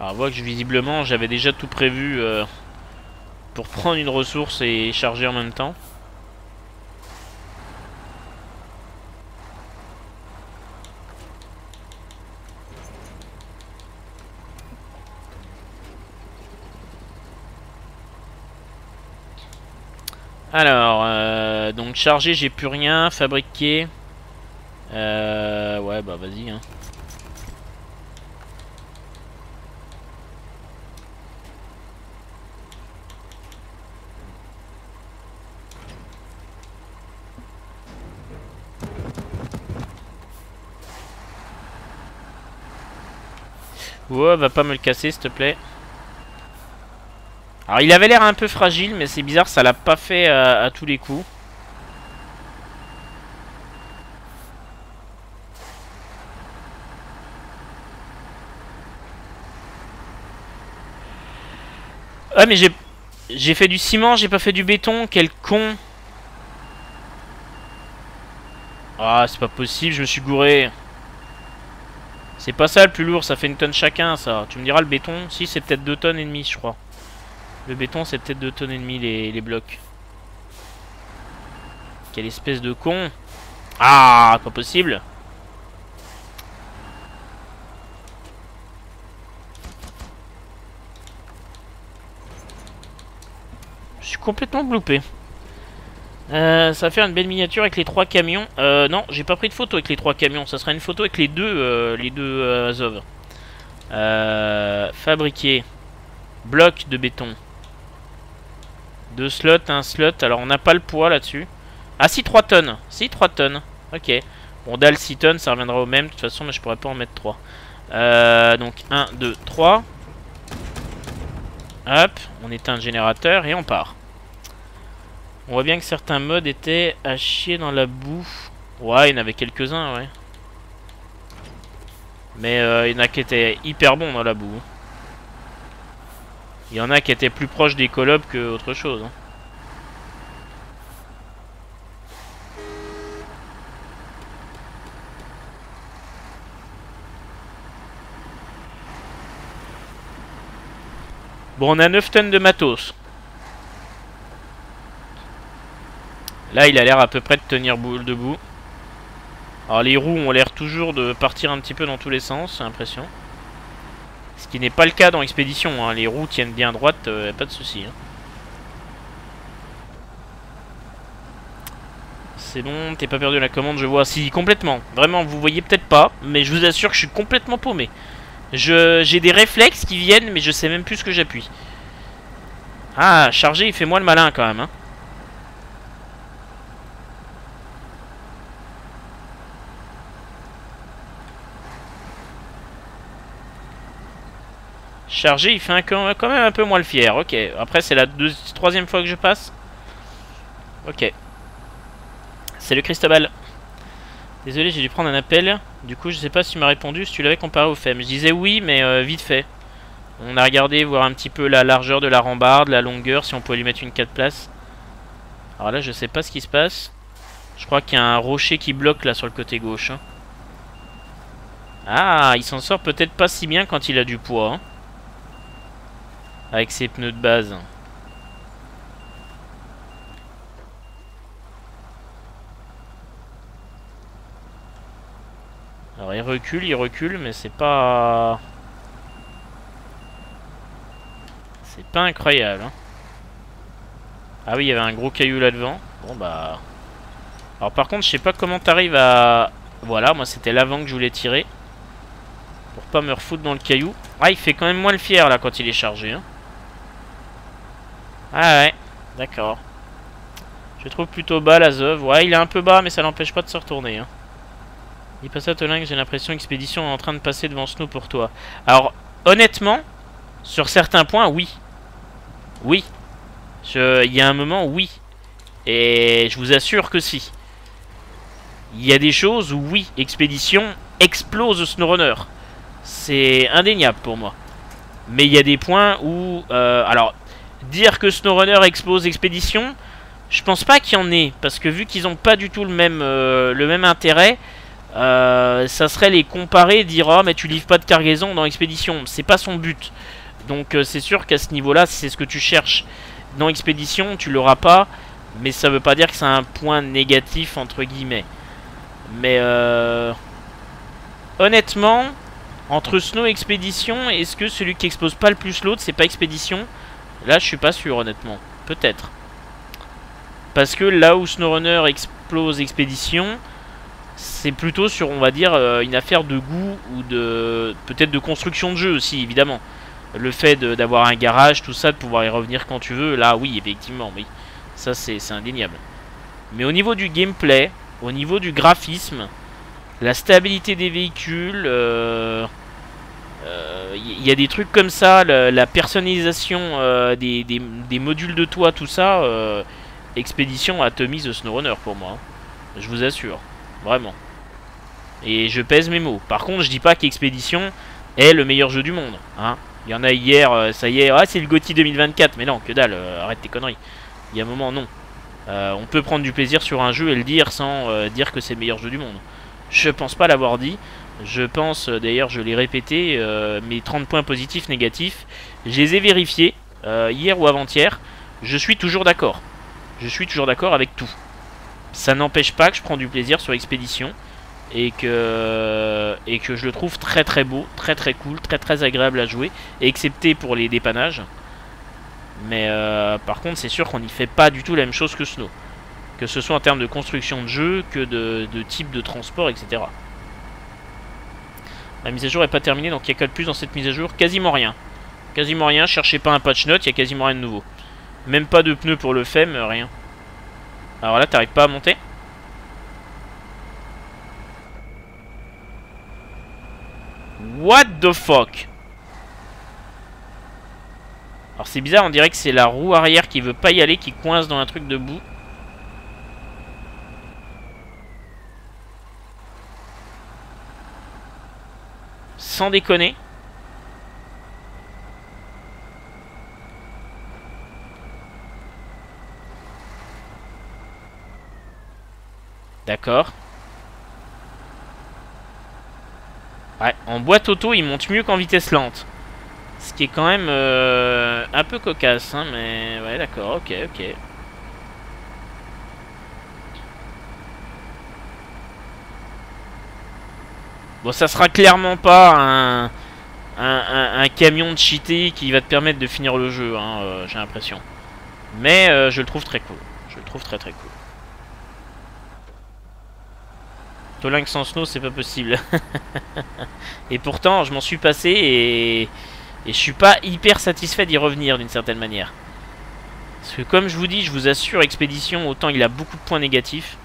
Alors on voit que visiblement j'avais déjà tout prévu euh, pour prendre une ressource et charger en même temps. Alors, euh, donc charger, j'ai plus rien. Fabriquer. Euh, ouais, bah vas-y. Hein. Ouais, va pas me le casser, s'il te plaît. Alors, il avait l'air un peu fragile, mais c'est bizarre, ça l'a pas fait euh, à tous les coups. Ah, mais j'ai... J'ai fait du ciment, j'ai pas fait du béton, quel con Ah, c'est pas possible, je me suis gouré. C'est pas ça le plus lourd, ça fait une tonne chacun, ça. Tu me diras le béton, si c'est peut-être 2 tonnes et demie, je crois. Le béton, c'est peut-être 2 tonnes et demie les, les blocs. Quelle espèce de con. Ah, pas possible. Je suis complètement bloupé. Euh, ça va faire une belle miniature avec les trois camions. Euh, non, j'ai pas pris de photo avec les trois camions. Ça sera une photo avec les deux, euh, les deux euh, Azov. Fabriquer. Bloc de béton. Deux slots, un slot. Alors on n'a pas le poids là-dessus. Ah si, 3 tonnes. Si, 3 tonnes. Ok. Bon, dalle 6 tonnes, ça reviendra au même. De toute façon, mais je pourrais pas en mettre 3. Euh, donc 1, 2, 3. Hop, on éteint le générateur et on part. On voit bien que certains modes étaient à chier dans la boue. Ouais, il y en avait quelques-uns, ouais. Mais euh, il y en a qui étaient hyper bons dans la boue. Il y en a qui étaient plus proches des collabs que autre chose. Hein. Bon, on a 9 tonnes de matos. Là, il a l'air à peu près de tenir debout. Alors, les roues ont l'air toujours de partir un petit peu dans tous les sens, j'ai l'impression. Ce qui n'est pas le cas dans Expédition. Hein. Les roues tiennent bien droite, euh, pas de souci. Hein. C'est bon, t'es pas perdu la commande, je vois. Si, complètement. Vraiment, vous voyez peut-être pas, mais je vous assure que je suis complètement paumé. J'ai des réflexes qui viennent, mais je sais même plus ce que j'appuie. Ah, charger, il fait moins le malin quand même. Hein. Charger, il fait un, quand même un peu moins le fier. Ok, après c'est la troisième fois que je passe. Ok. C'est le Cristobal. Désolé, j'ai dû prendre un appel. Du coup, je sais pas si tu m'as répondu, si tu l'avais comparé au FEM. Je disais oui, mais euh, vite fait. On a regardé, voir un petit peu la largeur de la rambarde, la longueur, si on pouvait lui mettre une 4 places. Alors là, je sais pas ce qui se passe. Je crois qu'il y a un rocher qui bloque là sur le côté gauche. Hein. Ah, il s'en sort peut-être pas si bien quand il a du poids. Hein. Avec ses pneus de base. Alors il recule, il recule, mais c'est pas... C'est pas incroyable. Hein. Ah oui, il y avait un gros caillou là-devant. Bon bah... Alors par contre, je sais pas comment t'arrives à... Voilà, moi c'était l'avant que je voulais tirer. Pour pas me refoutre dans le caillou. Ah, il fait quand même moins le fier là quand il est chargé. Hein. Ah ouais, d'accord. Je trouve plutôt bas la zeuve. Ouais, il est un peu bas, mais ça n'empêche pas de se retourner. Hein. Il passe à Tolingue, j'ai l'impression qu'Expédition est en train de passer devant Snow pour toi. Alors, honnêtement, sur certains points, oui. Oui. Il y a un moment, oui. Et je vous assure que si. Il y a des choses où, oui, Expédition explose SnowRunner. C'est indéniable pour moi. Mais il y a des points où... Euh, alors, dire que SnowRunner explose Expédition, je pense pas qu'il y en ait. Parce que vu qu'ils n'ont pas du tout le même, euh, le même intérêt... Euh, ça serait les comparer, dire oh mais tu livres pas de cargaison dans Expédition. C'est pas son but. Donc euh, c'est sûr qu'à ce niveau-là, si c'est ce que tu cherches dans Expédition, tu l'auras pas. Mais ça veut pas dire que c'est un point négatif entre guillemets. Mais honnêtement, entre Snow et Expédition, est-ce que celui qui expose pas le plus l'autre, c'est pas Expédition Là, je suis pas sûr honnêtement. Peut-être. Parce que là où SnowRunner explose Expédition, c'est plutôt sur, on va dire, euh, une affaire de goût ou de peut-être de construction de jeu aussi, évidemment. Le fait d'avoir un garage, tout ça, de pouvoir y revenir quand tu veux, là, oui, effectivement, oui. Ça, c'est indéniable. Mais au niveau du gameplay, au niveau du graphisme, la stabilité des véhicules, euh, euh, y a des trucs comme ça, la, personnalisation des, des, modules de toit, tout ça, Expédition a mise The SnowRunner pour moi. Hein. Je vous assure. Vraiment. Et je pèse mes mots. Par contre, je dis pas qu'Expédition est le meilleur jeu du monde. Hein. Il y en a hier, euh, ça y est, ah, c'est le GOTY 2024. Mais non, que dalle, euh, arrête tes conneries. Il y a un moment, non. Euh, on peut prendre du plaisir sur un jeu et le dire sans dire que c'est le meilleur jeu du monde. Je pense pas l'avoir dit. Je pense, d'ailleurs, je l'ai répété, mes 30 points positifs, négatifs, je les ai vérifiés hier ou avant-hier. Je suis toujours d'accord. Je suis toujours d'accord avec tout. Ça n'empêche pas que je prends du plaisir sur Expédition et que, je le trouve très très beau, très très cool, très très agréable à jouer, excepté pour les dépannages. Mais euh, par contre, c'est sûr qu'on n'y fait pas du tout la même chose que Snow. Que ce soit en termes de construction de jeu, que de, type de transport, etc. La mise à jour n'est pas terminée, donc il y a quoi de plus dans cette mise à jour Quasiment rien. Quasiment rien, cherchez pas un patch note, il y a quasiment rien de nouveau. Même pas de pneus pour le FEM, rien. Alors là, t'arrives pas à monter What the fuck? Alors c'est bizarre, on dirait que c'est la roue arrière qui veut pas y aller, qui coince dans un truc de Sans déconner. D'accord. Ouais, en boîte auto, il monte mieux qu'en vitesse lente. Ce qui est quand même euh, un peu cocasse, hein, mais ouais, d'accord, ok, ok. Bon, ça sera clairement pas un, un, camion de cheaté qui va te permettre de finir le jeu, hein, euh, j'ai l'impression. Mais euh, je le trouve très cool. Je le trouve très très cool. Tolingue sans snow, c'est pas possible. et pourtant, je m'en suis passé et... et je suis pas hyper satisfait d'y revenir d'une certaine manière. Parce que comme je vous dis, je vous assure, Expédition, autant il a beaucoup de points négatifs.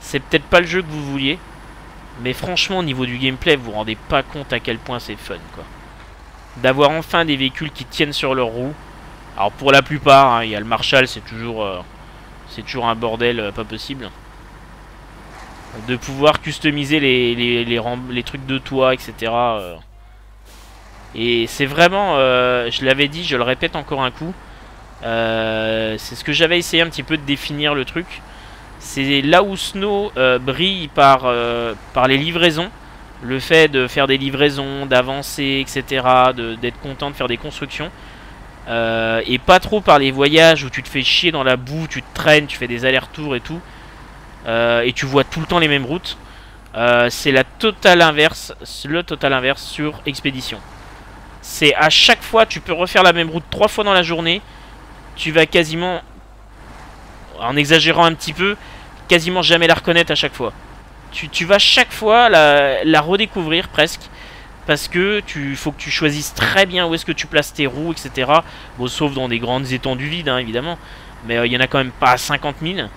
C'est peut-être pas le jeu que vous vouliez. Mais franchement, au niveau du gameplay, vous vous rendez pas compte à quel point c'est fun, quoi. D'avoir enfin des véhicules qui tiennent sur leurs roues. Alors pour la plupart, hein, il y a le Marshall, c'est toujours... Euh, un bordel euh, pas possible de pouvoir customiser les, trucs de toit, etc. Euh. Et c'est vraiment, je l'avais dit, je le répète encore un coup, c'est ce que j'avais essayé un petit peu de définir le truc. C'est là où Snow brille par, par les livraisons, le fait de faire des livraisons, d'avancer, etc., d'être content de faire des constructions. et pas trop par les voyages où tu te fais chier dans la boue, tu te traînes, tu fais des allers-retours et tout. Euh, et tu vois tout le temps les mêmes routes. Euh, c'est la totale inverse, le total inverse sur Expédition. C'est à chaque fois, tu peux refaire la même route trois fois dans la journée. Tu vas quasiment, en exagérant un petit peu, quasiment jamais la reconnaître à chaque fois. Tu, vas chaque fois la, redécouvrir presque. Parce que tu faut que tu choisisses très bien où est-ce que tu places tes roues, etc. Bon, sauf dans des grandes étendues vides, hein, évidemment. Mais euh, il y en a quand même pas 50 000.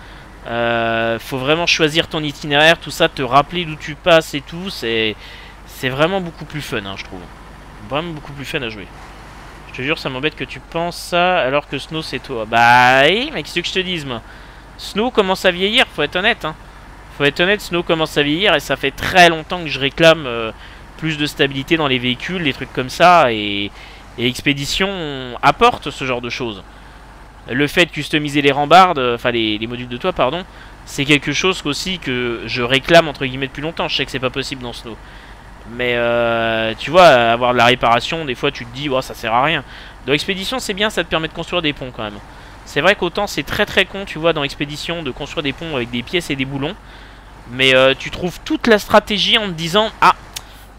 Euh, faut vraiment choisir ton itinéraire, tout ça, te rappeler d'où tu passes et tout. C'est c'est vraiment beaucoup plus fun, hein, je trouve. Vraiment beaucoup plus fun à jouer. Je te jure, ça m'embête que tu penses ça alors que Snow c'est toi. Bah oui, mais qu'est-ce que je te dise moi? Snow commence à vieillir, faut être honnête. Hein. Faut être honnête, Snow commence à vieillir et ça fait très longtemps que je réclame euh, plus de stabilité dans les véhicules, des trucs comme ça. Et, et Expédition apporte ce genre de choses le fait de customiser les rambardes, euh, enfin les, modules de toit, pardon, c'est quelque chose aussi que je réclame entre guillemets depuis longtemps. Je sais que c'est pas possible dans Snow. Mais euh, tu vois, avoir de la réparation, des fois tu te dis, oh, ça sert à rien. Dans Expédition, c'est bien, ça te permet de construire des ponts quand même. C'est vrai qu'autant c'est très très con, tu vois, dans Expédition, de construire des ponts avec des pièces et des boulons. Mais euh, tu trouves toute la stratégie en te disant, ah,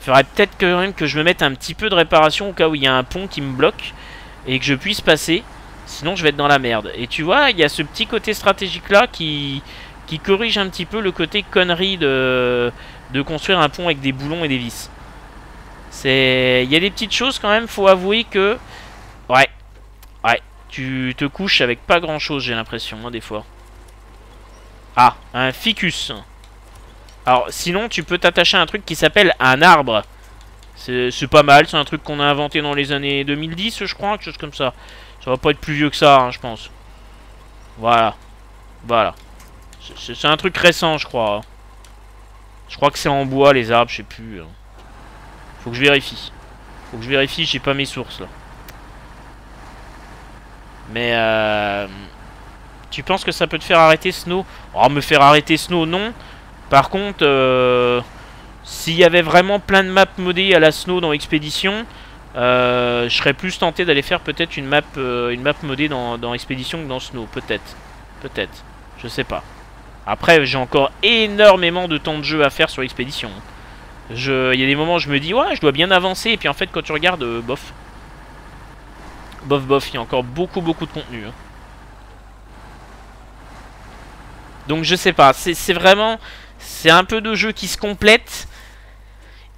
faudrait peut-être quand même que je me mette un petit peu de réparation au cas où il y a un pont qui me bloque et que je puisse passer. Sinon, je vais être dans la merde. Et tu vois, il y a ce petit côté stratégique là qui, corrige un petit peu le côté connerie de, de construire un pont avec des boulons et des vis. Il y a des petites choses quand même. Faut avouer que, ouais, ouais, tu te couches avec pas grand chose, j'ai l'impression, hein, des fois. Ah, un ficus. Alors, sinon, tu peux t'attacher à un truc qui s'appelle un arbre. C'est pas mal, c'est un truc qu'on a inventé dans les années 2010, je crois, quelque chose comme ça. Ça va pas être plus vieux que ça, hein, je pense. Voilà. Voilà. C'est un truc récent, je crois. Je crois que c'est en bois, les arbres, je sais plus. Hein. Faut que je vérifie. Faut que je vérifie, j'ai pas mes sources, là. Mais, euh... Tu penses que ça peut te faire arrêter Snow? Oh, me faire arrêter Snow, non. Par contre, euh... S'il y avait vraiment plein de maps modées à la Snow dans Expédition, euh, je serais plus tenté d'aller faire peut-être une map modée dans, dans Expédition que dans Snow, peut-être. Peut-être. Je sais pas. Après, j'ai encore énormément de temps de jeu à faire sur Expédition. Il y a des moments où je me dis, ouais, je dois bien avancer, et puis en fait, quand tu regardes, bof. Bof, bof, il y a encore beaucoup, beaucoup de contenu. Hein. Donc je sais pas, c'est vraiment... C'est un peu de jeux qui se complètent,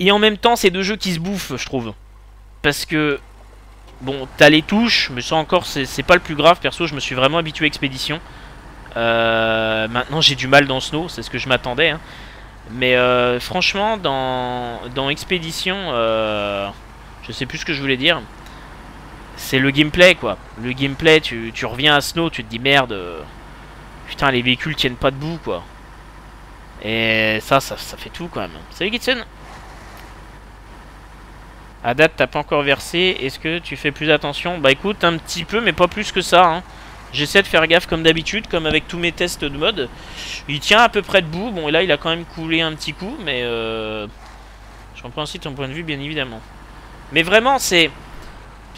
et en même temps, c'est deux jeux qui se bouffent, je trouve. Parce que, bon, t'as les touches, mais ça encore, c'est pas le plus grave. Perso, je me suis vraiment habitué à Expédition. Euh, maintenant, j'ai du mal dans Snow, c'est ce que je m'attendais. Hein. Mais euh, franchement, dans, dans Expédition, euh, je sais plus ce que je voulais dire. C'est le gameplay quoi. Le gameplay, tu, reviens à Snow, tu te dis merde, euh, putain les véhicules tiennent pas debout quoi. Et ça, ça, ça fait tout quand même. Salut Gitson À date, t'as pas encore versé. Est-ce que tu fais plus attention? Bah écoute, un petit peu, mais pas plus que ça. Hein. J'essaie de faire gaffe comme d'habitude, comme avec tous mes tests de mode. Il tient à peu près debout. Bon, et là, il a quand même coulé un petit coup, mais... Euh... Je comprends aussi ton point de vue, bien évidemment. Mais vraiment, c'est...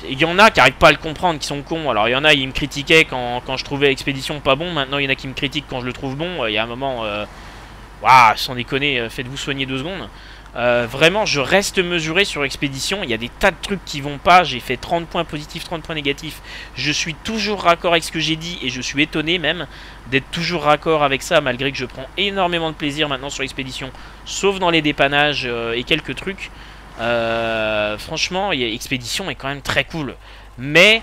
Il y en a qui n'arrivent pas à le comprendre, qui sont cons. Alors, il y en a, ils me critiquaient quand, je trouvais Expédition pas bon. Maintenant, il y en a qui me critiquent quand je le trouve bon. Il y a un moment... Waouh, sans déconner, euh, faites-vous soigner deux secondes. Euh, vraiment, je reste mesuré sur Expédition. Il y a des tas de trucs qui vont pas. J'ai fait 30 points positifs, 30 points négatifs. Je suis toujours raccord avec ce que j'ai dit et je suis étonné même d'être toujours raccord avec ça, malgré que je prends énormément de plaisir maintenant sur Expédition, sauf dans les dépannages euh, et quelques trucs. Euh, franchement, Expédition est quand même très cool. Mais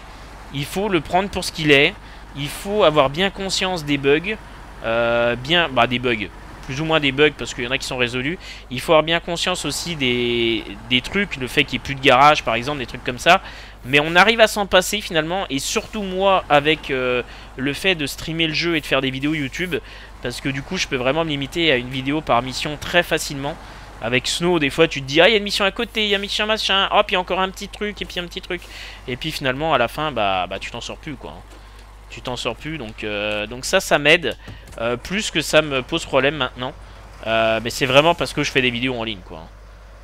il faut le prendre pour ce qu'il est. Il faut avoir bien conscience des bugs. bien, bah des bugs plus ou moins des bugs parce qu'il y en a qui sont résolus. Il faut avoir bien conscience aussi des, des trucs, le fait qu'il n'y ait plus de garage par exemple, des trucs comme ça. Mais on arrive à s'en passer finalement et surtout moi avec euh, le fait de streamer le jeu et de faire des vidéos YouTube parce que du coup je peux vraiment me limiter à une vidéo par mission très facilement. Avec Snow, des fois tu te dis ah il y a une mission à côté, il y a une mission machin, hop il y a encore un petit truc et puis un petit truc. Et puis finalement à la fin bah, bah tu t'en sors plus quoi tu t'en sors plus. Donc, euh, donc ça, ça m'aide. Euh, plus que ça me pose problème maintenant. Euh, mais c'est vraiment parce que je fais des vidéos en ligne, quoi.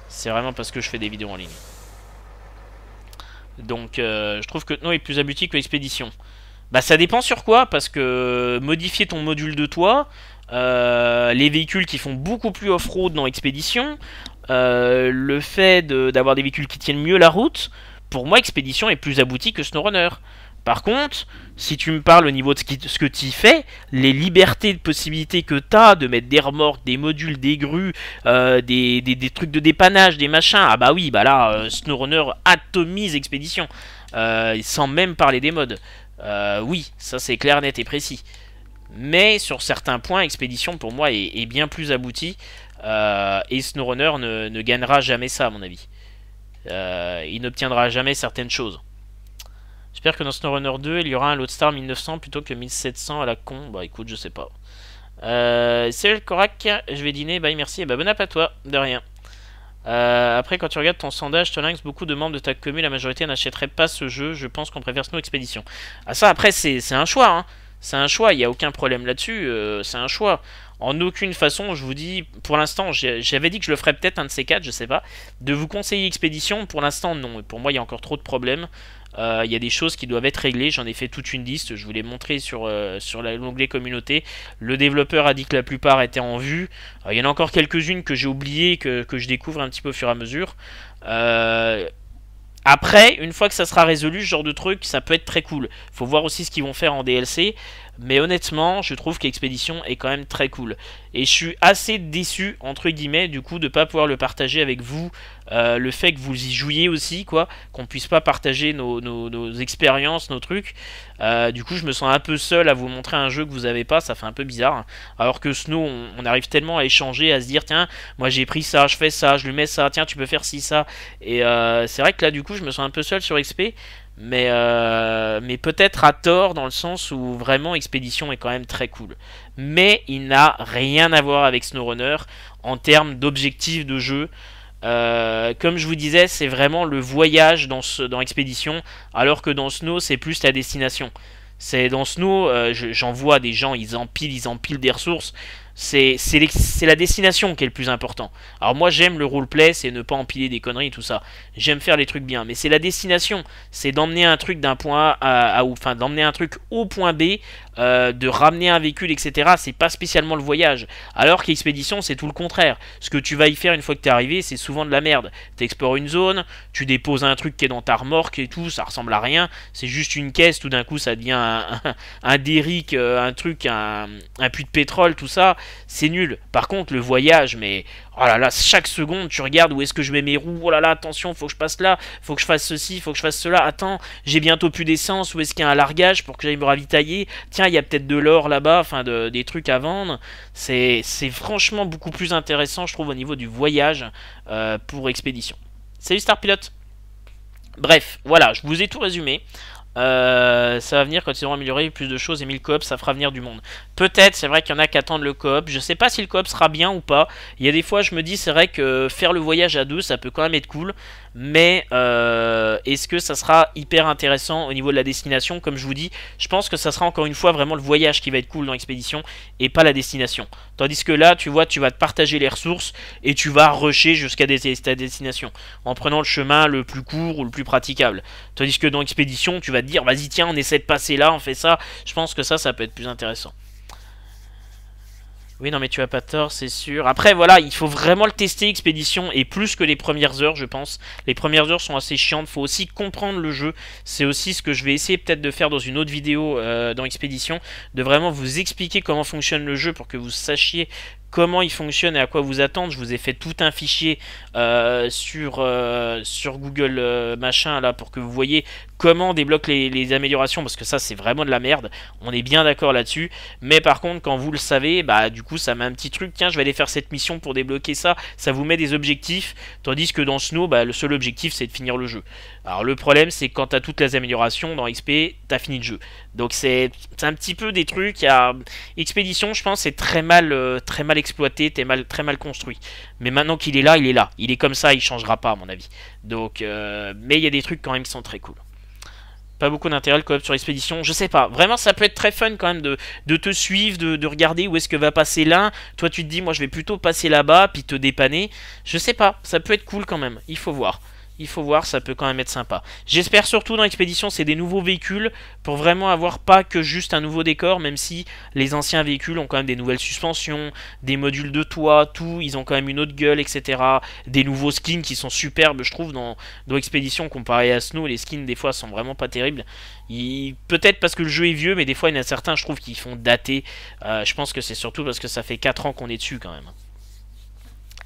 C'est vraiment parce que je fais des vidéos en ligne. Donc, je trouve que non est plus abouti que l'expédition. Bah, ça dépend sur quoi, parce que modifier ton module de toit, les véhicules qui font beaucoup plus off-road dans Expédition, le fait d'avoir des véhicules qui tiennent mieux la route, pour moi, Expédition est plus abouti que SnowRunner. Par contre, si tu me parles au niveau de ce, que tu fais, les libertés de possibilités que tu as de mettre des remorques, des modules, des grues, euh, des, trucs de dépannage, des machins, ah bah oui, bah là, euh, SnowRunner atomise Expédition, euh, sans même parler des modes. oui, ça c'est clair, net et précis. Mais sur certains points, Expédition pour moi est, bien plus abouti, et SnowRunner ne, ne gagnera jamais ça à mon avis. il n'obtiendra jamais certaines choses. J'espère que dans SnowRunner 2, il y aura un Loadstar 1900 plutôt que 1700 à la con. Bah écoute, je sais pas. Euh, Salut Korak, je vais dîner, bye merci, et bah app à toi, de rien. Euh, après, quand tu regardes ton sondage, Tolinx, beaucoup de membres de ta commune, la majorité n'achèterait pas ce jeu. Je pense qu'on préfère Snow Expedition. Ah, ça, après, c'est un choix. Hein. C'est un choix, il n'y a aucun problème là-dessus. Euh, c'est un choix. En aucune façon, je vous dis, pour l'instant, j'avais dit que je le ferais peut-être un de ces quatre, je sais pas. De vous conseiller Expédition, pour l'instant, non. Pour moi, il y a encore trop de problèmes. Euh, il y a des choses qui doivent être réglées. J'en ai fait toute une liste. Je vous l'ai montré sur, euh, l'onglet communauté. Le développeur a dit que la plupart étaient en vue. Il y en a encore quelques-unes que j'ai oubliées, que, que, je découvre un petit peu au fur et à mesure. Après, une fois que ça sera résolu, ce genre de truc, ça peut être très cool. Faut voir aussi ce qu'ils vont faire en DLC. Mais honnêtement, je trouve qu'Expédition est quand même très cool. Et je suis assez déçu, entre guillemets, du coup, de ne pas pouvoir le partager avec vous. Euh, le fait que vous y jouiez aussi, quoi. Qu'on puisse pas partager nos, expériences, nos trucs. Euh, du coup, je me sens un peu seul à vous montrer un jeu que vous n'avez pas. Ça fait un peu bizarre. Alors que Snow, on, arrive tellement à échanger, à se dire, tiens, moi j'ai pris ça, je fais ça, je lui mets ça, tiens, tu peux faire ci, ça. Et euh, c'est vrai que là, du coup, je me sens un peu seul sur XP mais, mais peut-être à tort dans le sens où vraiment Expédition est quand même très cool. Mais il n'a rien à voir avec SnowRunner en termes d'objectifs de jeu. Euh, comme je vous disais, c'est vraiment le voyage dans, ce, dans Expédition, alors que dans Snow, c'est plus la destination. C'est dans Snow, euh, j'en vois des gens, ils empilent, ils empilent des ressources c'est la destination qui est le plus important. Alors moi j'aime le roleplay, c'est ne pas empiler des conneries tout ça. J'aime faire les trucs bien, mais c'est la destination, c'est d'emmener un truc d'un point A à, enfin d'emmener un truc au point B, euh, de ramener un véhicule, etc. C'est pas spécialement le voyage. Alors qu'expédition c'est tout le contraire. Ce que tu vas y faire une fois que t'es arrivé, c'est souvent de la merde. T'explores une zone, tu déposes un truc qui est dans ta remorque et tout, ça ressemble à rien. C'est juste une caisse, tout d'un coup ça devient un, un, un euh, un truc, un, un puits de pétrole, tout ça c'est nul. Par contre, le voyage, mais oh là là, chaque seconde, tu regardes où est-ce que je mets mes roues? Oh là là, attention, faut que je passe là, faut que je fasse ceci, faut que je fasse cela. Attends, j'ai bientôt plus d'essence. Où est-ce qu'il y a un largage pour que j'aille me ravitailler? Tiens, il y a peut-être de l'or là-bas, enfin des trucs à vendre. C'est franchement beaucoup plus intéressant, je trouve, au niveau du voyage euh, pour expédition. Salut Star Pilote Bref, voilà, je vous ai tout résumé. Euh, ça va venir quand ils auront amélioré plus de choses et mis le coop, ça fera venir du monde. Peut-être, c'est vrai qu'il y en a qui attendent le coop. Je sais pas si le coop sera bien ou pas. Il y a des fois, je me dis, c'est vrai que faire le voyage à deux, ça peut quand même être cool. Mais euh, est-ce que ça sera hyper intéressant au niveau de la destination? Comme je vous dis, je pense que ça sera encore une fois vraiment le voyage qui va être cool dans l'expédition et pas la destination. Tandis que là, tu vois, tu vas te partager les ressources et tu vas rusher jusqu'à ta destination en prenant le chemin le plus court ou le plus praticable. Tandis que dans l'expédition, tu vas te dire, vas-y, tiens, on essaie de passer là, on fait ça. Je pense que ça, ça peut être plus intéressant. Oui, non, mais tu as pas tort, c'est sûr. Après, voilà, il faut vraiment le tester, Expédition, et plus que les premières heures, je pense. Les premières heures sont assez chiantes, faut aussi comprendre le jeu. C'est aussi ce que je vais essayer peut-être de faire dans une autre vidéo euh, dans Expédition, de vraiment vous expliquer comment fonctionne le jeu pour que vous sachiez comment il fonctionne et à quoi vous attendre. Je vous ai fait tout un fichier euh, sur, euh, sur Google euh, machin là pour que vous voyez comment débloque les, améliorations parce que ça c'est vraiment de la merde. On est bien d'accord là-dessus. Mais par contre quand vous le savez, bah du coup ça met un petit truc. Tiens je vais aller faire cette mission pour débloquer ça. Ça vous met des objectifs. Tandis que dans Snow, bah, le seul objectif c'est de finir le jeu. Alors le problème c'est que quand tu as toutes les améliorations dans XP, tu as fini le jeu. Donc c'est un petit peu des trucs. À... Expédition je pense c'est très mal, très mal exploité, t'es mal, très mal construit. Mais maintenant qu'il est là, il est là. Il est comme ça, il changera pas à mon avis. Donc, euh, mais il y a des trucs quand même qui sont très cool. Pas beaucoup d'intérêt le coop sur l'expédition, je sais pas. Vraiment, ça peut être très fun quand même de, te suivre, de, de regarder où est-ce que va passer l'un. Toi, tu te dis, moi, je vais plutôt passer là-bas, puis te dépanner. Je sais pas, ça peut être cool quand même. Il faut voir. Il faut voir, ça peut quand même être sympa. J'espère surtout dans l'expédition, c'est des nouveaux véhicules pour vraiment avoir pas que juste un nouveau décor, même si les anciens véhicules ont quand même des nouvelles suspensions, des modules de toit, tout, ils ont quand même une autre gueule, etc. Des nouveaux skins qui sont superbes, je trouve, dans, dans Expédition comparé à Snow. Les skins, des fois, sont vraiment pas terribles. Peut-être parce que le jeu est vieux, mais des fois, il y en a certains, je trouve, qui font dater. Euh, je pense que c'est surtout parce que ça fait 4 ans qu'on est dessus quand même.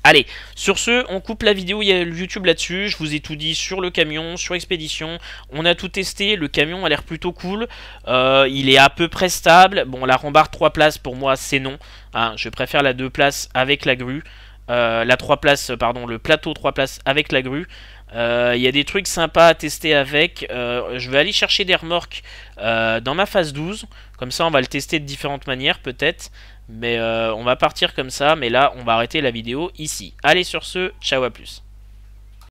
Allez, sur ce, on coupe la vidéo, il y a YouTube là-dessus, je vous ai tout dit sur le camion, sur Expédition, on a tout testé, le camion a l'air plutôt cool, euh, il est à peu près stable, bon la rambarde 3 places pour moi c'est non, hein, je préfère la 2 places avec la grue, euh, la 3 places, pardon, le plateau 3 places avec la grue, euh, il y a des trucs sympas à tester avec. je vais aller chercher des remorques dans ma phase 12. Comme ça, on va le tester de différentes manières, peut-être. Mais euh, on va partir comme ça, mais là on va arrêter la vidéo ici. Allez sur ce, ciao à plus.